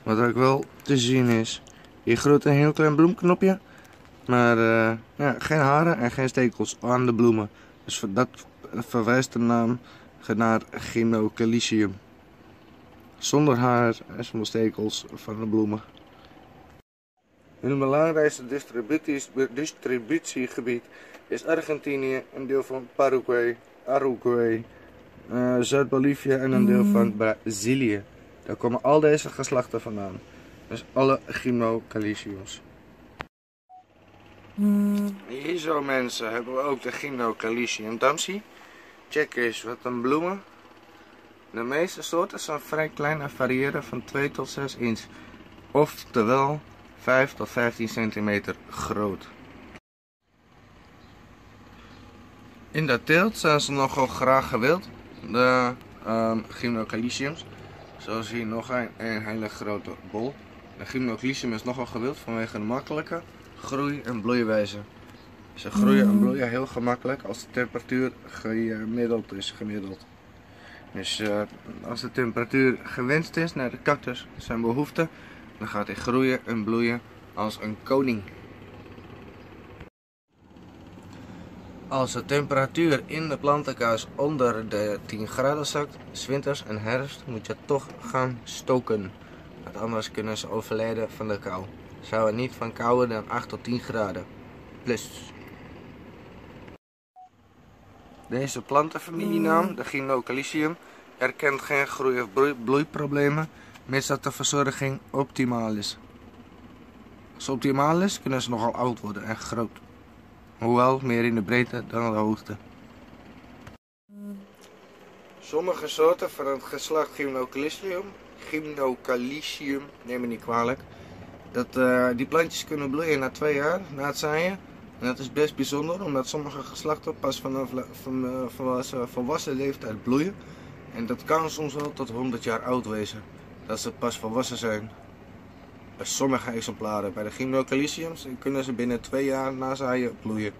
Wat ook wel te zien is. Hier groeit een heel klein bloemknopje, maar uh, ja, geen haren en geen stekels aan de bloemen. Dus dat verwijst de naam naar gymnocalicium. Zonder haar en zonder stekels van de bloemen. Hun belangrijkste distributiegebied is Argentinië, een deel van Paraguay, Uruguay, uh, Zuid-Bolivia en een deel van Brazilië. Daar komen al deze geslachten vandaan. Dus alle gymnocaliciums. Hier zo mensen hebben we ook de Gymnocalicium damsi. Check eens wat een bloemen. De meeste soorten zijn vrij klein en variëren van 2 tot 6 inch. Oftewel 5 tot 15 centimeter groot. In dat teelt zijn ze nogal graag gewild, de um, Gymnocaliciums. Zoals hier nog een, een hele grote bol. De Gymnocalicium is nogal gewild vanwege de makkelijke groei- en bloeiwijze. Ze groeien en bloeien heel gemakkelijk als de temperatuur gemiddeld is. Gemiddeld. Dus uh, als de temperatuur gewenst is naar de cactus, zijn behoefte, dan gaat hij groeien en bloeien als een koning. Als de temperatuur in de plantenkaas onder de 10 graden zakt, winters en herfst, moet je toch gaan stoken. Want anders kunnen ze overlijden van de kou. Zou er niet van kouder dan 8 tot 10 graden. Plus. Deze plantenfamilienaam, de Gymnocalicium, erkent geen groei- of bloeiproblemen, mits dat de verzorging optimaal is. Als optimaal is, kunnen ze nogal oud worden en groot. Hoewel meer in de breedte dan de hoogte. Sommige soorten van het geslacht Gymnocalicium, Gymnocalicium, neem me niet kwalijk, dat, uh, die plantjes kunnen bloeien na twee jaar na het zaaien. En dat is best bijzonder, omdat sommige geslachten pas vanaf van, uh, volwassen, volwassen leeftijd bloeien. En dat kan soms wel tot 100 jaar oud wezen, dat ze pas volwassen zijn. Bij sommige exemplaren, bij de Gymnocaliciums, kunnen ze binnen twee jaar na zaaien bloeien.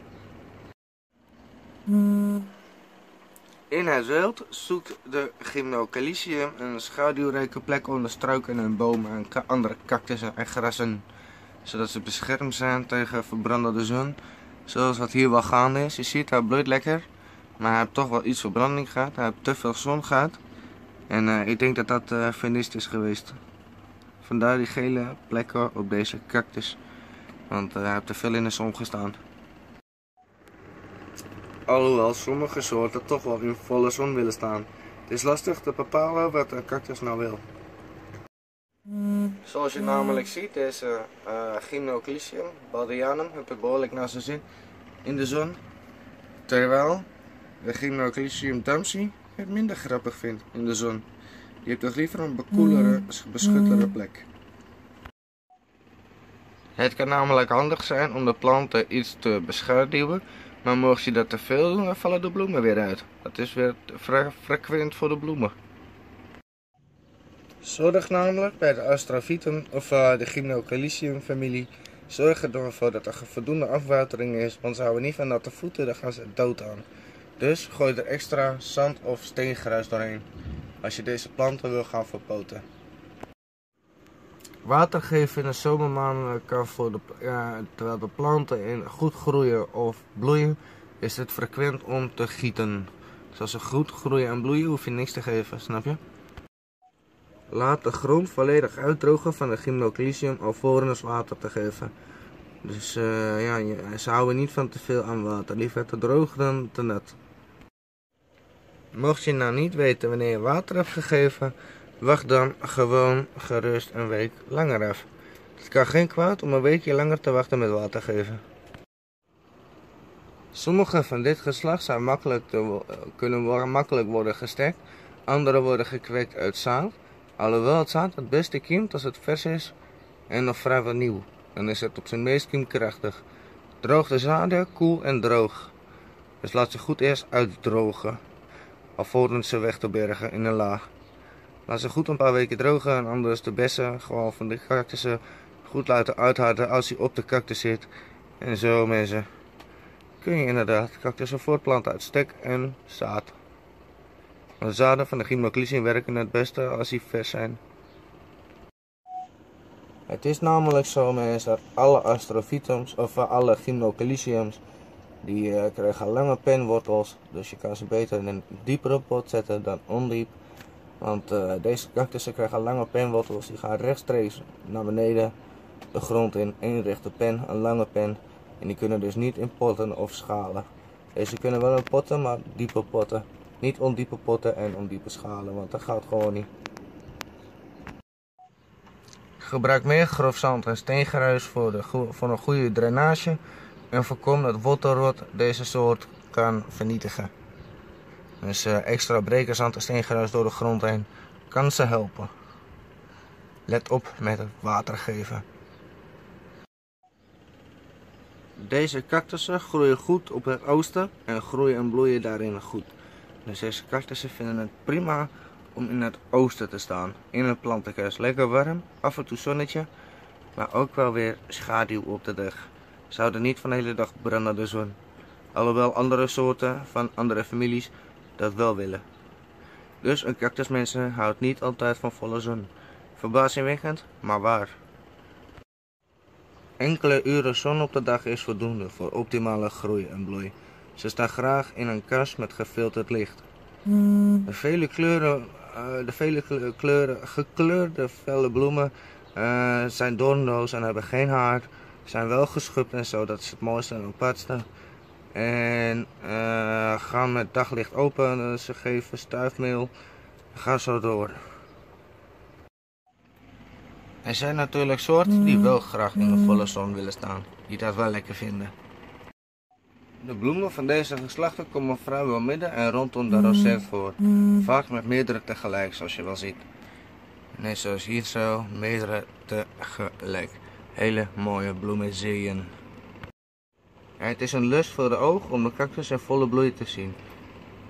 In het wild zoekt de Gymnocalicium een schaduwrijke plek onder struiken en bomen en andere cactussen en grassen, zodat ze beschermd zijn tegen verbrandende zon, zoals wat hier wel gaande is. Je ziet, hij bloeit lekker, maar hij heeft toch wel iets verbranding gehad, hij heeft te veel zon gehad. En uh, ik denk dat dat uh, vernist is geweest. Vandaar die gele plekken op deze cactus, want uh, hij heeft te veel in de zon gestaan. Alhoewel sommige soorten toch wel in volle zon willen staan. Het is lastig te bepalen wat een cactus nou wil. Zoals je namelijk ziet, deze uh, Gymnocalicium baldianum heeft het behoorlijk naar zijn zin in de zon. Terwijl de Gymnocalicium damsi het minder grappig vindt in de zon. Die heeft toch liever een bekoelere, beschuttere plek. Het kan namelijk handig zijn om de planten iets te beschaduwen maar mocht je dat te veel doen, dan vallen de bloemen weer uit. Dat is weer frequent voor de bloemen. Zorg namelijk bij de Astrophytum of uh, de Gymnocalicium familie. Zorg ervoor dat er voldoende afwatering is, want ze houden niet van natte voeten, dan gaan ze dood aan. Dus gooi er extra zand of steengruis doorheen als je deze planten wil gaan verpoten. Water geven in de zomermaanden kan voor de, ja, terwijl de planten in goed groeien of bloeien, is het frequent om te gieten. Dus als ze goed groeien en bloeien, hoef je niks te geven, snap je? Laat de grond volledig uitdrogen van de gymnocalicium alvorens water te geven. Dus uh, ja, ze houden niet van te veel aan water, liever te droog dan te nat. Mocht je nou niet weten wanneer je water hebt gegeven, Wacht dan gewoon gerust een week langer af. Het kan geen kwaad om een weekje langer te wachten met water geven. Sommige van dit geslacht zijn makkelijk te, kunnen worden, makkelijk worden gestekt, andere worden gekweekt uit zaad. Alhoewel het zaad het beste kiemt als het vers is en nog vrijwel nieuw. Dan is het op zijn meest kiemkrachtig. Droog de zaden koel en droog. Dus laat ze goed eerst uitdrogen, alvorens ze weg te bergen in een laag. Laat ze goed een paar weken drogen en anders de bessen gewoon van de cactussen goed laten uitharden als hij op de cactus zit. En zo mensen kun je inderdaad cactussen voortplanten uit stek en zaad. De zaden van de Gymnocalicium werken het beste als die vers zijn. Het is namelijk zo mensen dat alle astrophytums of alle Gymnocaliciums Die uh, krijgen lange penwortels, dus je kan ze beter in een diepere pot zetten dan ondiep. Want uh, deze cactussen krijgen lange penwortels, die gaan rechtstreeks naar beneden de grond in. Een rechte pen, een lange pen. En die kunnen dus niet in potten of schalen. Deze kunnen wel in potten, maar diepe potten. Niet ondiepe potten en ondiepe schalen, want dat gaat gewoon niet. Gebruik meer grof zand en steengruis voor, de, voor een goede drainage en voorkom dat wortelrot deze soort kan vernietigen. Dus extra brekerzand en steengruis door de grond heen kan ze helpen. Let op met het water geven. Deze cactussen groeien goed op het oosten en groeien en bloeien daarin goed. Dus deze cactussen vinden het prima om in het oosten te staan. In een plantenkast. Lekker warm, af en toe zonnetje, maar ook wel weer schaduw op de dag. Zouden niet van de hele dag branden de zon. Alhoewel andere soorten van andere families dat wel willen. Dus een cactusmensen houdt niet altijd van volle zon. Verbazingwekkend, maar waar. Enkele uren zon op de dag is voldoende voor optimale groei en bloei. Ze staan graag in een kast met gefilterd licht. De vele kleuren, uh, de vele kleuren, gekleurde felle bloemen uh, zijn doornloos en hebben geen haar. Zijn wel geschupt en zo, dat is het mooiste en apartste. En uh, gaan met daglicht open, ze geven stuifmeel. Ga zo door. Er zijn natuurlijk soorten die wel graag in de volle zon willen staan, die dat wel lekker vinden. De bloemen van deze geslachten komen vrijwel midden en rondom de roset voor, vaak met meerdere tegelijk zoals je wel ziet. Net zoals hier zo, meerdere tegelijk. Hele mooie bloemenzeeën. Het is een lust voor de oog om de cactus in volle bloei te zien.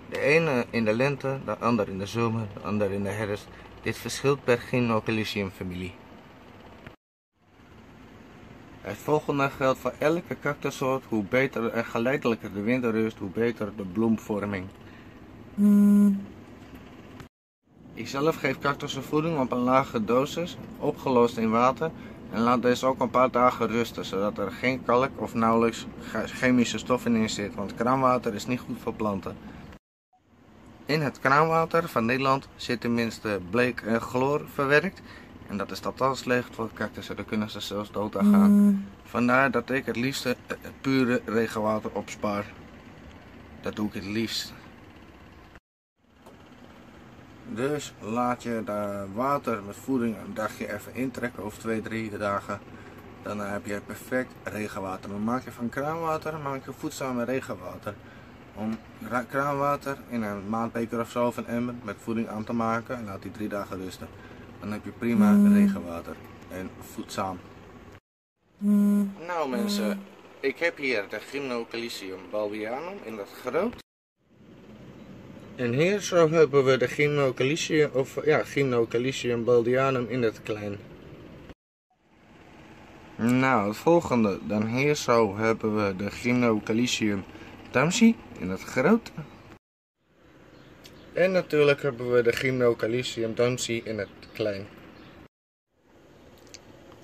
De ene in de lente, de ander in de zomer, de ander in de herfst. Dit verschilt per Gymnocalicium familie. Het volgende geldt voor elke cactussoort. Hoe beter en geleidelijker de wind rust, hoe beter de bloemvorming. Ik zelf geef cactussen voeding op een lage dosis, opgelost in water. En laat deze ook een paar dagen rusten, zodat er geen kalk of nauwelijks chemische stoffen in zit. Want kraanwater is niet goed voor planten. In het kraanwater van Nederland zit tenminste bleek en chloor verwerkt. En dat is totaal slecht voor cactussen, daar kunnen ze zelfs dood aan gaan. Vandaar dat ik het liefst pure regenwater opspaar. Dat doe ik het liefst. Dus laat je de water met voeding een dagje even intrekken of twee, drie dagen. Dan heb je perfect regenwater. Dan maak je van kraanwater maak je voedzame regenwater. Om kraanwater in een maandbeker of zo of een emmer met voeding aan te maken en laat die drie dagen rusten. Dan heb je prima regenwater en voedzaam. Nou mensen, ik heb hier de Gymnocalicium balbianum in dat groot. En hier zo hebben we de Gymnocalicium, of ja, Gymnocalicium baldianum in het klein. Nou, het volgende. Dan hier zo hebben we de Gymnocalicium tamsi in het groot. En natuurlijk hebben we de Gymnocalicium tamsi in het klein.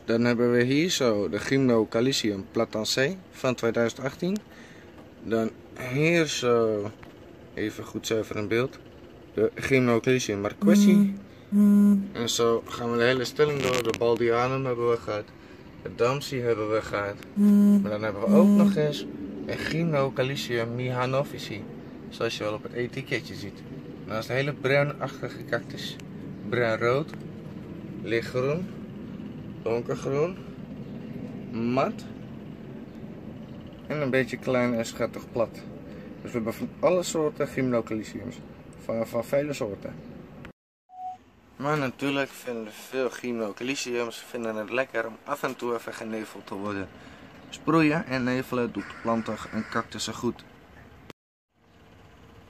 Dan hebben we hier zo de Gymnocalicium platancé van 2018. Dan hier zo, even goed zuiver in beeld, de Gymnocalicium marquesi. En zo gaan we de hele stelling door. De Baldianum hebben we gehad. De Damsi hebben we gehad. Maar dan hebben we ook nog eens een Gymnocalicium mihanovici. Zoals je wel op het etiketje ziet. Dat is een hele bruinachtige cactus. Bruinrood, lichtgroen, donkergroen, mat en een beetje klein en schattig plat. Dus we hebben van alle soorten gymnocaliciums, van, van vele soorten. Maar natuurlijk vinden veel gymnocaliciums vinden het lekker om af en toe even geneveld te worden. Sproeien en nevelen doet planten en cactussen goed.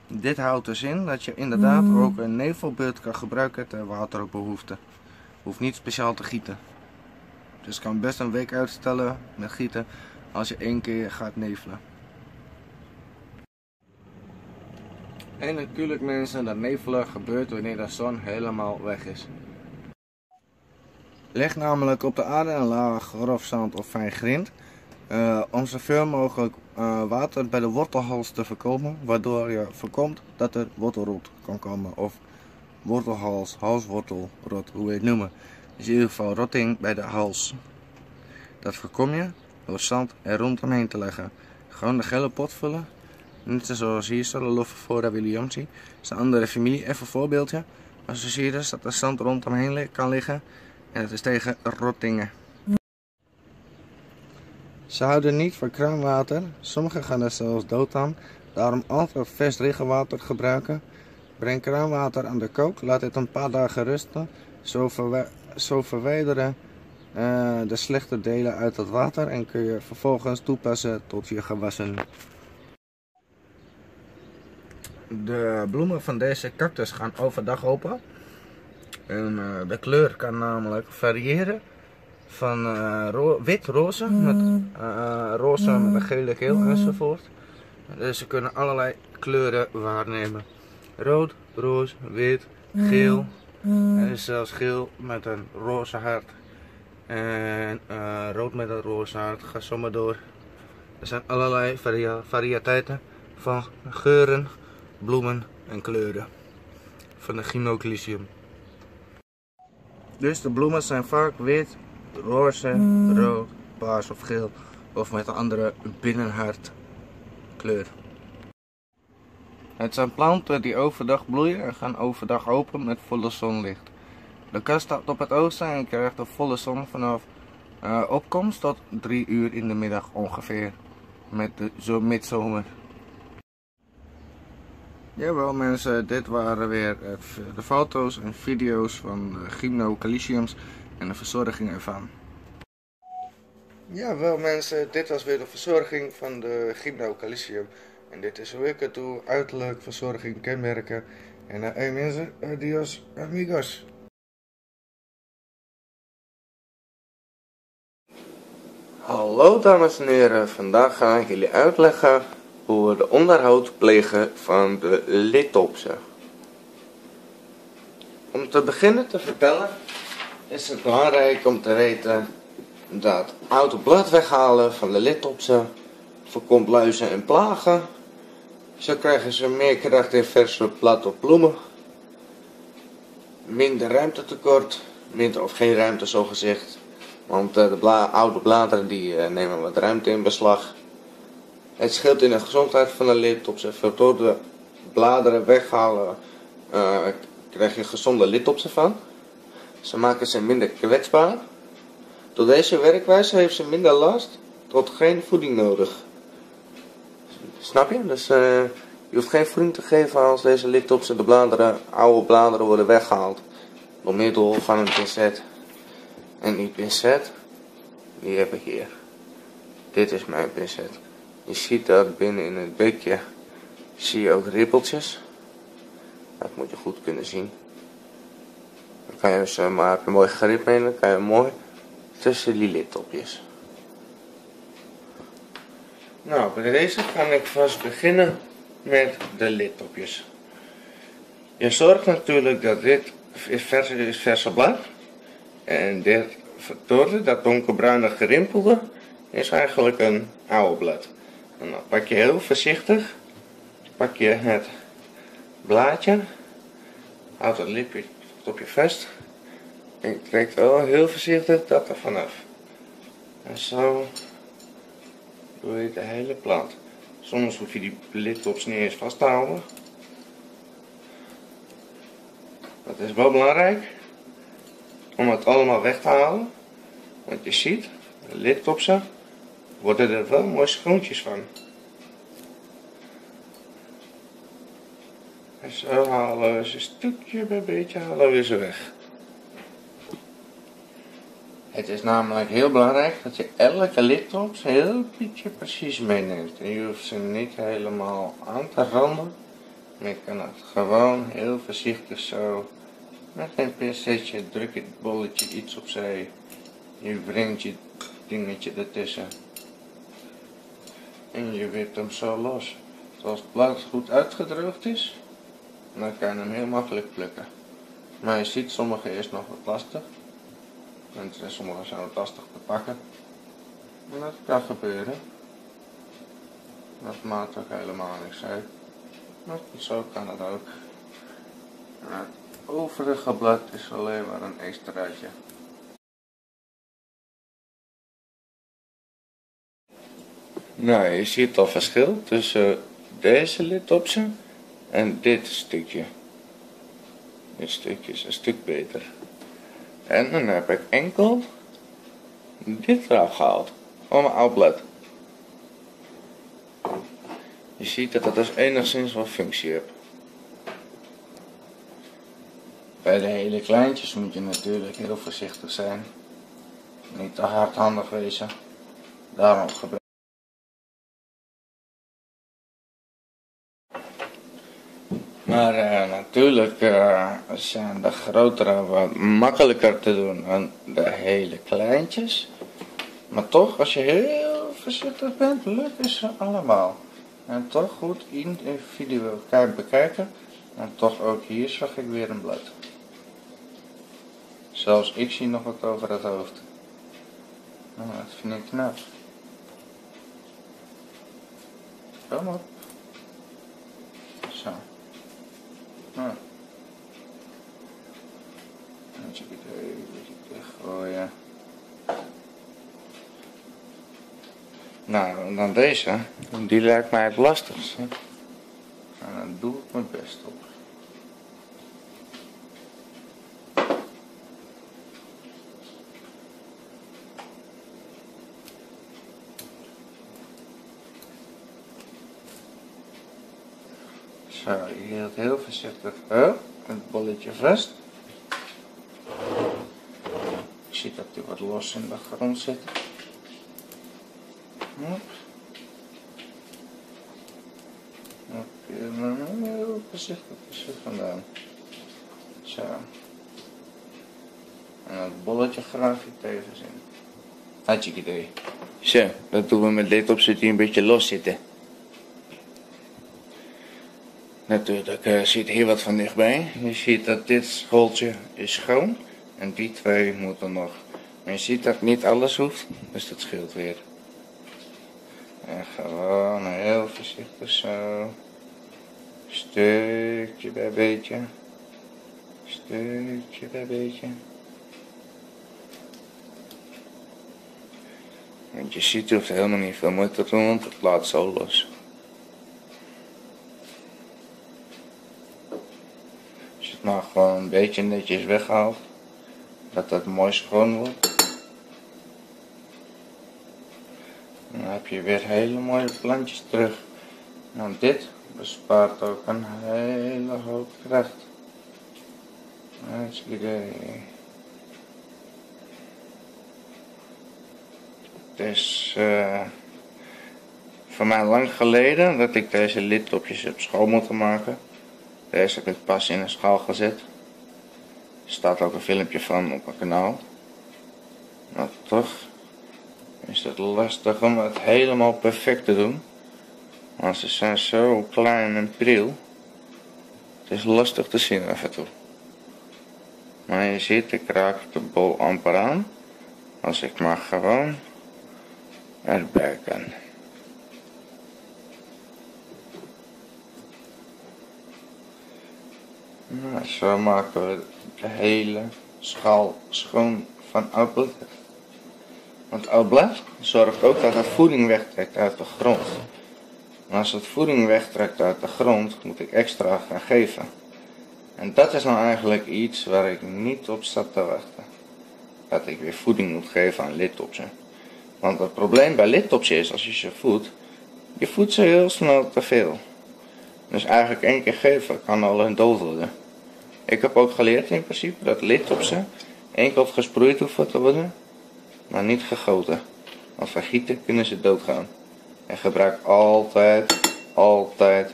Dit houdt dus in dat je inderdaad ook een nevelbeurt kan gebruiken ter waterbehoefte. Hoeft niet speciaal te gieten. Dus kan best een week uitstellen met gieten als je één keer gaat nevelen. En natuurlijk mensen, dat nevelen gebeurt wanneer de zon helemaal weg is. Leg namelijk op de aarde een laag grof zand of fijn grind. uh, om zoveel mogelijk uh, water bij de wortelhals te voorkomen, waardoor je voorkomt dat er wortelrot kan komen. Of wortelhals, halswortelrot, hoe je het noemen. Dus in ieder geval rotting bij de hals. Dat voorkom je door zand er rondomheen te leggen. Gewoon de gele pot vullen. Net zoals hier staat de Lophofora williamsi. Dat is een andere familie. Even een voorbeeldje. Maar zo zie je dus dat er zand rondomheen kan liggen. En dat is tegen rottingen. Ze houden niet van kraanwater. Sommigen gaan er zelfs dood aan. Daarom altijd vers regenwater gebruiken. Breng kraanwater aan de kook. Laat het een paar dagen rusten. Zo, verwi zo verwijderen uh, de slechte delen uit het water en kun je vervolgens toepassen tot je gewassen. De bloemen van deze cactus gaan overdag open. En uh, de kleur kan namelijk variëren van uh, ro wit roze met uh, roze met een gele keel enzovoort. Dus ze kunnen allerlei kleuren waarnemen. Rood, roze, wit, geel en zelfs geel met een roze hart. En rood met een roze hart. Ga zomaar door. Er zijn allerlei varia variëteiten van geuren, bloemen en kleuren van de Gymnoclisium. Dus de bloemen zijn vaak wit, roze, rood, paars of geel of met een andere binnenhart kleur. Het zijn planten die overdag bloeien en gaan overdag open met volle zonlicht. De kast staat op het oosten en krijgt de volle zon vanaf uh, opkomst tot 3 uur in de middag ongeveer. Met de zo midzomer. Jawel mensen, dit waren weer de foto's en video's van uh, gymnocaliciums en de verzorging ervan. Jawel mensen, dit was weer de verzorging van de gymnocalicium. En dit is hoe ik het doe, uiterlijk, verzorging, kenmerken. En uh, mensen, adios amigos. Hallo dames en heren, vandaag ga ik jullie uitleggen we de onderhoud plegen van de littopsen. Om te beginnen te vertellen is het belangrijk om te weten dat oude blad weghalen van de littopsen voorkomt luizen en plagen. Zo krijgen ze meer kracht in verse blad of bloemen. Minder ruimtetekort, minder of geen ruimte zo gezegd. Want uh, de oude bladeren die uh, nemen wat ruimte in beslag. Het scheelt in de gezondheid van de littopsen. Door de bladeren weghalen uh, krijg je gezonde littopsen van. Ze maken ze minder kwetsbaar. Door deze werkwijze heeft ze minder last tot geen voeding nodig. Snap je? Dus je hoeft geen voeding te geven als deze littopsen de bladeren, oude bladeren worden weggehaald. Door middel van een pincet. En die pincet, die heb ik hier. Dit is mijn pincet. Je ziet dat binnen in het bekje, zie je ook rippeltjes. Dat moet je goed kunnen zien. Dan kan je dus, maar je mooi grip mee, dan kan je mooi tussen die littopjes. Nou, bij deze kan ik vast beginnen met de littopjes. Je zorgt natuurlijk dat dit is verse blad en dit vertorde, dat donkerbruine gerimpelde, is eigenlijk een oude blad. En dan pak je heel voorzichtig, pak je het blaadje, houdt het lipje op je vast en je trekt wel heel voorzichtig dat er vanaf. En zo doe je de hele plant. Soms hoef je die lidtops niet eens vast te houden. Dat is wel belangrijk om het allemaal weg te halen. Want je ziet, de lidtopsen worden er wel mooie schoontjes van. En zo halen we ze stukje bij beetje halen we ze weg. Het is namelijk heel belangrijk dat je elke lidtops heel beetje precies meeneemt. En je hoeft ze niet helemaal aan te randen. Maar je kan het gewoon heel voorzichtig zo met een pincetje druk je het bolletje iets opzij. Je brengt je dingetje ertussen. En je wipt hem zo los. Als het blad goed uitgedroogd is, dan kan je hem heel makkelijk plukken. Maar je ziet, sommige is nog wat lastig. En sommige zijn wat lastig te pakken. Dat kan gebeuren. Dat maakt ook helemaal niks uit. Maar zo kan het ook. Het overige blad is alleen maar een extraatje. Nou, je ziet al verschil tussen deze lidopsen en dit stukje. Dit stukje is een stuk beter. En dan heb ik enkel dit eraf gehaald. Van mijn blad. Je ziet dat dat dus enigszins wel functie heeft. Bij de hele kleintjes moet je natuurlijk heel voorzichtig zijn. Niet te hardhandig wezen. Daarom gebruik Maar uh, natuurlijk uh, zijn de grotere wat makkelijker te doen dan de hele kleintjes. Maar toch, als je heel voorzichtig bent, lukken ze allemaal. En toch goed individueel bekijken. En toch ook hier zag ik weer een blad. Zelfs ik zie nog wat over het hoofd. Nou, dat vind ik knap. Kom op. Zo. Nou. Dan check ik even weggooien. Nou, dan deze. Die lijkt mij het lastigste. En dan doe ik mijn best op. Je hield heel voorzichtig oh, het bolletje vast. Ik zie dat hij wat los in de grond zit. Hop. Oké, heel voorzichtig er vandaan. Zo. En het bolletje graaf ik tevens in. Had je idee. Zo, dat doen we met dit op zit een beetje los zitten. Natuurlijk uh, ziet hier wat van dichtbij. Je ziet dat dit schooltje is schoon. En die twee moeten nog. Maar je ziet dat niet alles hoeft. Dus dat scheelt weer. En gewoon heel voorzichtig zo. Stukje bij beetje. Stukje bij beetje. Want je ziet, je hoeft helemaal niet veel moeite te doen, want het laat zo los. Als je het maar gewoon een beetje netjes weghaalt, dat het mooi schoon wordt. Dan heb je weer hele mooie plantjes terug. Nou, dit bespaart ook een hele hoop kracht. Idee. Het is uh, voor mij lang geleden dat ik deze lidtopjes heb schoon moeten maken. Deze heb ik pas in een schaal gezet. Er staat ook een filmpje van op mijn kanaal. Maar toch is het lastig om het helemaal perfect te doen. Want ze zijn zo klein en pril. Het is lastig te zien af en toe. Maar je ziet, ik raak de bol amper aan. Als ik maar gewoon erbij kan. Nou, zo maken we de hele schaal schoon van appelen. Want oud blad zorgt ook dat het voeding wegtrekt uit de grond. En als het voeding wegtrekt uit de grond, moet ik extra gaan geven. En dat is nou eigenlijk iets waar ik niet op sta te wachten. Dat ik weer voeding moet geven aan lidtopsen. Want het probleem bij lidtopsen is, als je ze voedt, je voedt ze heel snel te veel. Dus eigenlijk één keer geven kan al een dood worden. Ik heb ook geleerd in principe dat lidtopsen één keer gesproeid hoeven te worden maar niet gegoten. Want van gieten kunnen ze doodgaan. En gebruik altijd, altijd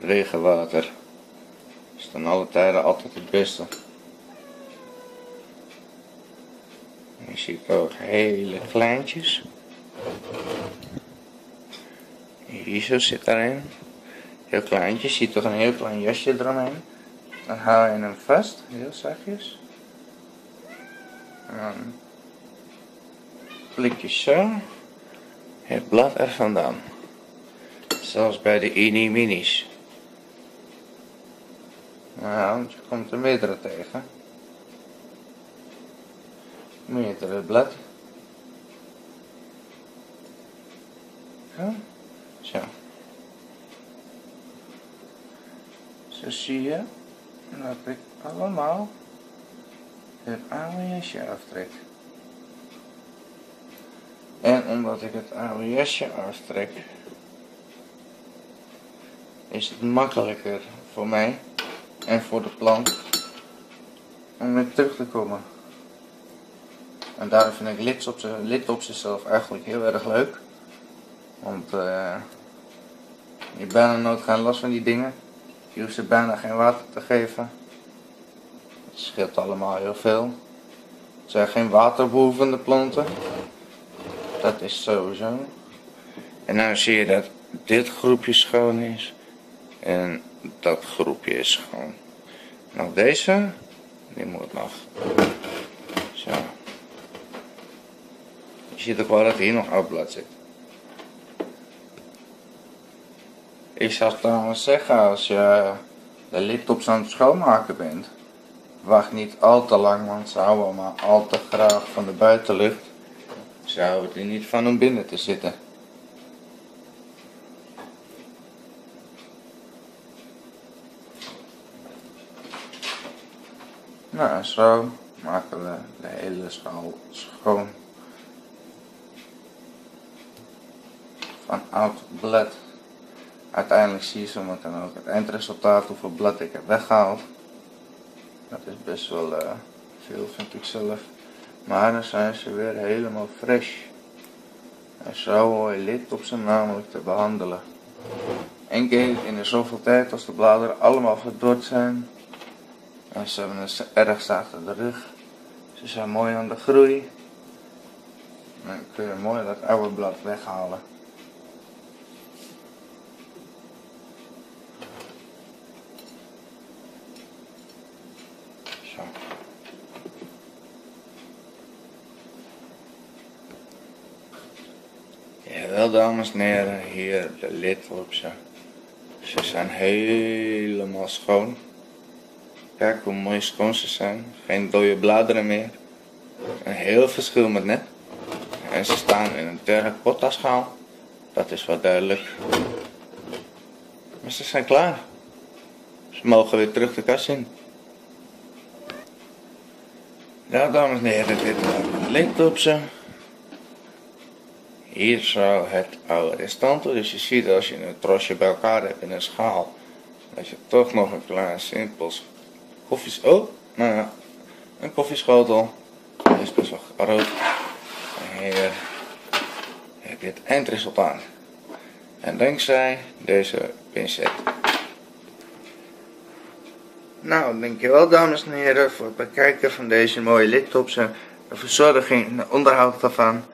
regenwater. Dat is dan alle tijden altijd het beste. Je ziet ook hele kleintjes. Hier zo zit daarin. Heel kleintjes. Je ziet toch een heel klein jasje eromheen. Dan hou je hem vast, heel zachtjes. En dan Klikjes zo. het blad er vandaan. Zelfs bij de ini minis. Nou, want je komt er meerdere tegen. Meerdere blad. Zo. Zo. Zo zie je dat ik allemaal het jasje aftrek. En omdat ik het jasje aftrek, is het makkelijker voor mij en voor de plant om weer terug te komen. En daarom vind ik lid op, op zichzelf eigenlijk heel erg leuk. Want uh, je bijna nooit geen last van die dingen. Je hoeft ze bijna geen water te geven. Het scheelt allemaal heel veel. Het zijn geen waterbehoevende planten. Dat is sowieso. En nu zie je dat dit groepje schoon is. En dat groepje is schoon. Nou deze, die moet nog. Zo. Je ziet ook wel dat hier nog oud blad zit. Ik zou trouwens zeggen, als je de lidtops aan het schoonmaken bent, wacht niet al te lang, want ze houden maar al te graag van de buitenlucht. Ze houden er niet van om binnen te zitten. Nou, zo maken we de hele schaal schoon. Van oud blad. Uiteindelijk zie je zo dan ook het eindresultaat, hoeveel blad ik heb weggehaald. Dat is best wel uh, veel vind ik zelf. Maar dan zijn ze weer helemaal fresh. En zo hoor lid op ze namelijk te behandelen. Eén keer in de zoveel tijd als de bladeren allemaal verdord zijn. En ze hebben een erg achter de rug. Ze zijn mooi aan de groei. Dan kun je mooi dat oude blad weghalen. Wel dames en heren, hier de lidworpsen. Ze zijn helemaal schoon. Kijk hoe mooi schoon ze zijn. Geen dode bladeren meer. Een heel verschil met net. En ze staan in een terracotta schaal. Dat is wel duidelijk. Maar ze zijn klaar. Ze mogen weer terug de kast in. Ja, dames en heren, dit ligt op ze. Hier zou het oude restante, dus je ziet als je een trosje bij elkaar hebt in een schaal, dat je toch nog een klein simpels koffies, oh, nou ja, een koffieschotel, dat is best wel groot. En hier heb je het eindresultaat. En dankzij deze pincet. Nou, dankjewel dames en heren voor het bekijken van deze mooie littopsen, de verzorging en de onderhoud daarvan.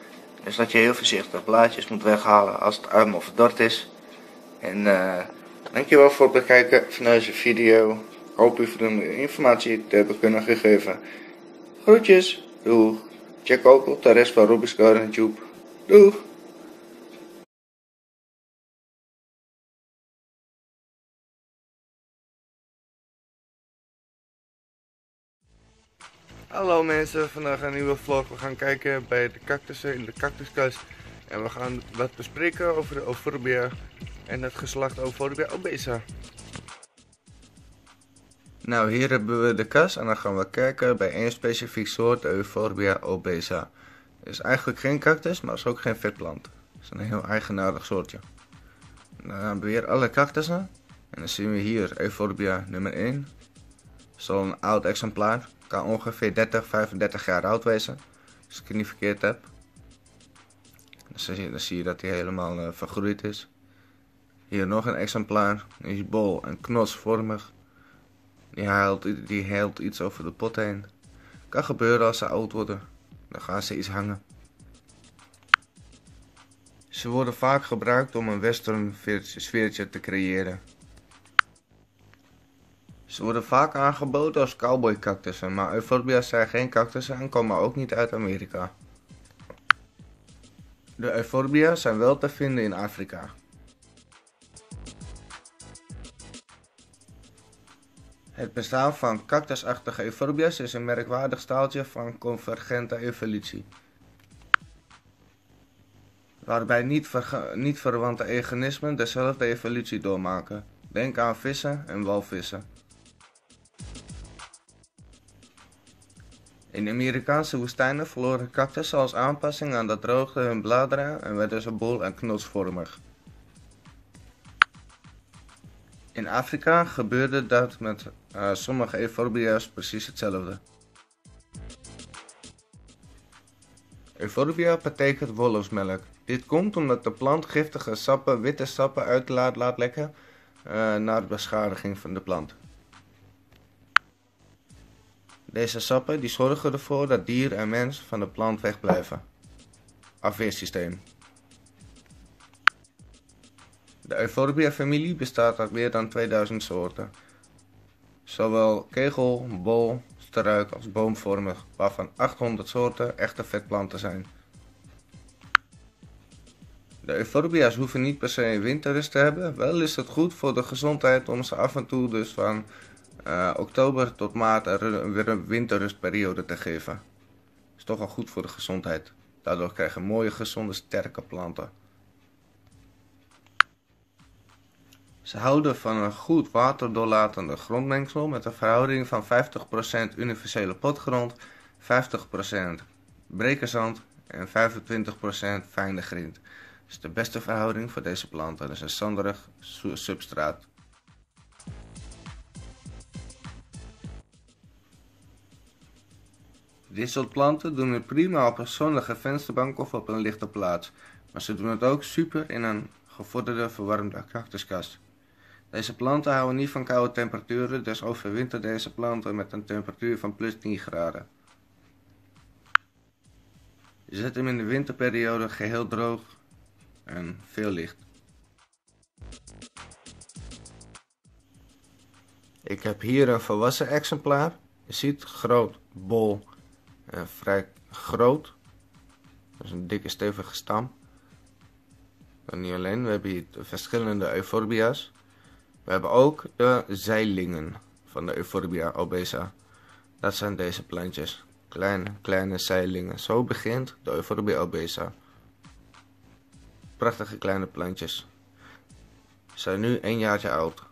Dus dat je heel voorzichtig blaadjes moet weghalen als het arm of is. En uh, dankjewel voor het bekijken van deze video. Hoop u voldoende informatie te hebben kunnen gegeven. Groetjes, doeg. Check ook op de rest van Rubik's Garden YouTube. Doeg! Hallo mensen, vandaag een nieuwe vlog. We gaan kijken bij de cactussen in de cactuskast. En we gaan wat bespreken over de Euphorbia en het geslacht Euphorbia obesa. Nou, hier hebben we de kast en dan gaan we kijken bij één specifiek soort, Euphorbia obesa. Het is eigenlijk geen cactus, maar is ook geen vetplant. Het is een heel eigenaardig soortje. Dan hebben we hier alle cactussen. En dan zien we hier Euphorbia nummer 1. Zo'n oud exemplaar kan ongeveer 30, 35 jaar oud wezen. Als ik het niet verkeerd heb. Dan zie je, dan zie je dat hij helemaal uh, vergroeid is. Hier nog een exemplaar. Die is bol en knosvormig. Die haalt, die haalt iets over de pot heen. Kan gebeuren als ze oud worden. Dan gaan ze iets hangen. Ze worden vaak gebruikt om een western sfeertje te creëren. Ze worden vaak aangeboden als cowboycactussen, maar euphorbia's zijn geen cactussen en komen ook niet uit Amerika. De Euphorbia zijn wel te vinden in Afrika. Het bestaan van cactusachtige euforbia's is een merkwaardig staaltje van convergente evolutie. Waarbij niet, niet verwante organismen dezelfde evolutie doormaken. Denk aan vissen en walvissen. In de Amerikaanse woestijnen verloren cactussen als aanpassing aan de droogte hun bladeren en werden ze bol- en knotsvormig. In Afrika gebeurde dat met uh, sommige euforbia's precies hetzelfde. Euphorbia betekent wolfsmelk. Dit komt omdat de plant giftige sappen, witte sappen uitlaat laat lekken uh, naar beschadiging van de plant. Deze sappen die zorgen ervoor dat dier en mens van de plant wegblijven. Afweersysteem. De Euphorbia-familie bestaat uit meer dan 2000 soorten. Zowel kegel, bol, struik als boomvormig, waarvan 800 soorten echte vetplanten zijn. De euphorbia's hoeven niet per se winterrust te hebben, wel is het goed voor de gezondheid om ze af en toe dus van uh, oktober tot maart er weer een winterrustperiode te geven. Is toch wel goed voor de gezondheid. Daardoor krijgen mooie, gezonde, sterke planten. Ze houden van een goed waterdoorlatende grondmengsel met een verhouding van 50% universele potgrond, 50% brekerzand en 25% fijne grind. Dat is de beste verhouding voor deze planten. Dat is een zanderig substraat. Dit soort planten doen het prima op een zonnige vensterbank of op een lichte plaats, maar ze doen het ook super in een gevorderde verwarmde cactuskast. Deze planten houden niet van koude temperaturen, dus overwinter deze planten met een temperatuur van plus 10 graden. Zet hem in de winterperiode geheel droog en veel licht. Ik heb hier een volwassen exemplaar. Je ziet groot, bol vrij groot. Dat is een dikke stevige stam. En niet alleen, we hebben hier verschillende euphorbia's. We hebben ook de zeilingen van de Euphorbia obesa. Dat zijn deze plantjes. Kleine, kleine zeilingen. Zo begint de Euphorbia obesa. Prachtige kleine plantjes. Ze zijn nu een jaartje oud.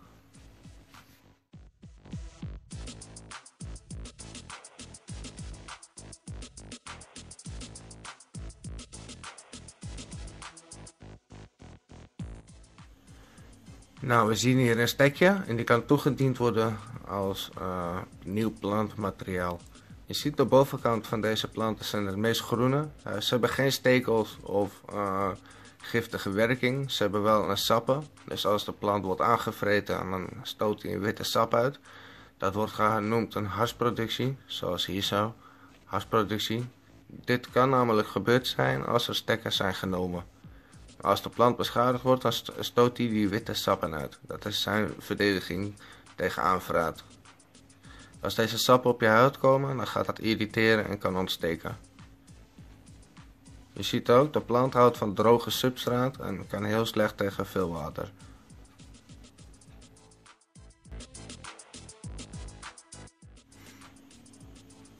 Nou, we zien hier een stekje en die kan toegediend worden als uh, nieuw plantmateriaal. Je ziet de bovenkant van deze planten zijn het meest groene. Uh, ze hebben geen stekels of uh, giftige werking. Ze hebben wel een sappen. Dus als de plant wordt aangevreten, dan stoot hij een witte sap uit. Dat wordt genoemd een harsproductie, zoals hier zo. Harsproductie. Dit kan namelijk gebeurd zijn als er stekkers zijn genomen. Als de plant beschadigd wordt, dan stoot hij die witte sappen uit. Dat is zijn verdediging tegen aanvraat. Als deze sappen op je huid komen, dan gaat dat irriteren en kan ontsteken. Je ziet ook, de plant houdt van droge substraat en kan heel slecht tegen veel water.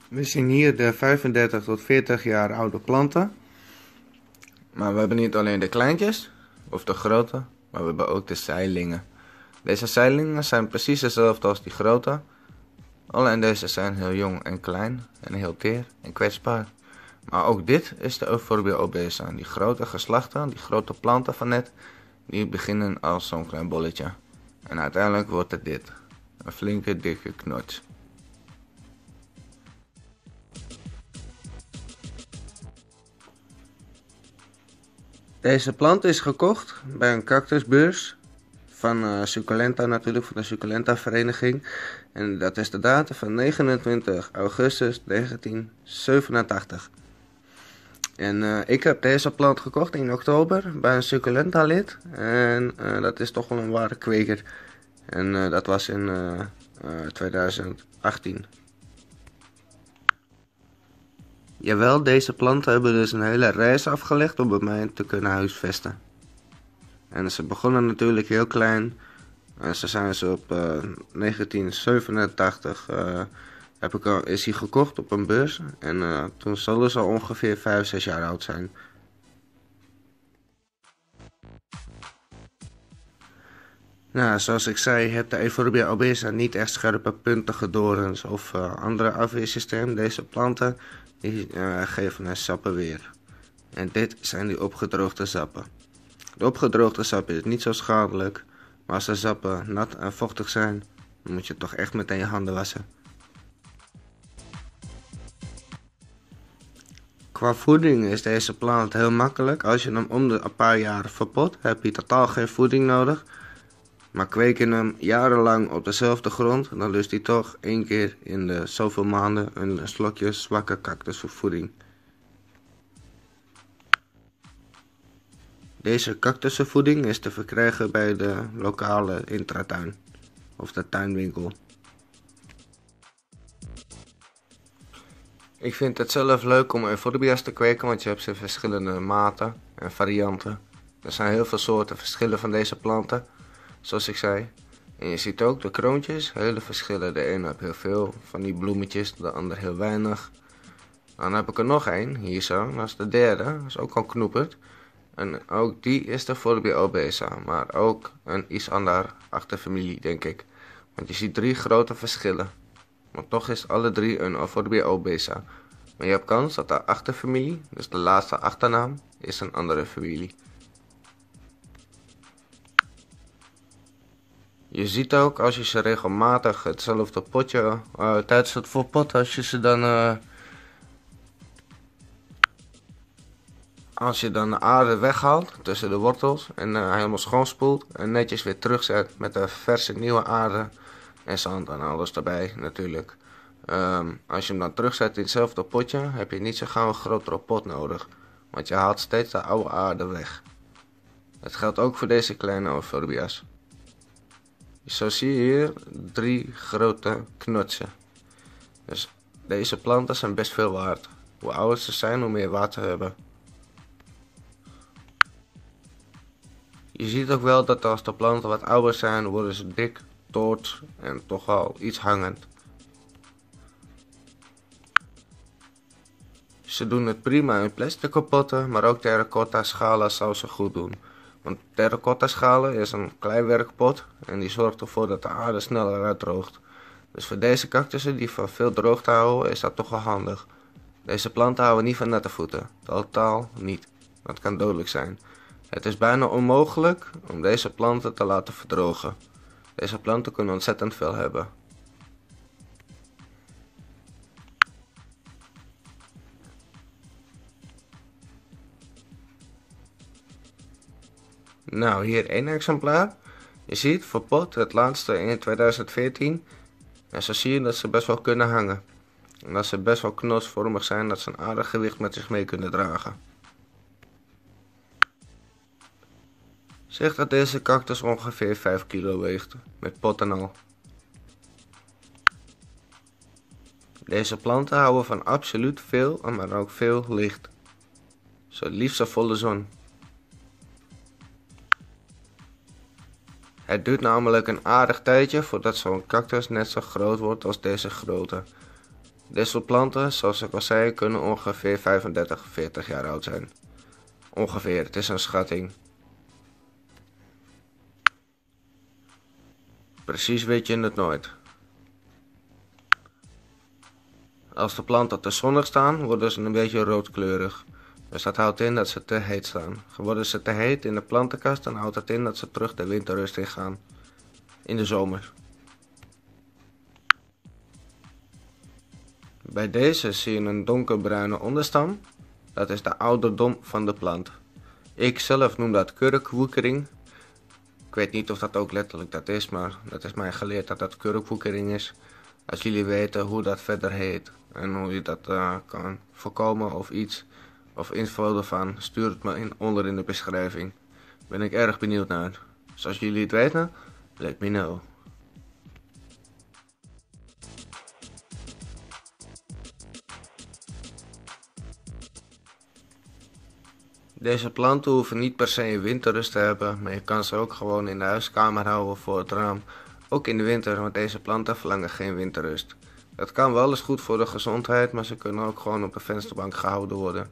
We zien hier de 35 tot 40 jaar oude planten. Maar we hebben niet alleen de kleintjes, of de grote, maar we hebben ook de zeilingen. Deze zeilingen zijn precies hetzelfde als die grote. Alleen deze zijn heel jong en klein en heel teer en kwetsbaar. Maar ook dit is de Euphorbia obesa. Die grote geslachten, die grote planten van net, die beginnen als zo'n klein bolletje. En uiteindelijk wordt het dit. Een flinke dikke knots. Deze plant is gekocht bij een cactusbeurs van uh, Succulenta natuurlijk, van de Succulenta vereniging. En dat is de datum van 29 augustus 1987. En uh, ik heb deze plant gekocht in oktober bij een Succulenta lid. En uh, dat is toch wel een ware kweker. En dat was in 2018. Jawel, deze planten hebben dus een hele reis afgelegd om bij mij te kunnen huisvesten. En ze begonnen natuurlijk heel klein. En ze zijn ze op 1987 uh, heb ik is hij gekocht op een beurs. En uh, toen zullen ze al ongeveer 5, 6 jaar oud zijn. Nou, zoals ik zei, heeft de Euphorbia obesa niet echt scherpe puntige dorens of andere afweersysteem. Deze planten die, uh, geven een sappen weer. En dit zijn die opgedroogde sappen. De opgedroogde sap is niet zo schadelijk, maar als de sappen nat en vochtig zijn, dan moet je toch echt meteen je handen wassen. Qua voeding is deze plant heel makkelijk. Als je hem om de een paar jaar verpot, heb je totaal geen voeding nodig. Maar kweek je hem jarenlang op dezelfde grond, dan lust hij toch één keer in de zoveel maanden een slokje zwakke cactusvoeding. Deze cactusvoeding is te verkrijgen bij de lokale intratuin of de tuinwinkel. Ik vind het zelf leuk om euphorbia's te kweken, want je hebt ze verschillende maten en varianten. Er zijn heel veel soorten verschillen van deze planten, zoals ik zei. En je ziet ook de kroontjes, hele verschillen. De ene heeft heel veel van die bloemetjes, de ander heel weinig. Dan heb ik er nog één, hier zo, dat is de derde, dat is ook al knoeperd. En ook die is de Forbia obesa, maar ook een iets ander achterfamilie, denk ik. Want je ziet drie grote verschillen. Maar toch is alle drie een Forbia obesa. Maar je hebt kans dat de achterfamilie, dus de laatste achternaam, is een andere familie. Je ziet ook als je ze regelmatig hetzelfde potje, uh, tijdens het volpot, als je ze dan... Uh, als je dan de aarde weghaalt tussen de wortels en uh, helemaal schoonspoelt en netjes weer terugzet met de verse nieuwe aarde en zand en alles erbij natuurlijk. Um, als je hem dan terugzet in hetzelfde potje, heb je niet zo gauw een grotere pot nodig, want je haalt steeds de oude aarde weg. Het geldt ook voor deze kleine euphorbia's. Zo zie je hier drie grote knotsen. Dus deze planten zijn best veel waard. Hoe ouder ze zijn, hoe meer water hebben. Je ziet ook wel dat als de planten wat ouder zijn, worden ze dik, toort en toch wel iets hangend. Ze doen het prima in plastic potten, maar ook terracotta schalen zou ze goed doen. Want terracotta schalen is een kleiwerkpot en die zorgt ervoor dat de aarde sneller uitdroogt. Dus voor deze cactussen die van veel droogte houden is dat toch wel handig. Deze planten houden niet van natte voeten, totaal niet. Dat kan dodelijk zijn. Het is bijna onmogelijk om deze planten te laten verdrogen. Deze planten kunnen ontzettend veel hebben. Nou, hier één exemplaar. Je ziet, verpot, het laatste in 2014. En zo zie je dat ze best wel kunnen hangen. En dat ze best wel knosvormig zijn, dat ze een aardig gewicht met zich mee kunnen dragen. Zeg dat deze cactus ongeveer 5 kilo weegt, met pot en al. Deze planten houden van absoluut veel, maar ook veel licht. Zo liefst volle zon. Het duurt namelijk een aardig tijdje voordat zo'n cactus net zo groot wordt als deze grote. Deze planten, zoals ik al zei, kunnen ongeveer 35, 40 jaar oud zijn. Ongeveer, het is een schatting. Precies weet je het nooit. Als de planten te zonnig staan, worden ze een beetje roodkleurig. Dus dat houdt in dat ze te heet staan. Worden ze te heet in de plantenkast, dan houdt dat in dat ze terug de winterrust in gaan. In de zomer. Bij deze zie je een donkerbruine onderstam. Dat is de ouderdom van de plant. Ik zelf noem dat kurkwoekering. Ik weet niet of dat ook letterlijk dat is, maar dat is mij geleerd dat dat kurkwoekering is. Als jullie weten hoe dat verder heet en hoe je dat uh, kan voorkomen of iets, of info ervan, stuur het me in, onder in de beschrijving. Ben ik erg benieuwd naar. Zoals jullie het weten, let me know. Deze planten hoeven niet per se een winterrust te hebben, maar je kan ze ook gewoon in de huiskamer houden voor het raam. Ook in de winter, want deze planten verlangen geen winterrust. Het kan wel eens goed voor de gezondheid, maar ze kunnen ook gewoon op een vensterbank gehouden worden.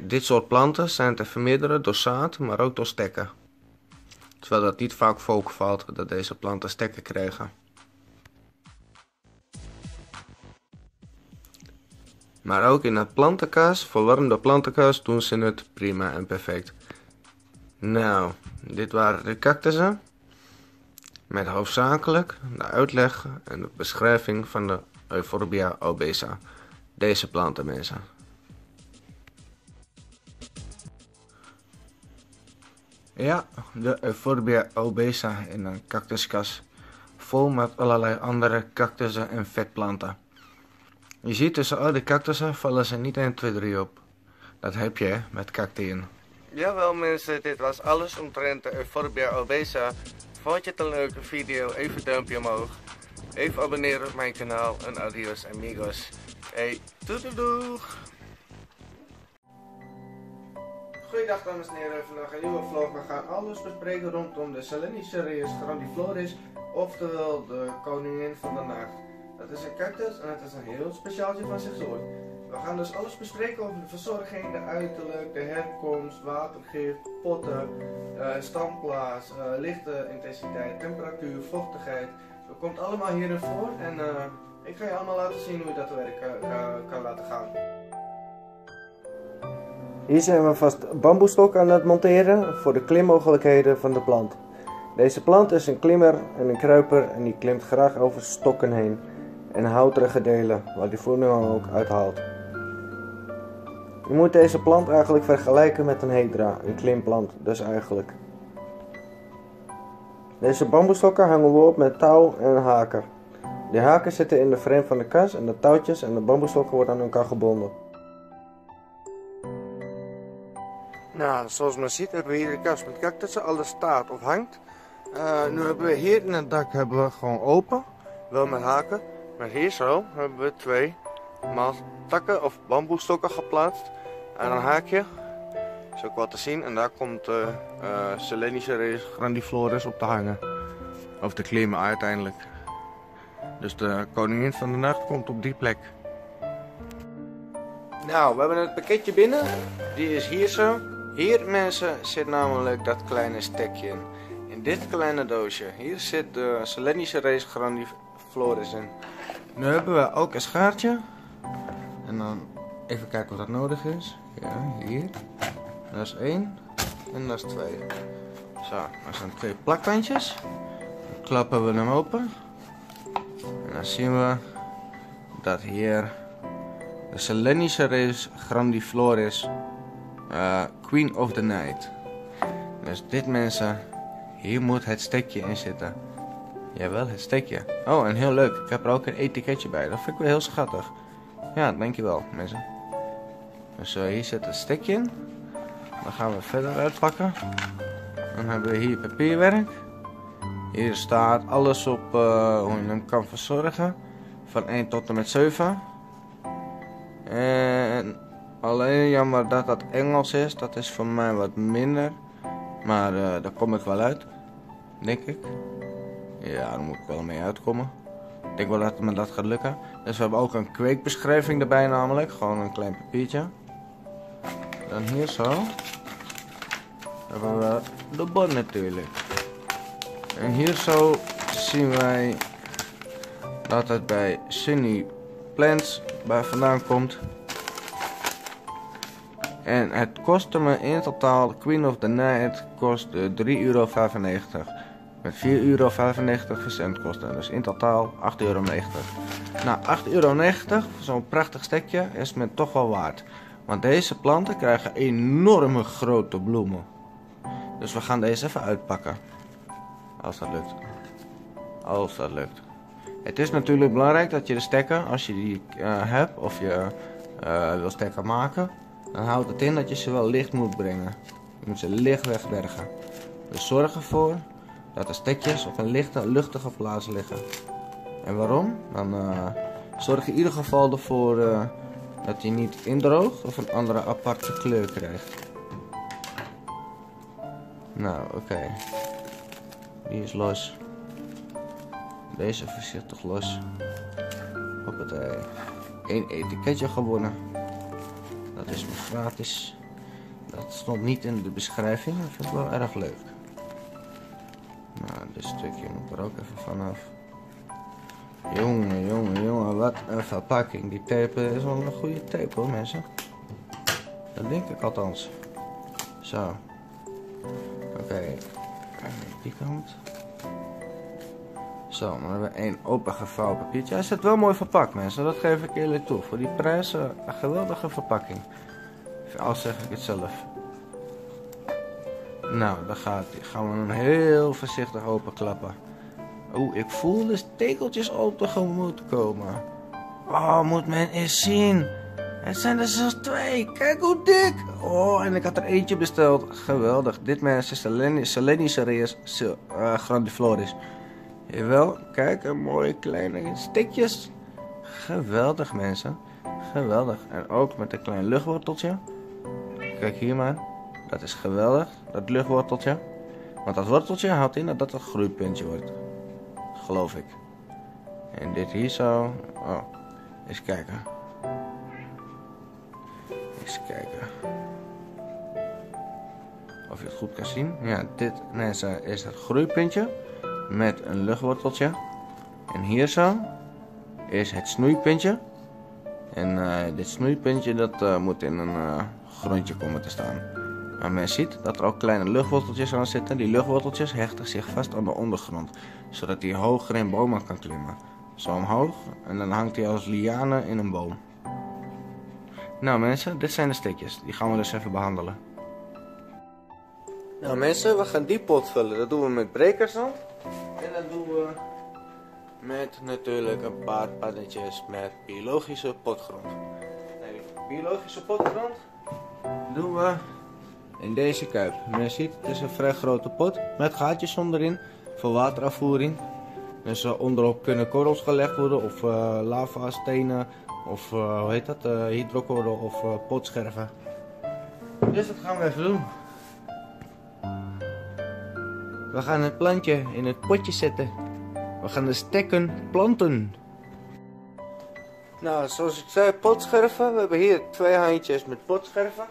Dit soort planten zijn te vermeerderen door zaad, maar ook door stekken. Terwijl dat niet vaak voorvalt dat deze planten stekken krijgen. Maar ook in het plantenkaas, verwarmde plantenkaas, doen ze het prima en perfect. Nou, dit waren de cactussen. Met hoofdzakelijk de uitleg en de beschrijving van de Euphorbia obesa. Deze planten mensen. Ja, de Euphorbia obesa in een cactuskas. Vol met allerlei andere cactussen en vetplanten. Je ziet tussen al cactussen vallen ze niet 1, 2, 3 op. Dat heb je met cacteen. Jawel mensen, dit was alles omtrent de Euphorbia obesa. Vond je het een leuke video? Even duimpje omhoog. Even abonneren op mijn kanaal en adios amigos. Hey, doeg! Goeiedag dames en heren, vandaag een nieuwe vlog. We gaan alles bespreken rondom de Selenische grandifloris, oftewel de koningin van de nacht. Het is een cactus en het is een heel speciaaltje van zich soort. We gaan dus alles bespreken over de verzorging, de uiterlijk, de herkomst, watergif, potten, uh, standplaats, uh, lichte intensiteit, temperatuur, vochtigheid. Dat komt allemaal hierin voor en uh, ik ga je allemaal laten zien hoe je dat werk kan laten gaan. Hier zijn we vast bamboestok aan het monteren voor de klimmogelijkheden van de plant. Deze plant is een klimmer en een kruiper en die klimt graag over stokken heen en houterige delen waar die voeding ook uithaalt. Je moet deze plant eigenlijk vergelijken met een hedra, een klimplant dus eigenlijk. Deze bamboestokken hangen we op met touw en haken. De haken zitten in de frame van de kas en de touwtjes en de bamboestokken worden aan elkaar gebonden. Nou, zoals men ziet hebben we hier de kast met cactussen, alles staat of hangt. Uh, nu hebben we hier in het dak hebben we gewoon open, wel met haken. Maar hier zo hebben we twee takken of bamboestokken geplaatst aan een haakje. Is ook wat te zien. En daar komt uh, uh, Selenische grandiflorus op te hangen. Of te klimmen uiteindelijk. Dus de koningin van de nacht komt op die plek. Nou, we hebben het pakketje binnen. Die is hier zo. Hier mensen zit namelijk dat kleine stekje in. In dit kleine doosje. Hier zit de Selenische race grandiflorus in. Nu hebben we ook een schaartje. En dan even kijken wat dat nodig is. Ja, hier. Dat is één. En dat is twee. Zo, dat zijn twee plakkantjes. Dan klappen we hem open. En dan zien we dat hier de Selenische race grandiflorus uh, Queen of the Night. Dus dit mensen, hier moet het stekje in zitten. Jawel, het stekje. Oh, en heel leuk. Ik heb er ook een etiketje bij. Dat vind ik wel heel schattig. Ja, dankjewel mensen. Dus uh, hier zit het stekje in. Dan gaan we verder uitpakken. Dan hebben we hier papierwerk. Hier staat alles op uh, hoe je hem kan verzorgen. Van 1 tot en met 7. En alleen jammer dat dat Engels is. Dat is voor mij wat minder. Maar uh, daar kom ik wel uit. Denk ik. Ja, daar moet ik wel mee uitkomen. Ik denk wel dat me dat gaat lukken. Dus we hebben ook een kweekbeschrijving erbij namelijk. Gewoon een klein papiertje. Dan hier zo. hebben we de bon natuurlijk. En hier zo zien wij dat het bij Sunny Plants bij vandaan komt. En het kostte me in totaal, Queen of the Night kost 3,95 euro. Met 4,95 euro verzendkosten. Dus in totaal 8,90 euro. Nou, 8,90 euro voor zo'n prachtig stekje is me toch wel waard. Want deze planten krijgen enorme grote bloemen. Dus we gaan deze even uitpakken. Als dat lukt. Als dat lukt. Het is natuurlijk belangrijk dat je de stekker, als je die uh, hebt of je uh, wil stekker maken, dan houdt het in dat je ze wel licht moet brengen. Je moet ze licht wegbergen. Dus zorg ervoor dat de stekjes op een lichte, luchtige plaats liggen. En waarom? Dan uh, zorg je in ieder geval ervoor uh, Dat hij niet indroogt of een andere aparte kleur krijgt. Nou, oké. Die is los. Deze voorzichtig los. Hoppatee. Eén etiketje gewonnen. Dat is nog gratis. Dat stond niet in de beschrijving. Dat vind ik wel erg leuk. Nou, dit stukje moet er ook even vanaf. Jongen, jongen, jongen, wat een verpakking. Die tape is wel een goede tape hoor, mensen. Dat denk ik althans. Zo. Oké. Die kant. Zo, dan hebben we één open gevouwen papiertje. Hij zit wel mooi verpakt, mensen. Dat geef ik eerlijk toe. Voor die prijs, uh, een geweldige verpakking. Al zeg ik het zelf. Nou, daar gaat. Gaan we hem heel voorzichtig openklappen. Oeh, ik voel de stekeltjes op tegemoet komen. Oh, moet men eens zien. Het zijn er zelfs twee. Kijk hoe dik. Oh, en ik had er eentje besteld. Geweldig. Dit mensen is Selenische Reus uh, Grandifloris. Jawel, kijk, een mooie kleine stikjes. Geweldig mensen. Geweldig. En ook met een klein luchtworteltje. Kijk hier maar. Dat is geweldig, dat luchtworteltje. Want dat worteltje houdt in dat dat een groeipuntje wordt. Geloof ik. En dit hier zo. Oh, eens kijken. Eens kijken. Of je het goed kan zien. Ja, dit mensen, is het groeipuntje met een luchtworteltje. En hier zo is het snoeipuntje. En uh, dit snoeipuntje dat uh, moet in een uh, grondje komen te staan. Maar men ziet dat er ook kleine luchtworteltjes aan zitten. Die luchtworteltjes hechten zich vast aan de ondergrond, zodat hij hoger in bomen kan klimmen. Zo omhoog en dan hangt hij als liane in een boom. Nou mensen, dit zijn de stikjes. Die gaan we dus even behandelen. Nou mensen, we gaan die pot vullen. Dat doen we met brekersand. Met natuurlijk een paar pannetjes met biologische potgrond. Biologische potgrond doen we in deze kuip. Men ziet, het is een vrij grote pot met gaatjes onderin voor waterafvoering. Dus uh, onderop kunnen korrels gelegd worden of uh, of uh, hoe heet dat, uh, hydrokorrel of potscherven. Dus dat gaan we even doen. We gaan het plantje in het potje zetten. We gaan de stekken planten. Nou, zoals ik zei, potscherven. We hebben hier twee handjes met potscherven.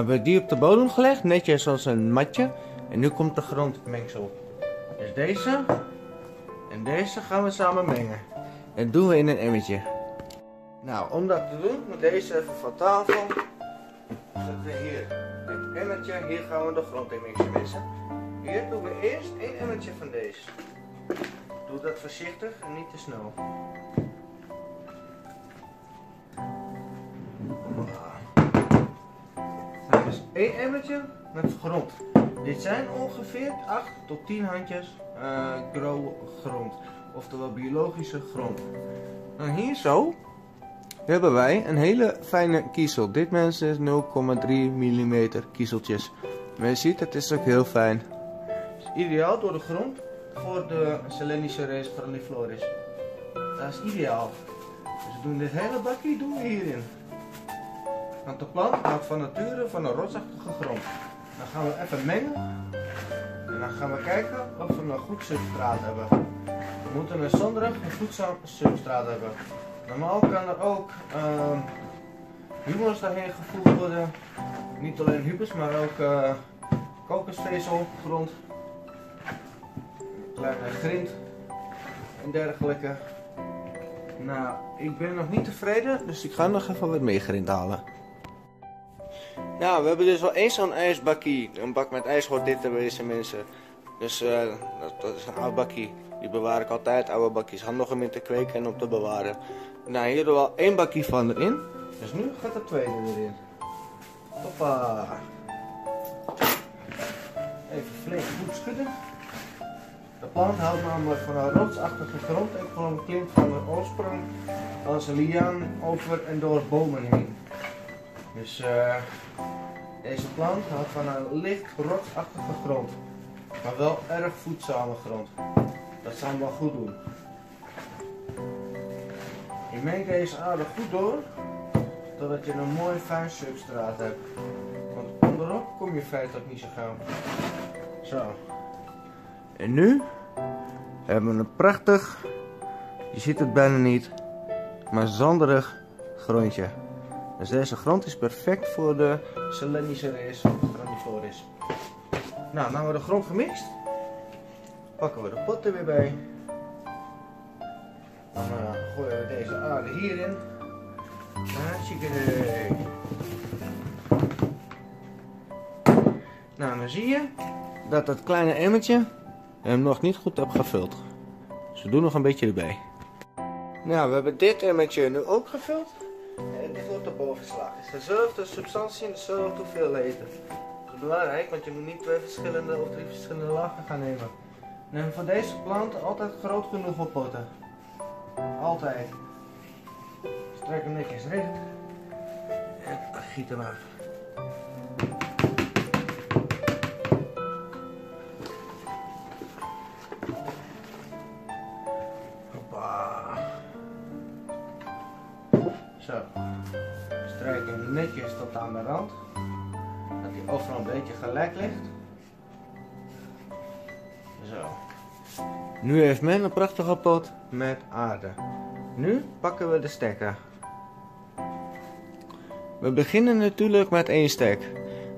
Hebben die op de bodem gelegd, netjes als een matje. En nu komt de grondmengsel. Dus deze en deze gaan we samen mengen. Dat doen we in een emmertje. Nou, om dat te doen, moet deze even van tafel. Zetten we hier het emmertje. Hier gaan we de grond in mixen, mensen. Hier doen we eerst één emmertje van deze. Doe dat voorzichtig en niet te snel. Dus één emmertje met grond. Dit zijn ongeveer 8 tot 10 handjes uh, grond. Oftewel biologische grond. En hier zo hebben wij een hele fijne kiezel. Dit mensen is 0,3 mm kiezeltjes. Maar je ziet, het is ook heel fijn. Is ideaal door de grond voor de Selenische race grandifloris. Dat is ideaal. Dus we doen dit hele bakje doen we hierin. Want de plant houdt van nature van een rotsachtige grond. Dan gaan we even mengen. En dan gaan we kijken of we een goed substraat hebben. We moeten een zonderig en voedzaam substraat hebben. Normaal kan er ook uh, humus daarheen gevoegd worden. Niet alleen humus, maar ook uh, kokosvezel, grond, kleine grind en dergelijke. Nou, ik ben nog niet tevreden, dus ik ga nog even wat meer grind halen. We hebben dus wel eens zo'n ijsbakkie. Een bak met ijs hoort dit te wezen, mensen. Dus uh, dat, is een oud bakkie. Die bewaar ik altijd, oude bakjes. Handig om in te kweken en om te bewaren. Nou, hier doen we al één bakje van erin. Dus nu gaat de tweede erin. Hoppa. Even flink goed schudden. De plant houdt namelijk van een rotsachtige grond en gewoon klinkt van de oorsprong als een liaan over en door bomen heen. Dus eh, deze plant houdt van een licht rotsachtige grond, maar wel erg voedzame grond. Dat zal hem wel goed doen. Je mengt deze aarde goed door, totdat je een mooi fijn substraat hebt. Want onderop kom je feitelijk niet zo gauw. Zo. En nu hebben we een prachtig, je ziet het bijna niet, maar zanderig grondje. Dus deze grond is perfect voor de Selenische race of Grandifloris. Nou, nou we de grond gemixt. Pakken we de pot er weer bij. Dan uh, gooien we deze aarde hierin. Hartstikke Nou, dan zie je dat dat kleine emmertje hem nog niet goed heb gevuld. Dus we doen nog een beetje erbij. Nou, we hebben dit emmertje nu ook gevuld. En dit wordt de bovenslag. Het is dezelfde substantie en dezelfde hoeveelheden. Dat is belangrijk, want je moet niet twee verschillende of drie verschillende lagen gaan nemen. Neem voor deze plant altijd groot genoeg op potten. Altijd. Strek hem netjes recht. En giet hem af. Hoppa. Zo. Strijk hem netjes tot aan de rand. Dat hij overal een beetje gelijk ligt. Zo. Nu heeft men een prachtige pot met aarde. Nu pakken we de stekker. We beginnen natuurlijk met één stek.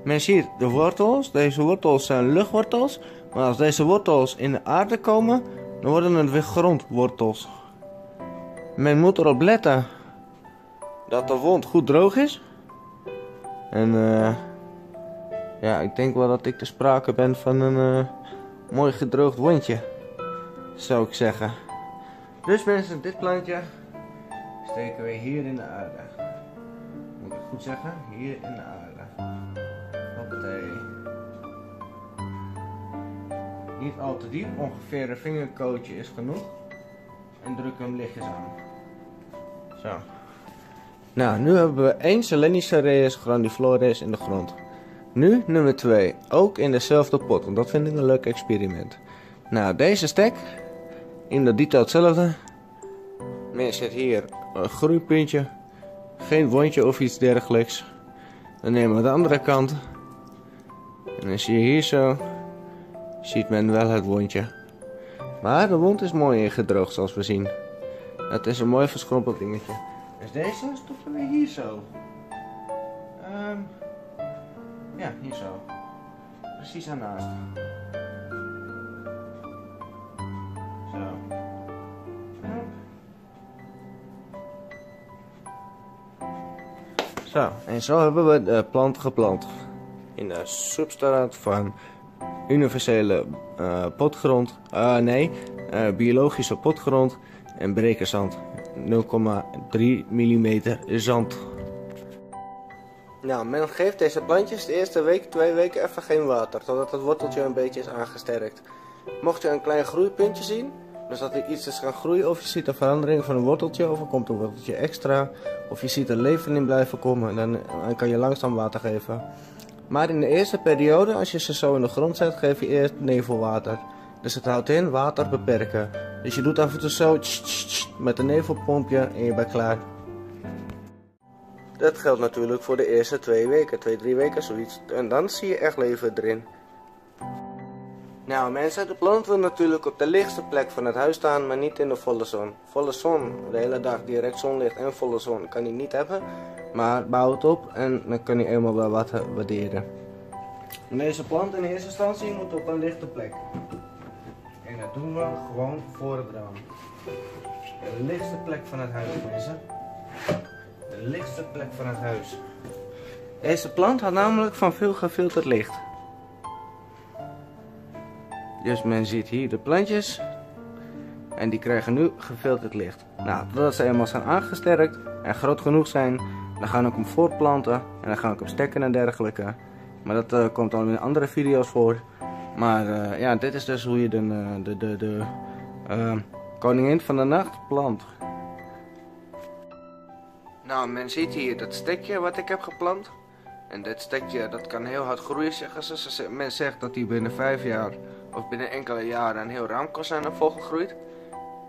Men ziet de wortels. Deze wortels zijn luchtwortels. Maar als deze wortels in de aarde komen, dan worden het weer grondwortels. Men moet erop letten dat de wond goed droog is. En eh ja, ik denk wel dat ik te sprake ben van een eh, mooi gedroogd wondje. Zou ik zeggen. Dus mensen, dit plantje steken we hier in de aarde. Moet ik goed zeggen? Hier in de aarde. Hoppatee. Niet al te diep, ongeveer een vingerkootje is genoeg. En druk hem lichtjes aan. Zo. Nou, nu hebben we één Selenische Reus grandiflores in de grond. Nu nummer 2, ook in dezelfde pot, want dat vind ik een leuk experiment. Nou, deze stek, in de dito hetzelfde. Men zet hier een groeipuntje, geen wondje of iets dergelijks. Dan nemen we de andere kant. En dan zie je hier zo, ziet men wel het wondje. Maar de wond is mooi ingedroogd zoals we zien. Het is een mooi verschrompeld dingetje. Dus deze stoppen we hier zo. Ehm ja, hier zo. Precies daarnaast. Zo. Zo, en zo hebben we de plant geplant. In de substraat van universele eh, potgrond. Ah nee, eh, biologische potgrond en brekerzand. 0,3 mm zand. Nou, men geeft deze plantjes de eerste week, twee weken even geen water, totdat het worteltje een beetje is aangesterkt. Mocht je een klein groeipuntje zien, dus dat er iets is gaan groeien, of je ziet een verandering van een worteltje, of er komt een worteltje extra, of je ziet er leven in blijven komen, dan, dan kan je langzaam water geven. Maar in de eerste periode, als je ze zo in de grond zet, geef je eerst nevelwater. Dus het houdt in water beperken. Dus je doet af en toe zo met een nevelpompje en je bent klaar. Dat geldt natuurlijk voor de eerste twee weken, twee, drie weken zoiets. En dan zie je echt leven erin. Nou mensen, de plant wil natuurlijk op de lichtste plek van het huis staan, maar niet in de volle zon. Volle zon, de hele dag direct zonlicht en volle zon kan hij niet hebben. Maar bouw het op en dan kan hij eenmaal wel wat waarderen. En deze plant in eerste instantie moet op een lichte plek. Dat doen we gewoon voor het raam. De lichtste plek van het huis mensen. De lichtste plek van het huis. Deze plant had namelijk van veel gefilterd licht. Dus men ziet hier de plantjes. En die krijgen nu gefilterd licht. Nou, totdat ze eenmaal zijn aangesterkt en groot genoeg zijn, dan gaan ik hem voortplanten. En dan ga ik hem stekken en dergelijke. Maar dat uh, komt dan in andere video's voor. Maar eh, ja, dit is dus hoe je de, eh, de, de, de eh, koningin van de nacht plant. Nou, men ziet hier dat stekje wat ik heb geplant. En dit stekje dat kan heel hard groeien, zeggen ze. Men zegt dat hij binnen vijf jaar of binnen enkele jaren een heel raam kan zijn en volgegroeid.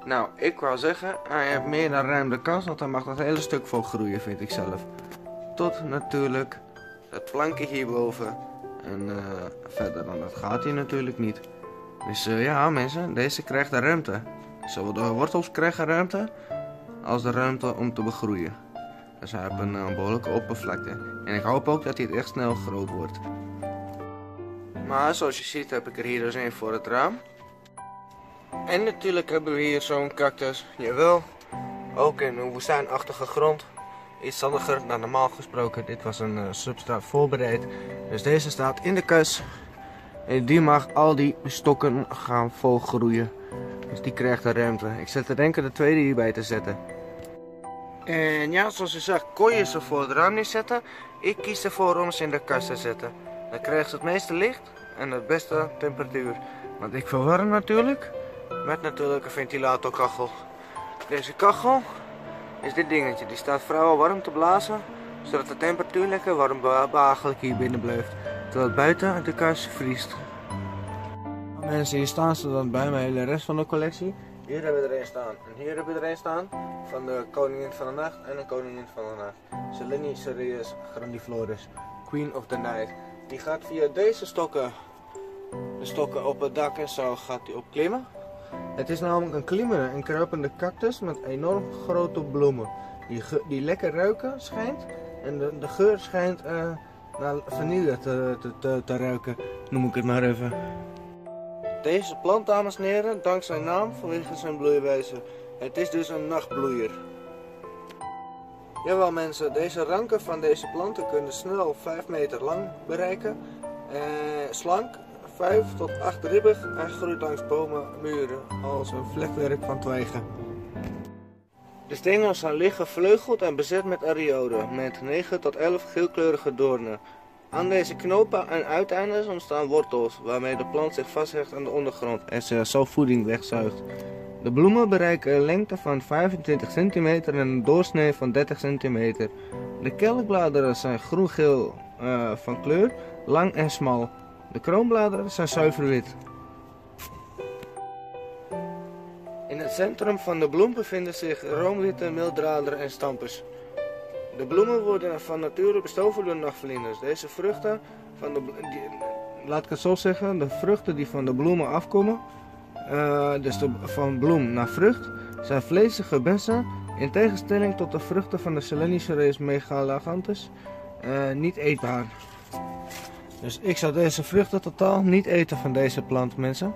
Nou, ik wou zeggen, hij heeft meer dan ruim de kans, want hij mag dat hele stuk volgroeien, vind ik zelf. Tot natuurlijk het plankje hierboven. En eh, verder dan dat gaat hij natuurlijk niet. Dus eh, ja, mensen, deze krijgt de ruimte. Zowel de wortels krijgen ruimte, als de ruimte om te begroeien. Dus hij heeft een eh, behoorlijke oppervlakte. En ik hoop ook dat hij echt snel groot wordt. Maar zoals je ziet heb ik er hier dus een voor het raam. En natuurlijk hebben we hier zo'n cactus. Jawel, ook in een woestijnachtige grond. Iets zandiger dan normaal gesproken. Dit was een eh, substraat voorbereid. Dus deze staat in de kus. En die mag al die stokken gaan volgroeien. Dus die krijgt de ruimte. Ik zet te denken de tweede hierbij te zetten. En ja, zoals je zag, kon je ze voor het raam neerzetten. Ik kies ervoor om ze in de kast te zetten. Dan krijgt ze het meeste licht en de beste temperatuur. Want ik verwarm natuurlijk. Met natuurlijk een ventilatorkachel. Deze kachel is dit dingetje. Die staat vrijwel warm te blazen. Zodat de temperatuur lekker warm be- behagelijk hier binnen blijft. Terwijl het buiten de kast vriest. Mensen, hier staan ze dan bij mij, de rest van de collectie. Hier hebben we er een staan. En hier hebben we er een staan van de koningin van de nacht en de koningin van de nacht. Selene Cereus grandiflorus, queen of the night. Die gaat via deze stokken, de stokken op het dak en zo, gaat die opklimmen. Het is namelijk een klimmende en kruipende cactus met enorm grote bloemen. Die, die lekker ruiken schijnt. En de, de geur schijnt eh, naar vanille te, te, te, ruiken, noem ik het maar even. Deze plant, dames en heren, dankt zijn naam vanwege zijn bloeiwijze. Het is dus een nachtbloeier. Jawel mensen, deze ranken van deze planten kunnen snel 5 meter lang bereiken. Eh, slank, 5 tot 8 ribbig en groeit langs bomen, muren als een vlekwerk van twijgen. De stengels zijn licht gevleugeld en bezet met arioden, met 9 tot 11 geelkleurige doornen. Aan deze knopen en uiteindes ontstaan wortels, waarmee de plant zich vasthecht aan de ondergrond en ze zo voeding wegzuigt. De bloemen bereiken een lengte van 25 cm en een doorsnee van 30 cm. De kelkbladeren zijn groen-geel eh, van kleur, lang en smal. De kroonbladeren zijn zuiver wit. In het centrum van de bloem bevinden zich roomwitte meeldraderen en stampers. De bloemen worden van nature bestoven door nachtvlinders. Deze vruchten van de laat ik het zo zeggen, de vruchten die van de bloemen afkomen, eh, dus van bloem naar vrucht, zijn vlezige bessen, in tegenstelling tot de vruchten van de Selenicereus megalaganthus, eh, niet eetbaar. Dus ik zou deze vruchten totaal niet eten van deze plant, mensen.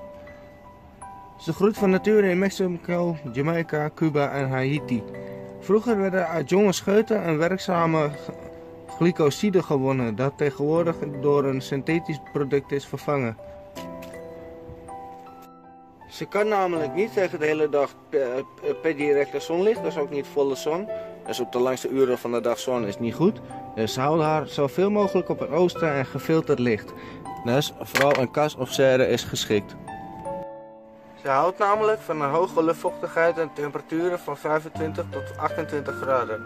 Ze groeit van nature in Mexico, Jamaica, Cuba en Haiti. Vroeger werden uit jonge scheuten een werkzame glycoside gewonnen, dat tegenwoordig door een synthetisch product is vervangen. Ze kan namelijk niet tegen de hele dag per, per directe zonlicht, dus ook niet volle zon. Dus op de langste uren van de dag zon is niet goed. Dus ze houden haar zoveel mogelijk op het oosten en gefilterd licht. Dus vooral een kas of serre is geschikt. Ze houdt namelijk van een hoge luchtvochtigheid en temperaturen van 25 tot 28 graden.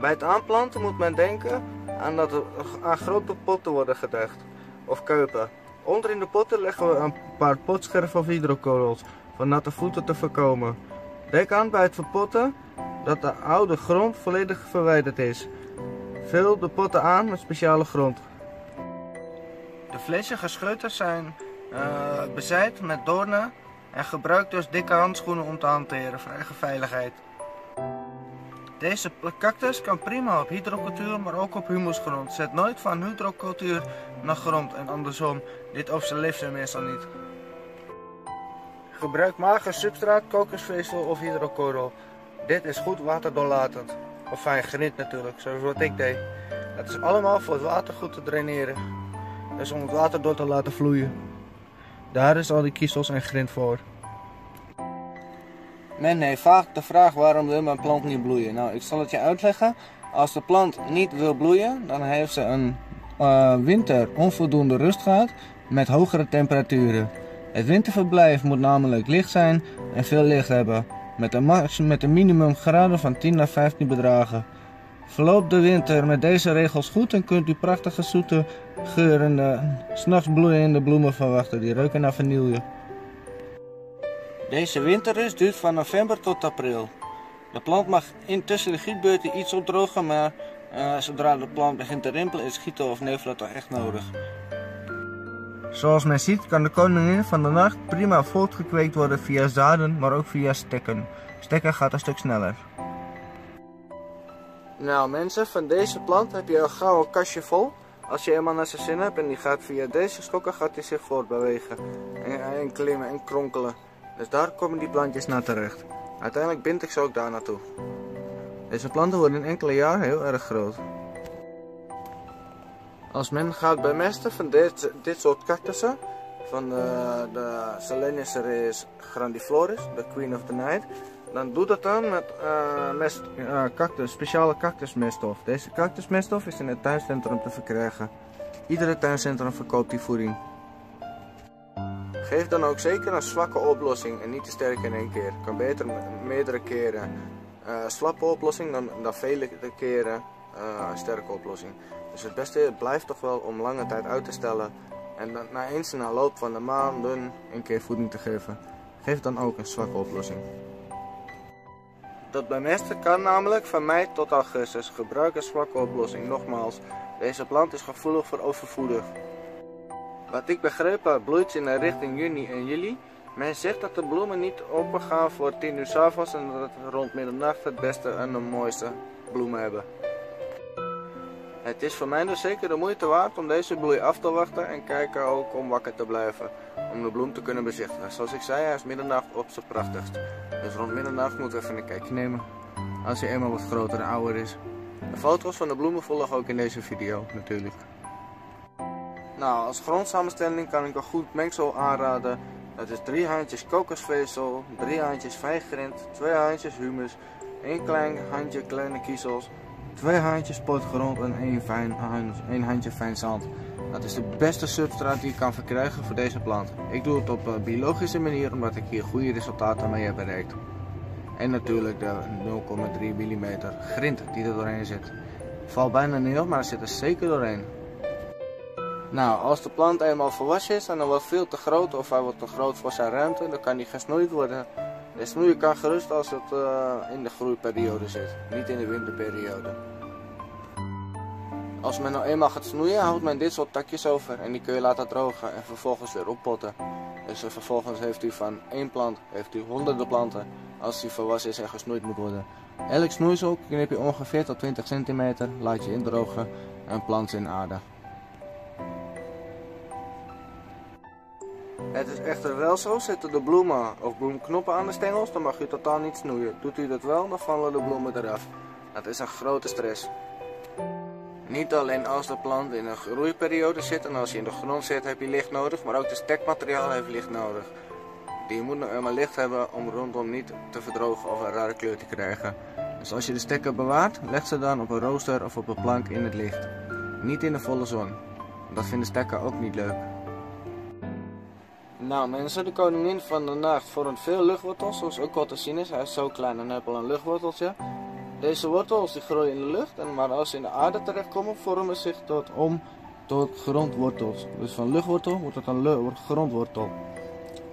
Bij het aanplanten moet men denken aan dat er aan grote potten worden gedacht, of keupen. Onder in de potten leggen we een paar potscherven of hydrokorrels, van natte voeten te voorkomen. Denk aan bij het verpotten dat de oude grond volledig verwijderd is. Vul de potten aan met speciale grond. De vlezige scheuten zijn eh, bezaaid met doornen en gebruik dus dikke handschoenen om te hanteren voor eigen veiligheid. Deze cactus kan prima op hydrocultuur, maar ook op humusgrond. Zet nooit van hydrocultuur naar grond en andersom. Dit overleeft ze meestal niet. Gebruik mager substraat, kokosvezel of hydrokorrel. Dit is goed waterdoorlatend. Of fijn grind natuurlijk, zoals wat ik deed. Het is allemaal voor het water goed te draineren. Dus om het water door te laten vloeien. Daar is al die kiezels en grind voor. Men heeft vaak de vraag waarom wil mijn plant niet bloeien. Nou, ik zal het je uitleggen. Als de plant niet wil bloeien, dan heeft ze een eh, winter onvoldoende rust gehad. met hogere temperaturen. Het winterverblijf moet namelijk licht zijn en veel licht hebben, met een, met een minimum graden van 10 naar 15 bedragen. Verloopt de winter met deze regels goed en kunt u prachtige zoete, geurende, s'nachts bloeiende bloemen verwachten die ruiken naar vanille. Deze winterrust duurt van november tot april. De plant mag intussen de gietbeurten iets opdrogen, maar uh, zodra de plant begint te rimpelen is gieten of nevelen toch echt nodig. Zoals men ziet kan de koningin van de nacht prima voortgekweekt worden via zaden, maar ook via stekken. Stekken gaat een stuk sneller. Nou mensen, van deze plant heb je een gouden kastje vol. Als je helemaal naar zijn zin hebt en die gaat via deze stokken gaat hij zich voortbewegen. En, en klimmen en kronkelen. Dus daar komen die plantjes naar terecht. Uiteindelijk bind ik ze ook daar naartoe. Deze planten worden in enkele jaar heel erg groot. Als men gaat bemesten van dit, dit soort cactussen, van de, de Selenicereus grandiflorus, de Queen of the Night, dan doe dat dan met uh, mest, uh, cactus, speciale cactusmeststof. Deze cactusmeststof is in het tuincentrum te verkrijgen. Iedere tuincentrum verkoopt die voeding. Geef dan ook zeker een zwakke oplossing en niet te sterk in één keer. Kan beter meerdere keren uh, slappe oplossing dan, dan vele keren uh, sterke oplossing. Dus het beste blijft toch wel om lange tijd uit te stellen en dan na eens na loop van de maanden een keer voeding te geven. Geef dan ook een zwakke oplossing. Dat bemesten kan namelijk van mei tot augustus. Gebruik een zwakke oplossing. Nogmaals, deze plant is gevoelig voor overvoeding. Wat ik begrepen heb, bloeit ze in de richting juni en juli. Men zegt dat de bloemen niet opengaan voor 10 uur s avonds en dat rond middernacht het beste en de mooiste bloemen hebben. Het is voor mij dus zeker de moeite waard om deze bloei af te wachten en kijken ook om wakker te blijven. Om de bloem te kunnen bezichtigen. Zoals ik zei, hij is middernacht op zijn prachtigst. Dus rond middernacht moeten we even een kijkje nemen. Als hij eenmaal wat groter en ouder is. De foto's van de bloemen volgen ook in deze video natuurlijk. Nou, als grondsamenstelling kan ik een goed mengsel aanraden. Dat is drie handjes kokosvezel, drie handjes vijgrind, twee handjes humus, één klein handje kleine kiezels, twee handjes potgrond en één, fijn, handje fijn zand. Dat is de beste substraat die je kan verkrijgen voor deze plant. Ik doe het op een biologische manier omdat ik hier goede resultaten mee heb bereikt. En natuurlijk de 0,3 mm grind die er doorheen zit. Valt bijna niet op, maar er zit er zeker doorheen. Nou, als de plant eenmaal volwassen is en dan wordt veel te groot of hij wordt te groot voor zijn ruimte, dan kan hij gesnoeid worden. De snoeien kan gerust als het uh, in de groeiperiode zit, niet in de winterperiode. Als men nou eenmaal gaat snoeien, houdt men dit soort takjes over en die kun je laten drogen en vervolgens weer oppotten. Dus uh, vervolgens heeft u van één plant, heeft u honderden planten als die volwassen is en gesnoeid moet worden. Elk snoeisel knip je ongeveer tot 20 centimeter, laat je indrogen en plant ze in aarde. Het is echter wel zo, zitten de bloemen of bloemknoppen aan de stengels, dan mag u totaal niet snoeien. Doet u dat wel, dan vallen de bloemen eraf. Dat is een grote stress. Niet alleen als de plant in een groeiperiode zit en als je in de grond zit heb je licht nodig, maar ook de stekmateriaal heeft licht nodig. Die moet nou helemaal licht hebben om rondom niet te verdrogen of een rare kleur te krijgen. Dus als je de stekken bewaart, leg ze dan op een rooster of op een plank in het licht. Niet in de volle zon. Dat vinden stekken ook niet leuk. Nou mensen, de koningin van de nacht vormt veel luchtwortels, zoals ook wat te zien is. Hij is zo klein en heeft al een luchtworteltje. Deze wortels die groeien in de lucht, en maar als ze in de aarde terechtkomen, vormen ze zich tot om tot grondwortels. Dus van luchtwortel wordt het een grondwortel.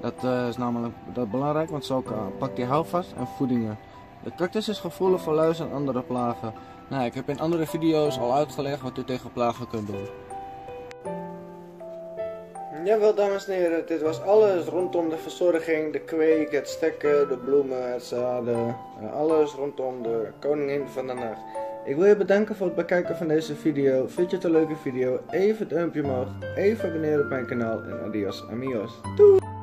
Dat uh, is namelijk dat belangrijk, want zo pakt hij houvast en voedingen. De cactus is gevoelig voor luis en andere plagen. Nou, ik heb in andere video's al uitgelegd wat u tegen plagen kunt doen. Jawel, dames en heren, dit was alles rondom de verzorging, de kweek, het stekken, de bloemen, het zaden. Alles rondom de koningin van de nacht. Ik wil je bedanken voor het bekijken van deze video. Vind je het een leuke video? Even het duimpje omhoog, even abonneren op mijn kanaal en adios amigos. Doei!